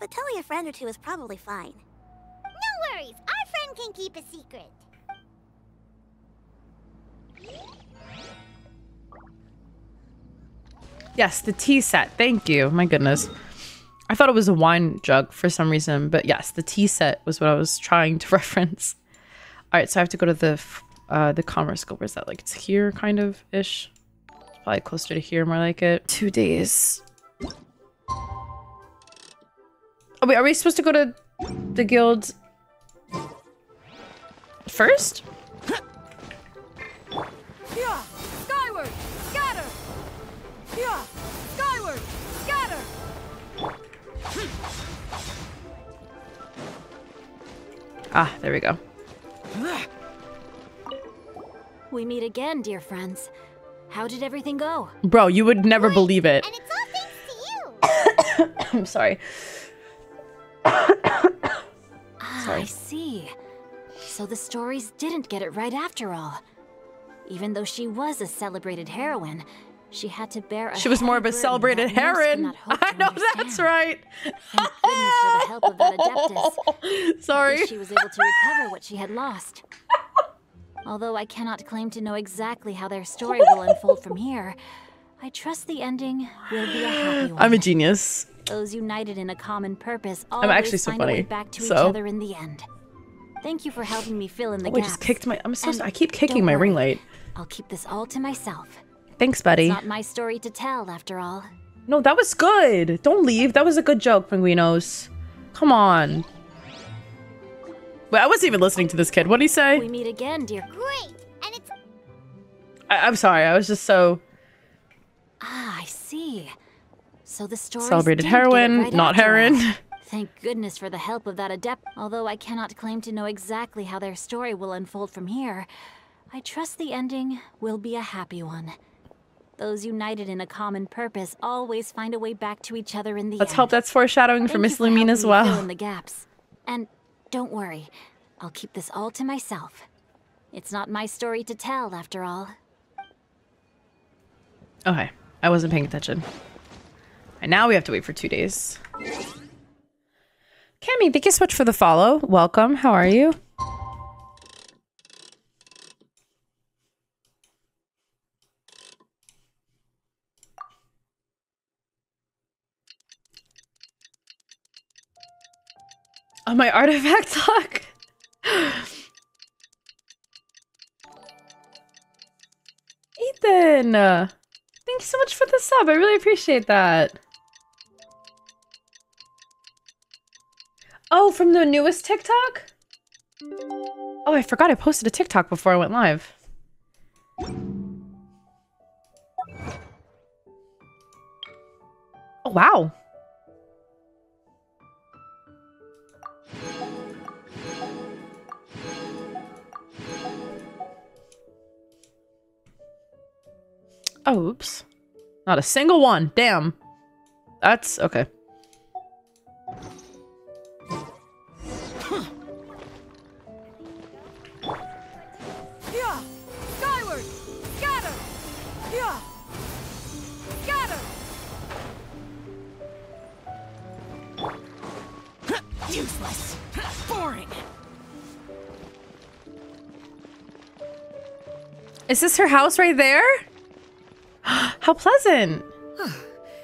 Speaker 9: But telling a friend or two is probably fine.
Speaker 3: No worries, our friend can keep a secret.
Speaker 1: Yes, the tea set. Thank you. My goodness. I thought it was a wine jug for some reason, but yes, the tea set was what I was trying to *laughs* reference. All right, so I have to go to the uh the commerce school. Where's that? Like it's here, kind of ish. It's probably closer to here, more like it. Two days. Oh wait, are we supposed to go to the guild first?
Speaker 2: Yeah,
Speaker 1: Ah, there we go.
Speaker 10: We meet again, dear friends. How did everything go?
Speaker 1: Bro, you would never believe it. *coughs* I'm sorry.
Speaker 10: Ah, I see. So the stories didn't get it right after all. Even though she was a celebrated heroine, she had to bear a
Speaker 1: She was more of a celebrated
Speaker 10: that most
Speaker 1: heroine.
Speaker 10: cannot hope *laughs*
Speaker 1: I know that's right.
Speaker 10: Thank goodness for the help of that Adeptus. *laughs*
Speaker 1: Sorry.
Speaker 10: She was able to recover what she had lost. Although I cannot claim to know exactly how their story will unfold from here, I trust the ending will be a happy one.
Speaker 1: I'm a genius.
Speaker 10: Those united in a common purpose
Speaker 1: I'm
Speaker 10: always
Speaker 1: actually so
Speaker 10: find
Speaker 1: funny,
Speaker 10: back to each
Speaker 1: so-
Speaker 10: other in the end. Thank you for helping me fill in the
Speaker 1: Oh, I just kicked my. I'm so.
Speaker 10: And
Speaker 1: I keep kicking my ring light.
Speaker 10: I'll keep this all to myself.
Speaker 1: Thanks, buddy.
Speaker 10: It's not my story to tell, after all.
Speaker 1: No, that was good. Don't leave. That was a good joke, Penguinos. Come on. Wait, I wasn't even listening to this kid. What did he say?
Speaker 10: We meet again, dear.
Speaker 3: Great, and it's
Speaker 1: I- I'm sorry. I was just so
Speaker 10: Ah, I see. So the story
Speaker 1: celebrated heroine, not heroin. *laughs*
Speaker 10: Thank goodness for the help of that adept. Although I cannot claim to know exactly how their story will unfold from here, I trust the ending will be a happy one. Those united in a common purpose always find a way back to each other in the
Speaker 1: Let's
Speaker 10: end.
Speaker 1: hope that's foreshadowing for Miss Lumine as
Speaker 10: me Fill in
Speaker 1: well.
Speaker 10: the gaps. And don't worry, I'll keep this all to myself. It's not my story to tell, after all.
Speaker 1: Okay, I wasn't paying attention. And now we have to wait for two days. Cammy, thank you so much for the follow. Welcome. How are you? On my artifact *laughs* lock. Ethan, thank you so much for the sub. I really appreciate that. Oh, from the newest TikTok? Oh, I forgot I posted a TikTok before I went live. Oh, wow. Oh, oops. Not a single one. Damn. That's okay.
Speaker 2: Yeah! Skyward! Scatter! Yeah! Scatter!
Speaker 20: Useless. Boring.
Speaker 1: Is this her house right there? How pleasant.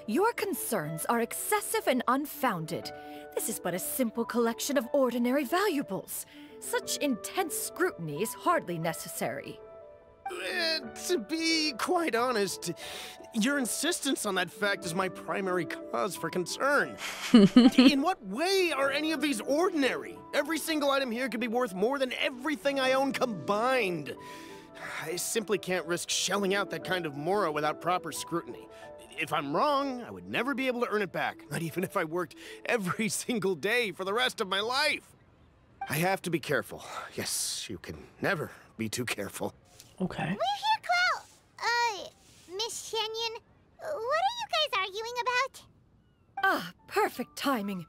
Speaker 2: Your concerns are excessive and unfounded. This is but a simple collection of ordinary valuables. Such intense scrutiny is hardly necessary.
Speaker 8: Uh, to be quite honest, your insistence on that fact is my primary cause for concern. *laughs* In what way are any of these ordinary? Every single item here could be worth more than everything I own combined. I simply can't risk shelling out that kind of mora without proper scrutiny. If I'm wrong, I would never be able to earn it back, *laughs* not even if I worked every *laughs* single day for the rest of my life. I have to be careful. Yes, you can never be too careful.
Speaker 1: Okay.
Speaker 3: We're here, Clow. Uh, Miss Xianyun, what are you guys arguing about?
Speaker 2: Ah, perfect timing.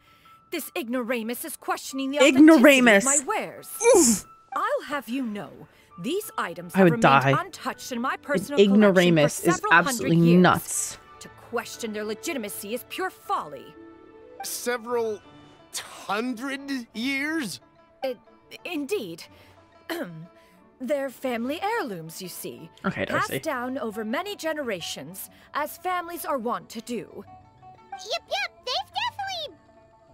Speaker 2: This ignoramus is questioning the
Speaker 1: Ignoramus.
Speaker 2: authenticity of my wares.
Speaker 1: Oof.
Speaker 2: I'll have you know, these items
Speaker 1: I
Speaker 2: have
Speaker 1: would
Speaker 2: remained
Speaker 1: die.
Speaker 2: untouched in my personal collection for
Speaker 1: ignoramus is
Speaker 2: several hundred
Speaker 1: absolutely
Speaker 2: years.
Speaker 1: nuts.
Speaker 2: To question their legitimacy is pure folly.
Speaker 8: Several hundred years?
Speaker 2: I- indeed. They're family heirlooms, you see.
Speaker 1: Okay,
Speaker 2: Passed down over many generations, as families are wont to do.
Speaker 3: Yep, yep, they've definitely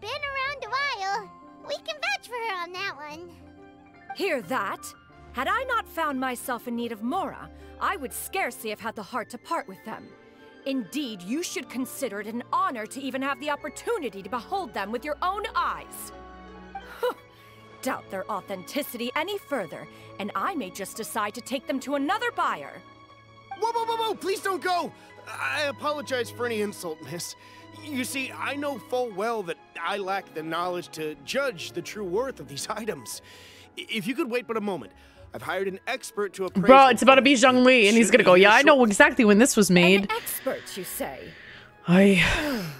Speaker 3: been around a while. We can vouch for her on that one.
Speaker 2: Hear that? Had I not found myself in need of Mora, I would scarcely have had the heart to part with them. Indeed, you should consider it an honor to even have the opportunity to behold them with your own eyes. Doubt their authenticity any further, and I may just decide to take them to another buyer.
Speaker 8: Whoa, whoa, whoa, whoa! Please don't go! I apologize for any insult, miss. You see, I know full well that I lack the knowledge to judge the true worth of these *laughs* items. If you could wait but a moment, I've hired an expert to appraise.
Speaker 1: Bro,
Speaker 8: them
Speaker 1: it's about to be Zhongli, and he's gonna go, yeah, I know exactly when this was made.
Speaker 2: Expert, you say?
Speaker 1: I.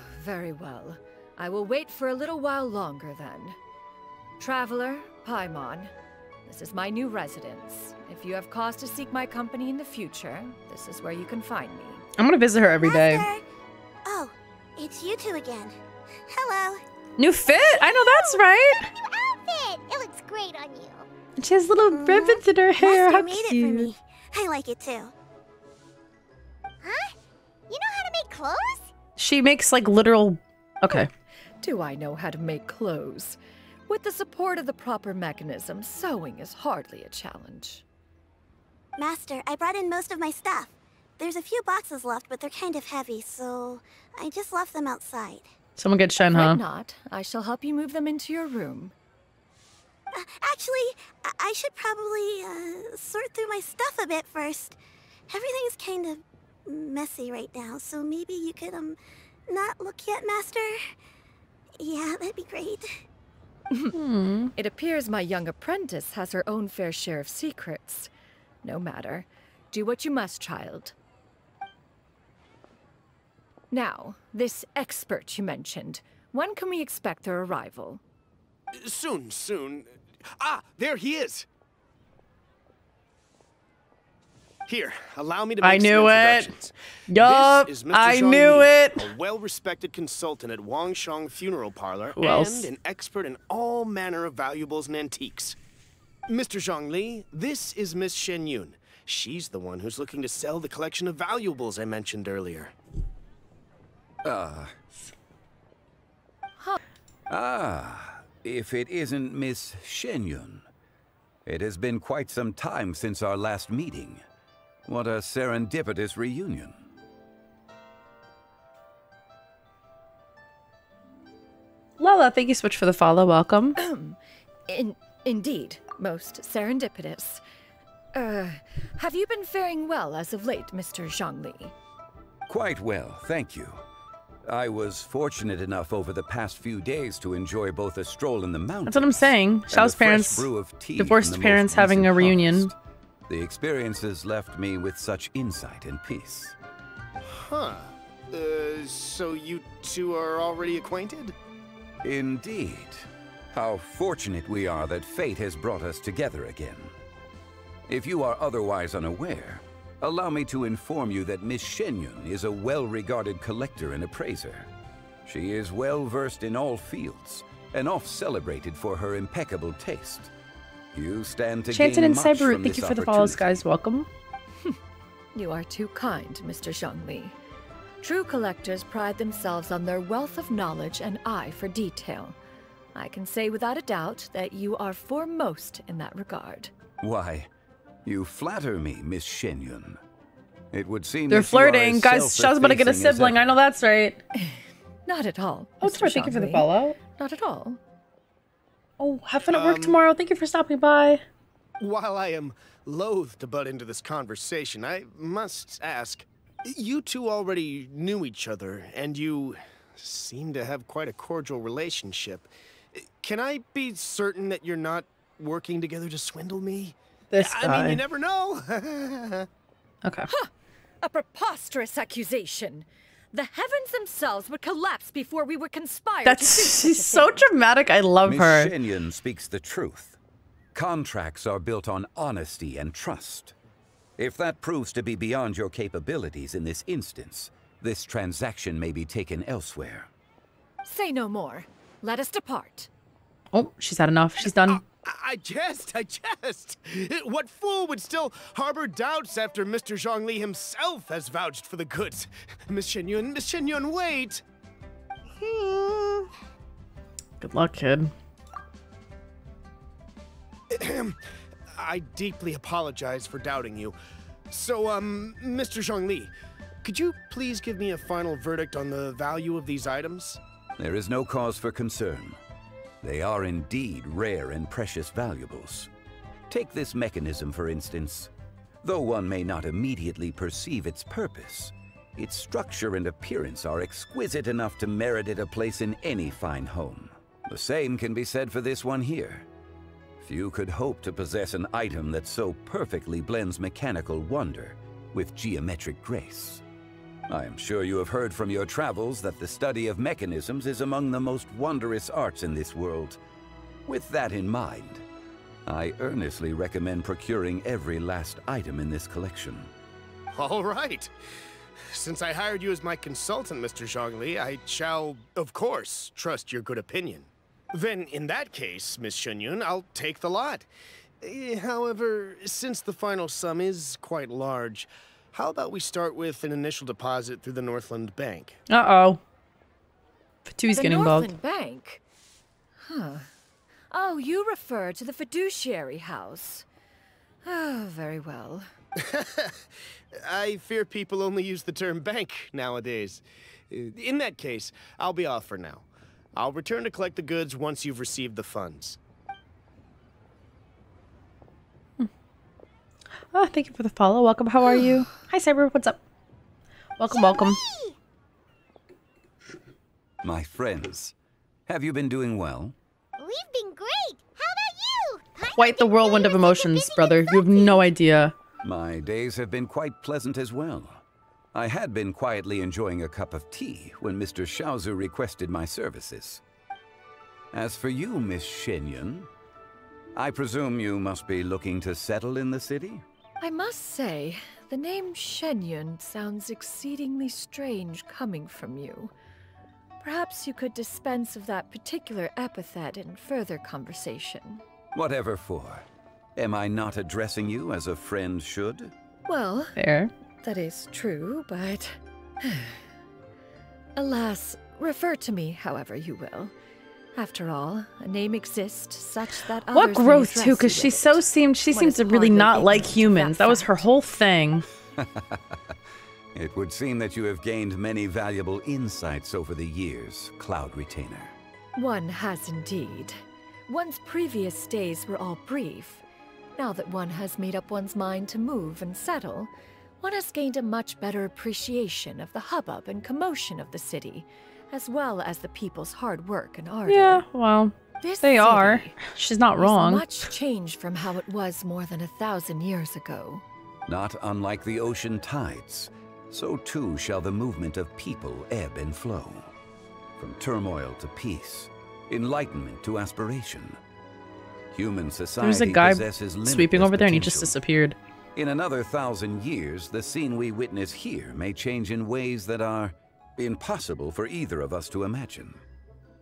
Speaker 1: *sighs*
Speaker 2: Very well. I will wait for a little while longer then. Traveler, Paimon, this is my new residence. If you have cause to seek my company in the future, this is where you can find me.
Speaker 1: I'm gonna visit her every day.
Speaker 9: Oh, it's you two again. Hello.
Speaker 1: New fit? I know that's right. *laughs*
Speaker 3: Outfit! It looks great on you.
Speaker 1: And She has little ribbons in her hair.
Speaker 9: Master
Speaker 1: How
Speaker 9: made it for
Speaker 1: cute.
Speaker 9: me. I like it too.
Speaker 3: Huh? You know how to make clothes?
Speaker 1: She makes like literal. Okay.
Speaker 2: Do I know how to make clothes? With the support of the proper mechanism, sewing is hardly a challenge.
Speaker 9: Master, I brought in most of my stuff. There's a few boxes left, but they're kind of heavy, so I just left them outside.
Speaker 1: Someone get Shen,
Speaker 2: Fret
Speaker 1: huh?
Speaker 2: not. I shall help you move them into your room.
Speaker 9: Uh, actually, I, I should probably uh, sort through my stuff a bit first. Everything's kind of messy right now, so maybe you could um not look yet, Master. Yeah, that'd be great.
Speaker 2: It appears my young apprentice has her own fair share of secrets. No matter. Do what you must, child. Now, this expert you mentioned. When can we expect their arrival?
Speaker 8: Soon, soon. Ah, there he is. Here, allow me to make
Speaker 1: I
Speaker 8: some
Speaker 1: knew it.
Speaker 8: introductions.
Speaker 1: Yup,
Speaker 8: This is Mr.
Speaker 1: I
Speaker 8: Zhang
Speaker 1: knew
Speaker 8: Li,
Speaker 1: it.
Speaker 8: A well-respected consultant at Wangsheng Funeral Parlor
Speaker 1: Who
Speaker 8: and
Speaker 1: else?
Speaker 8: an expert in all manner of valuables and antiques. Mr. Zhongli, this is Miss Xianyun. She's the one who's looking to sell the collection of valuables I mentioned earlier.
Speaker 21: Ah. Ah, if it isn't Miss Xianyun. It has been quite some time since our last meeting. What a serendipitous reunion.
Speaker 1: Lala, thank you so much for the follow. Welcome. *clears throat*
Speaker 2: In indeed, most serendipitous. Uh, have you been faring well as of late, Mr. Zhongli?
Speaker 21: Quite well, thank you. I was fortunate enough over the past few days to enjoy both a stroll in the mountains.
Speaker 1: That's what I'm saying.
Speaker 21: and a
Speaker 1: Xiao's
Speaker 21: fresh
Speaker 1: parents,
Speaker 21: brew of tea
Speaker 1: divorced parents having a reunion.
Speaker 21: harvest. The experiences left me with such insight and peace.
Speaker 8: Huh. Uh, so you two are already acquainted?
Speaker 21: Indeed. How fortunate we are that fate has brought us together again. If you are otherwise unaware, allow me to inform you that Miss Xianyun is a well-regarded collector and appraiser. She is well-versed in all fields, and oft-celebrated for her impeccable taste. You stand to
Speaker 1: Chanton
Speaker 21: gain
Speaker 1: and
Speaker 21: much
Speaker 1: Cyberroot,
Speaker 21: from
Speaker 1: thank you for the follows,
Speaker 21: opportunity.
Speaker 1: guys. Welcome.
Speaker 2: You are too kind, Mr. Zhongli. True collectors pride themselves on their wealth of knowledge and eye for detail. I can say without a doubt that you are foremost in that regard.
Speaker 21: Why, you flatter me, Miss Xianyun. It would seem
Speaker 1: They're
Speaker 21: you are
Speaker 1: flirting.
Speaker 21: as
Speaker 1: Guys, Xiao's about to get a sibling. I know that's right. *sighs*
Speaker 2: Not at all.
Speaker 1: Oh,
Speaker 2: Mr.
Speaker 1: Tori, thank you for the
Speaker 2: Zhongli.
Speaker 1: follow.
Speaker 2: Not at all.
Speaker 1: Oh, have fun at work
Speaker 8: Um,
Speaker 1: tomorrow. Thank you for stopping by.
Speaker 8: While I am loath to butt into this conversation, I must ask you two already knew each other, and you seem to have quite a cordial relationship. Can I be certain that you're not working together to swindle me?
Speaker 1: This
Speaker 8: I mean, you never know. *laughs*
Speaker 1: okay. Huh.
Speaker 2: A preposterous accusation. The heavens themselves would collapse before we would conspire to do
Speaker 1: That's she's *laughs* so dramatic. I love
Speaker 21: Miss
Speaker 1: her.
Speaker 21: Xianyun speaks the truth. Contracts are built on honesty and trust. If that proves to be beyond your capabilities in this instance, this transaction may be taken elsewhere.
Speaker 2: Say no more. Let us depart.
Speaker 1: Oh, she's had enough. She's done.
Speaker 8: Uh, I jest, I jest. What fool would still harbor doubts after Mr. Zhongli himself has vouched for the goods? Miss Xianyun, Miss Xianyun, wait.
Speaker 1: Good luck, kid. *clears throat*
Speaker 8: I deeply apologize for doubting you. So, um, Mr. Zhongli, could you please give me a final verdict on the value of these items?
Speaker 21: There is no cause for concern. They are indeed rare and precious valuables. Take this mechanism, for instance. Though one may not immediately perceive its purpose, its structure and appearance are exquisite enough to merit it a place in any fine home. The same can be said for this one here. Few could hope to possess an item that so perfectly blends mechanical wonder with geometric grace. I am sure you have heard from your travels that the study of mechanisms is among the most wondrous arts in this world. With that in mind, I earnestly recommend procuring every last item in this collection.
Speaker 8: All right. Since I hired you as my consultant, Mr. Zhongli, I shall, of course, trust your good opinion. Then, in that case, Miss Xianyun, I'll take the lot. Eh, However, since the final sum is quite large, how about we start with an initial deposit through the Northland Bank?
Speaker 1: Uh oh. Fatui's
Speaker 2: the
Speaker 1: getting involved.
Speaker 2: Northland Bank? Huh. Oh, you refer to the fiduciary house. Oh, very well. *laughs*
Speaker 8: I fear people only use the term bank nowadays. In that case, I'll be off for now. I'll return to collect the goods once you've received the funds.
Speaker 1: Oh, thank you for the follow. Welcome. How are you? *sighs* Hi, Cyber. What's up? Welcome, welcome.
Speaker 21: My friends, have you been doing well?
Speaker 3: We've been great. How about you?
Speaker 1: Quite the whirlwind of emotions, brother. You have no idea.
Speaker 21: My days have been quite pleasant as well. I had been quietly enjoying a cup of tea when Mr. Xiaozu requested my services. As for you, Miss Xianyun, I presume you must be looking to settle in the city?
Speaker 2: I must say, the name Xianyun sounds exceedingly strange coming from you. Perhaps you could dispense of that particular epithet in further conversation.
Speaker 21: Whatever for. Am I not addressing you as a friend should?
Speaker 2: Well,
Speaker 1: Fair.
Speaker 2: that is true, but. *sighs* Alas, refer to me however you will. After all, a name exists such that others
Speaker 1: What growth too? Because she so seemed she seems to really not like humans.
Speaker 2: that
Speaker 1: That was her whole thing. *laughs*
Speaker 21: It would seem that you have gained many valuable insights over the years, Cloud Retainer.
Speaker 2: One has indeed. One's previous days were all brief. Now that one has made up one's mind to move and settle, one has gained a much better appreciation of the hubbub and commotion of the city, as well as the people's hard work and ardor.
Speaker 1: Yeah, well,
Speaker 2: This
Speaker 1: they are. *laughs* She's not
Speaker 2: is
Speaker 1: wrong.
Speaker 2: much changed from how it was more than a thousand years ago.
Speaker 21: Not unlike the ocean tides, so too shall the movement of people ebb and flow. From turmoil to peace, enlightenment to aspiration. Human society
Speaker 1: There's a guy
Speaker 21: possesses
Speaker 1: sweeping over there and he just disappeared.
Speaker 21: In another thousand years, the scene we witness here may change in ways that are impossible for either of us to imagine.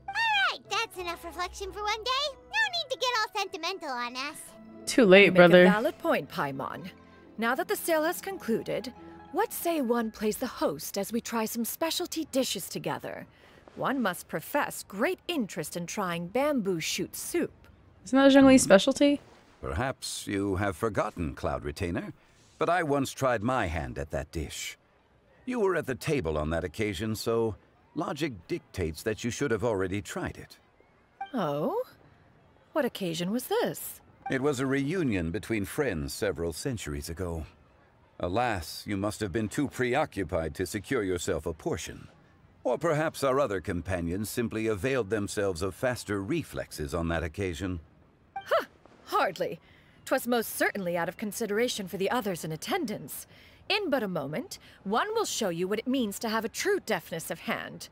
Speaker 3: Alright, that's enough reflection for one day. No need to get all sentimental on us.
Speaker 1: Too late,
Speaker 2: You make
Speaker 1: brother.
Speaker 2: a valid point, Paimon. Now that the sale has concluded, what say one plays the host as we try some specialty dishes together? One must profess great interest in trying bamboo shoot soup.
Speaker 1: Isn't that a Zhongli specialty?
Speaker 21: Perhaps you have forgotten, Cloud Retainer, but I once tried my hand at that dish. You were at the table on that occasion, so logic dictates that you should have already tried it.
Speaker 2: Oh? What occasion was this?
Speaker 21: It was a reunion between friends several centuries ago. Alas, you must have been too preoccupied to secure yourself a portion. Or perhaps our other companions simply availed themselves of faster reflexes on that occasion. Ha!
Speaker 2: Hardly. 'Twas most certainly out of consideration for the others in attendance. In but a moment, one will show you what it means to have a true deftness of hand.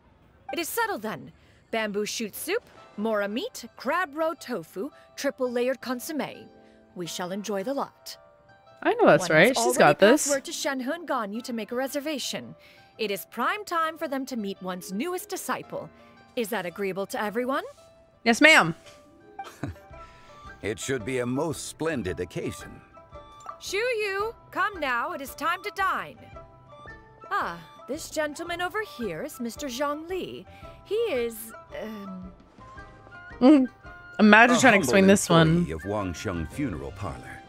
Speaker 2: It is settled then. Bamboo shoot soup, mora meat, crab roe tofu, triple layered consomme. We shall enjoy the lot.
Speaker 1: I know that's
Speaker 2: One has
Speaker 1: right. She's
Speaker 2: already
Speaker 1: got
Speaker 2: passed
Speaker 1: this.
Speaker 2: Word to Shenhe and Ganyu to make a reservation. It is prime time for them to meet one's newest disciple. Is that agreeable to everyone?
Speaker 1: Yes, ma'am. *laughs*
Speaker 21: It should be a most splendid occasion.
Speaker 2: Shuyu, come now, it is time to dine. Ah, this gentleman over here is Mr. Zhongli. He is, um,
Speaker 1: Mm. Imagine
Speaker 21: A
Speaker 1: trying to explain this one.
Speaker 21: Of Wangsheng Funeral Parlor.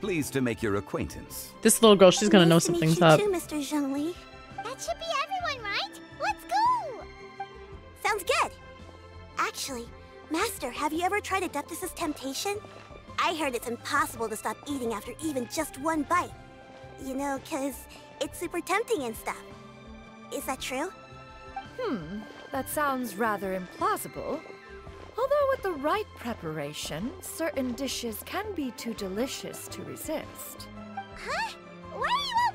Speaker 21: Pleased to make your acquaintance.
Speaker 1: This little girl, she's gonna know
Speaker 9: Nice to meet
Speaker 1: something's
Speaker 9: you
Speaker 1: up.
Speaker 9: too, Mr. Zhongli.
Speaker 3: That should be everyone, right? Let's go!
Speaker 9: Sounds good. Actually, Master, have you ever tried Adeptus's temptation? I heard it's impossible to stop eating after even just one bite. You know, 'cause it's super tempting and stuff. Is that true?
Speaker 2: hmm, that sounds rather implausible. Although with the right preparation, certain dishes can be too delicious to resist.
Speaker 3: Huh? Why are you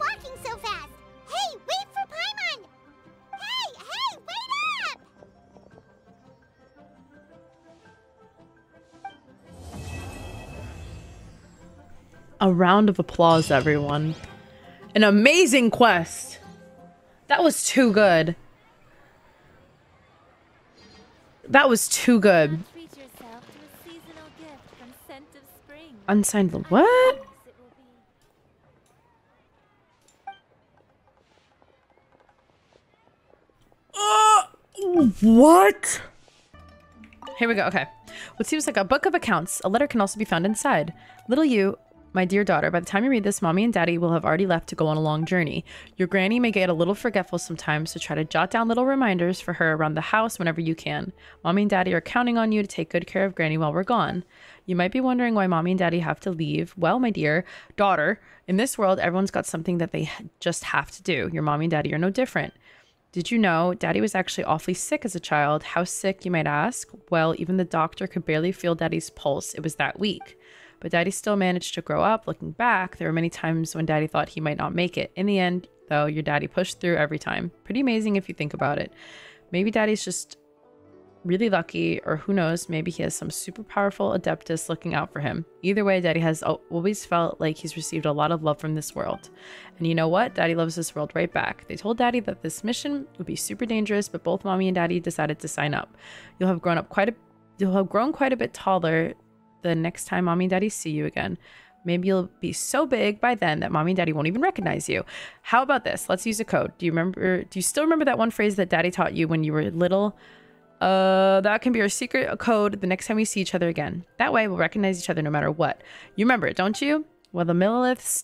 Speaker 1: A round of applause, everyone. An amazing quest. That was too good. That was too good.
Speaker 11: Treat yourself to a seasonal gift from Scent of Spring.
Speaker 1: Unsigned the what? Uh, what? Here we go. Okay. What seems like a book of accounts, a letter can also be found inside. Little you, my dear daughter, by the time you read this, mommy and daddy will have already left to go on a long journey. Your granny may get a little forgetful sometimes, so try to jot down little reminders for her around the house whenever you can. Mommy and daddy are counting on you to take good care of granny while we're gone. You might be wondering why mommy and daddy have to leave. Well, my dear daughter, in this world, everyone's got something that they just have to do. Your mommy and daddy are no different. Did you know Daddy was actually awfully sick as a child? How sick, you might ask? Well, even the doctor could barely feel Daddy's pulse. It was that weak. But Daddy still managed to grow up. Looking back, there were many times when Daddy thought he might not make it. In the end, though, your daddy pushed through every time. Pretty amazing if you think about it. Maybe Daddy's just really lucky, or who knows, maybe he has some super powerful adeptus looking out for him. Either way, Daddy has always felt like he's received a lot of love from this world. And you know what? Daddy loves this world right back. They told Daddy that this mission would be super dangerous, but both Mommy and Daddy decided to sign up. You'll have grown up quite a you'll have grown quite a bit taller the next time Mommy and Daddy see you again. Maybe you'll be so big by then that Mommy and Daddy won't even recognize you. How about this? Let's use a code. Do you remember do you still remember that one phrase that Daddy taught you when you were little? Uh, that can be our secret code the next time we see each other again. That way, we'll recognize each other no matter what. You remember it, don't you? While the milleliths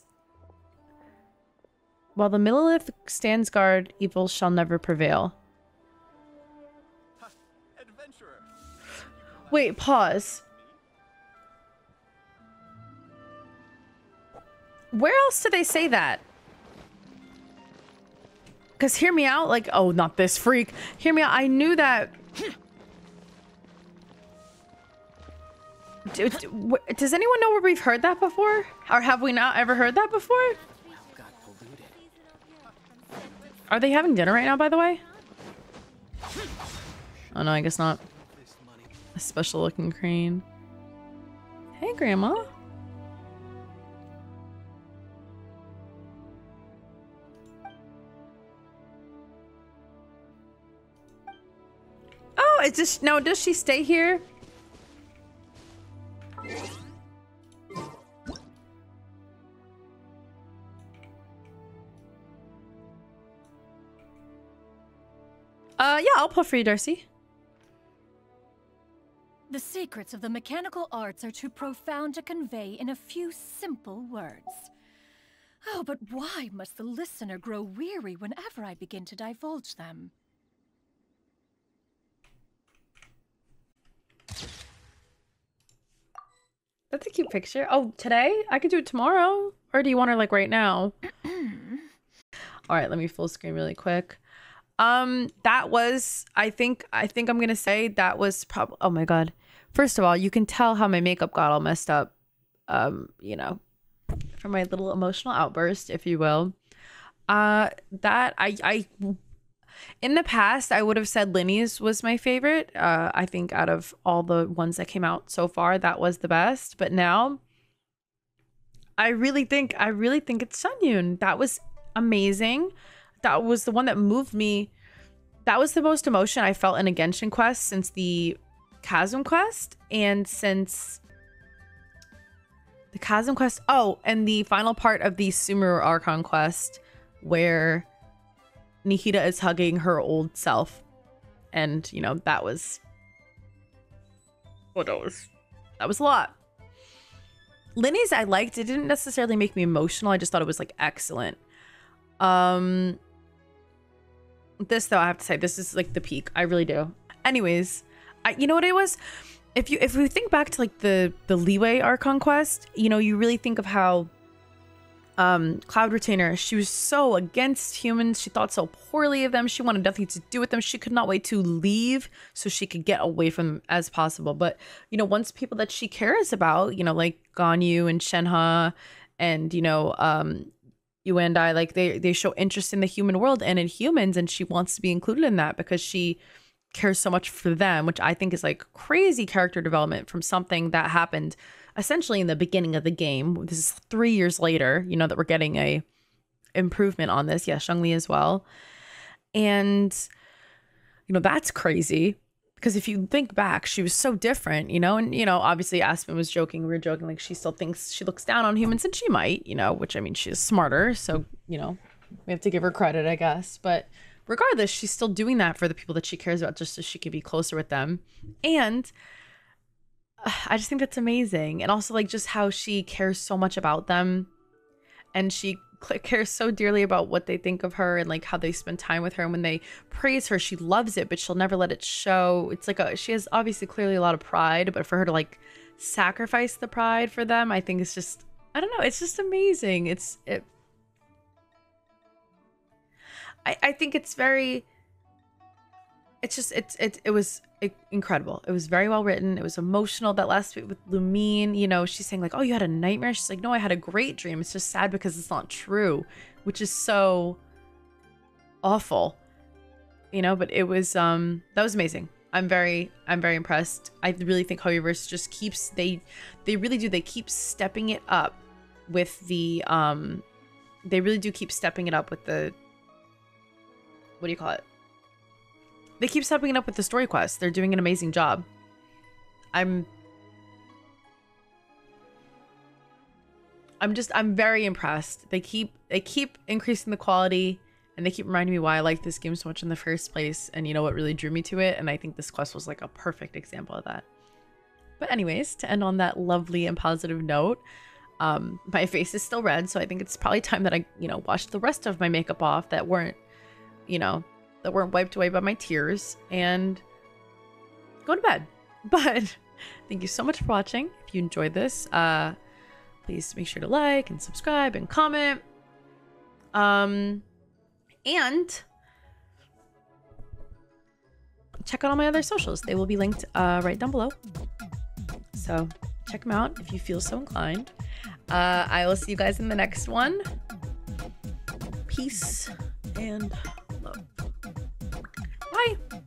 Speaker 1: while the Millelith stands guard, evil shall never prevail. Wait, pause. Where else do they say that? Because hear me out, like, oh, not this freak. Hear me out. I knew that. Do- do- Does anyone know where we've heard that before? Or have we not ever heard that before? Are they having dinner right now, by the way? Oh no, I guess not. A special looking crane. Hey, Grandma. It's just no. Does she stay here? Uh, yeah, I'll pull for you, Darcy.
Speaker 22: The secrets of the mechanical arts are too profound to convey in a few simple words. Oh, but why must the listener grow weary whenever I begin to divulge them?
Speaker 1: That's a cute picture. Oh, today? I could do it tomorrow. Or do you want her like right now? *clears throat* All right, let me full screen really quick. Um, that was I think I think I'm gonna say that was probably oh my god. First of all, you can tell how my makeup got all messed up. Um, you know, from my little emotional outburst, if you will. Uh that I I in the past I would have said Lyney's was my favorite. Uh I think out of all the ones that came out so far, that was the best. But now I really think I really think it's Xianyun. That was amazing that was the one that moved me. That was the most emotion I felt in a Genshin quest since the Chasm quest and since the Chasm quest. Oh, and the final part of the Sumeru Archon quest where Nahida is hugging her old self. And, you know, that was what that was that was a lot. Lyney's I liked. It didn't necessarily make me emotional. I just thought it was like excellent. Um this though, I have to say, this is like the peak. I really do. Anyways, I, you know what it was? If you if we think back to like the the Liyue Archon quest, you know, you really think of how um Cloud Retainer, she was so against humans. She thought so poorly of them. She wanted nothing to do with them. She could not wait to leave so she could get away from them as possible. But you know, once people that she cares about, you know, like Ganyu and Shenhe and you know, um you and I like they they show interest in the human world and in humans and she wants to be included in that because she cares so much for them which I think is like crazy character development from something that happened essentially in the beginning of the game this is 3 years later you know that we're getting a improvement on this Yes, yeah Zhongli as well and you know that's crazy because if you think back, she was so different, you know, and you know, obviously Aspen was joking, we were joking, like she still thinks she looks down on humans, and she might, you know, which I mean, she's smarter, so you know, we have to give her credit, I guess. But regardless, she's still doing that for the people that she cares about, just so she can be closer with them. And *sighs* I just think that's amazing, and also like just how she cares so much about them, and she cares so dearly about what they think of her and like how they spend time with her. And when they praise her she loves it but she'll never let it show. It's like a she has obviously clearly a lot of pride but for her to like sacrifice the pride for them i think it's just i don't know it's just amazing. It's it i i think it's very it's just it's it, it was incredible. It was very well written. It was emotional. That last bit with lumine you know she's saying like oh you had a nightmare. She's like no i had a great dream. It's just sad because it's not true which is so awful you know but it was um that was amazing. I'm very i'm very impressed. I really think hoyoverse just keeps they they really do. They keep stepping it up with the um they really do keep stepping it up with the what do you call it they keep stepping it up with the story quests. They're doing an amazing job. I'm I'm just I'm very impressed. They keep they keep increasing the quality and they keep reminding me why I like this game so much in the first place and you know what really drew me to it and I think this quest was like a perfect example of that. But anyways, to end on that lovely and positive note, um my face is still red, so I think it's probably time that I, you know, wash the rest of my makeup off that weren't, you know, that weren't wiped away by my tears and go to bed. *laughs* But thank you so much for watching. If you enjoyed this, uh, please make sure to like and subscribe and comment. Um, and check out all my other socials. They will be linked uh, right down below. So check them out if you feel so inclined. Uh, I will see you guys in the next one. Peace And Bye.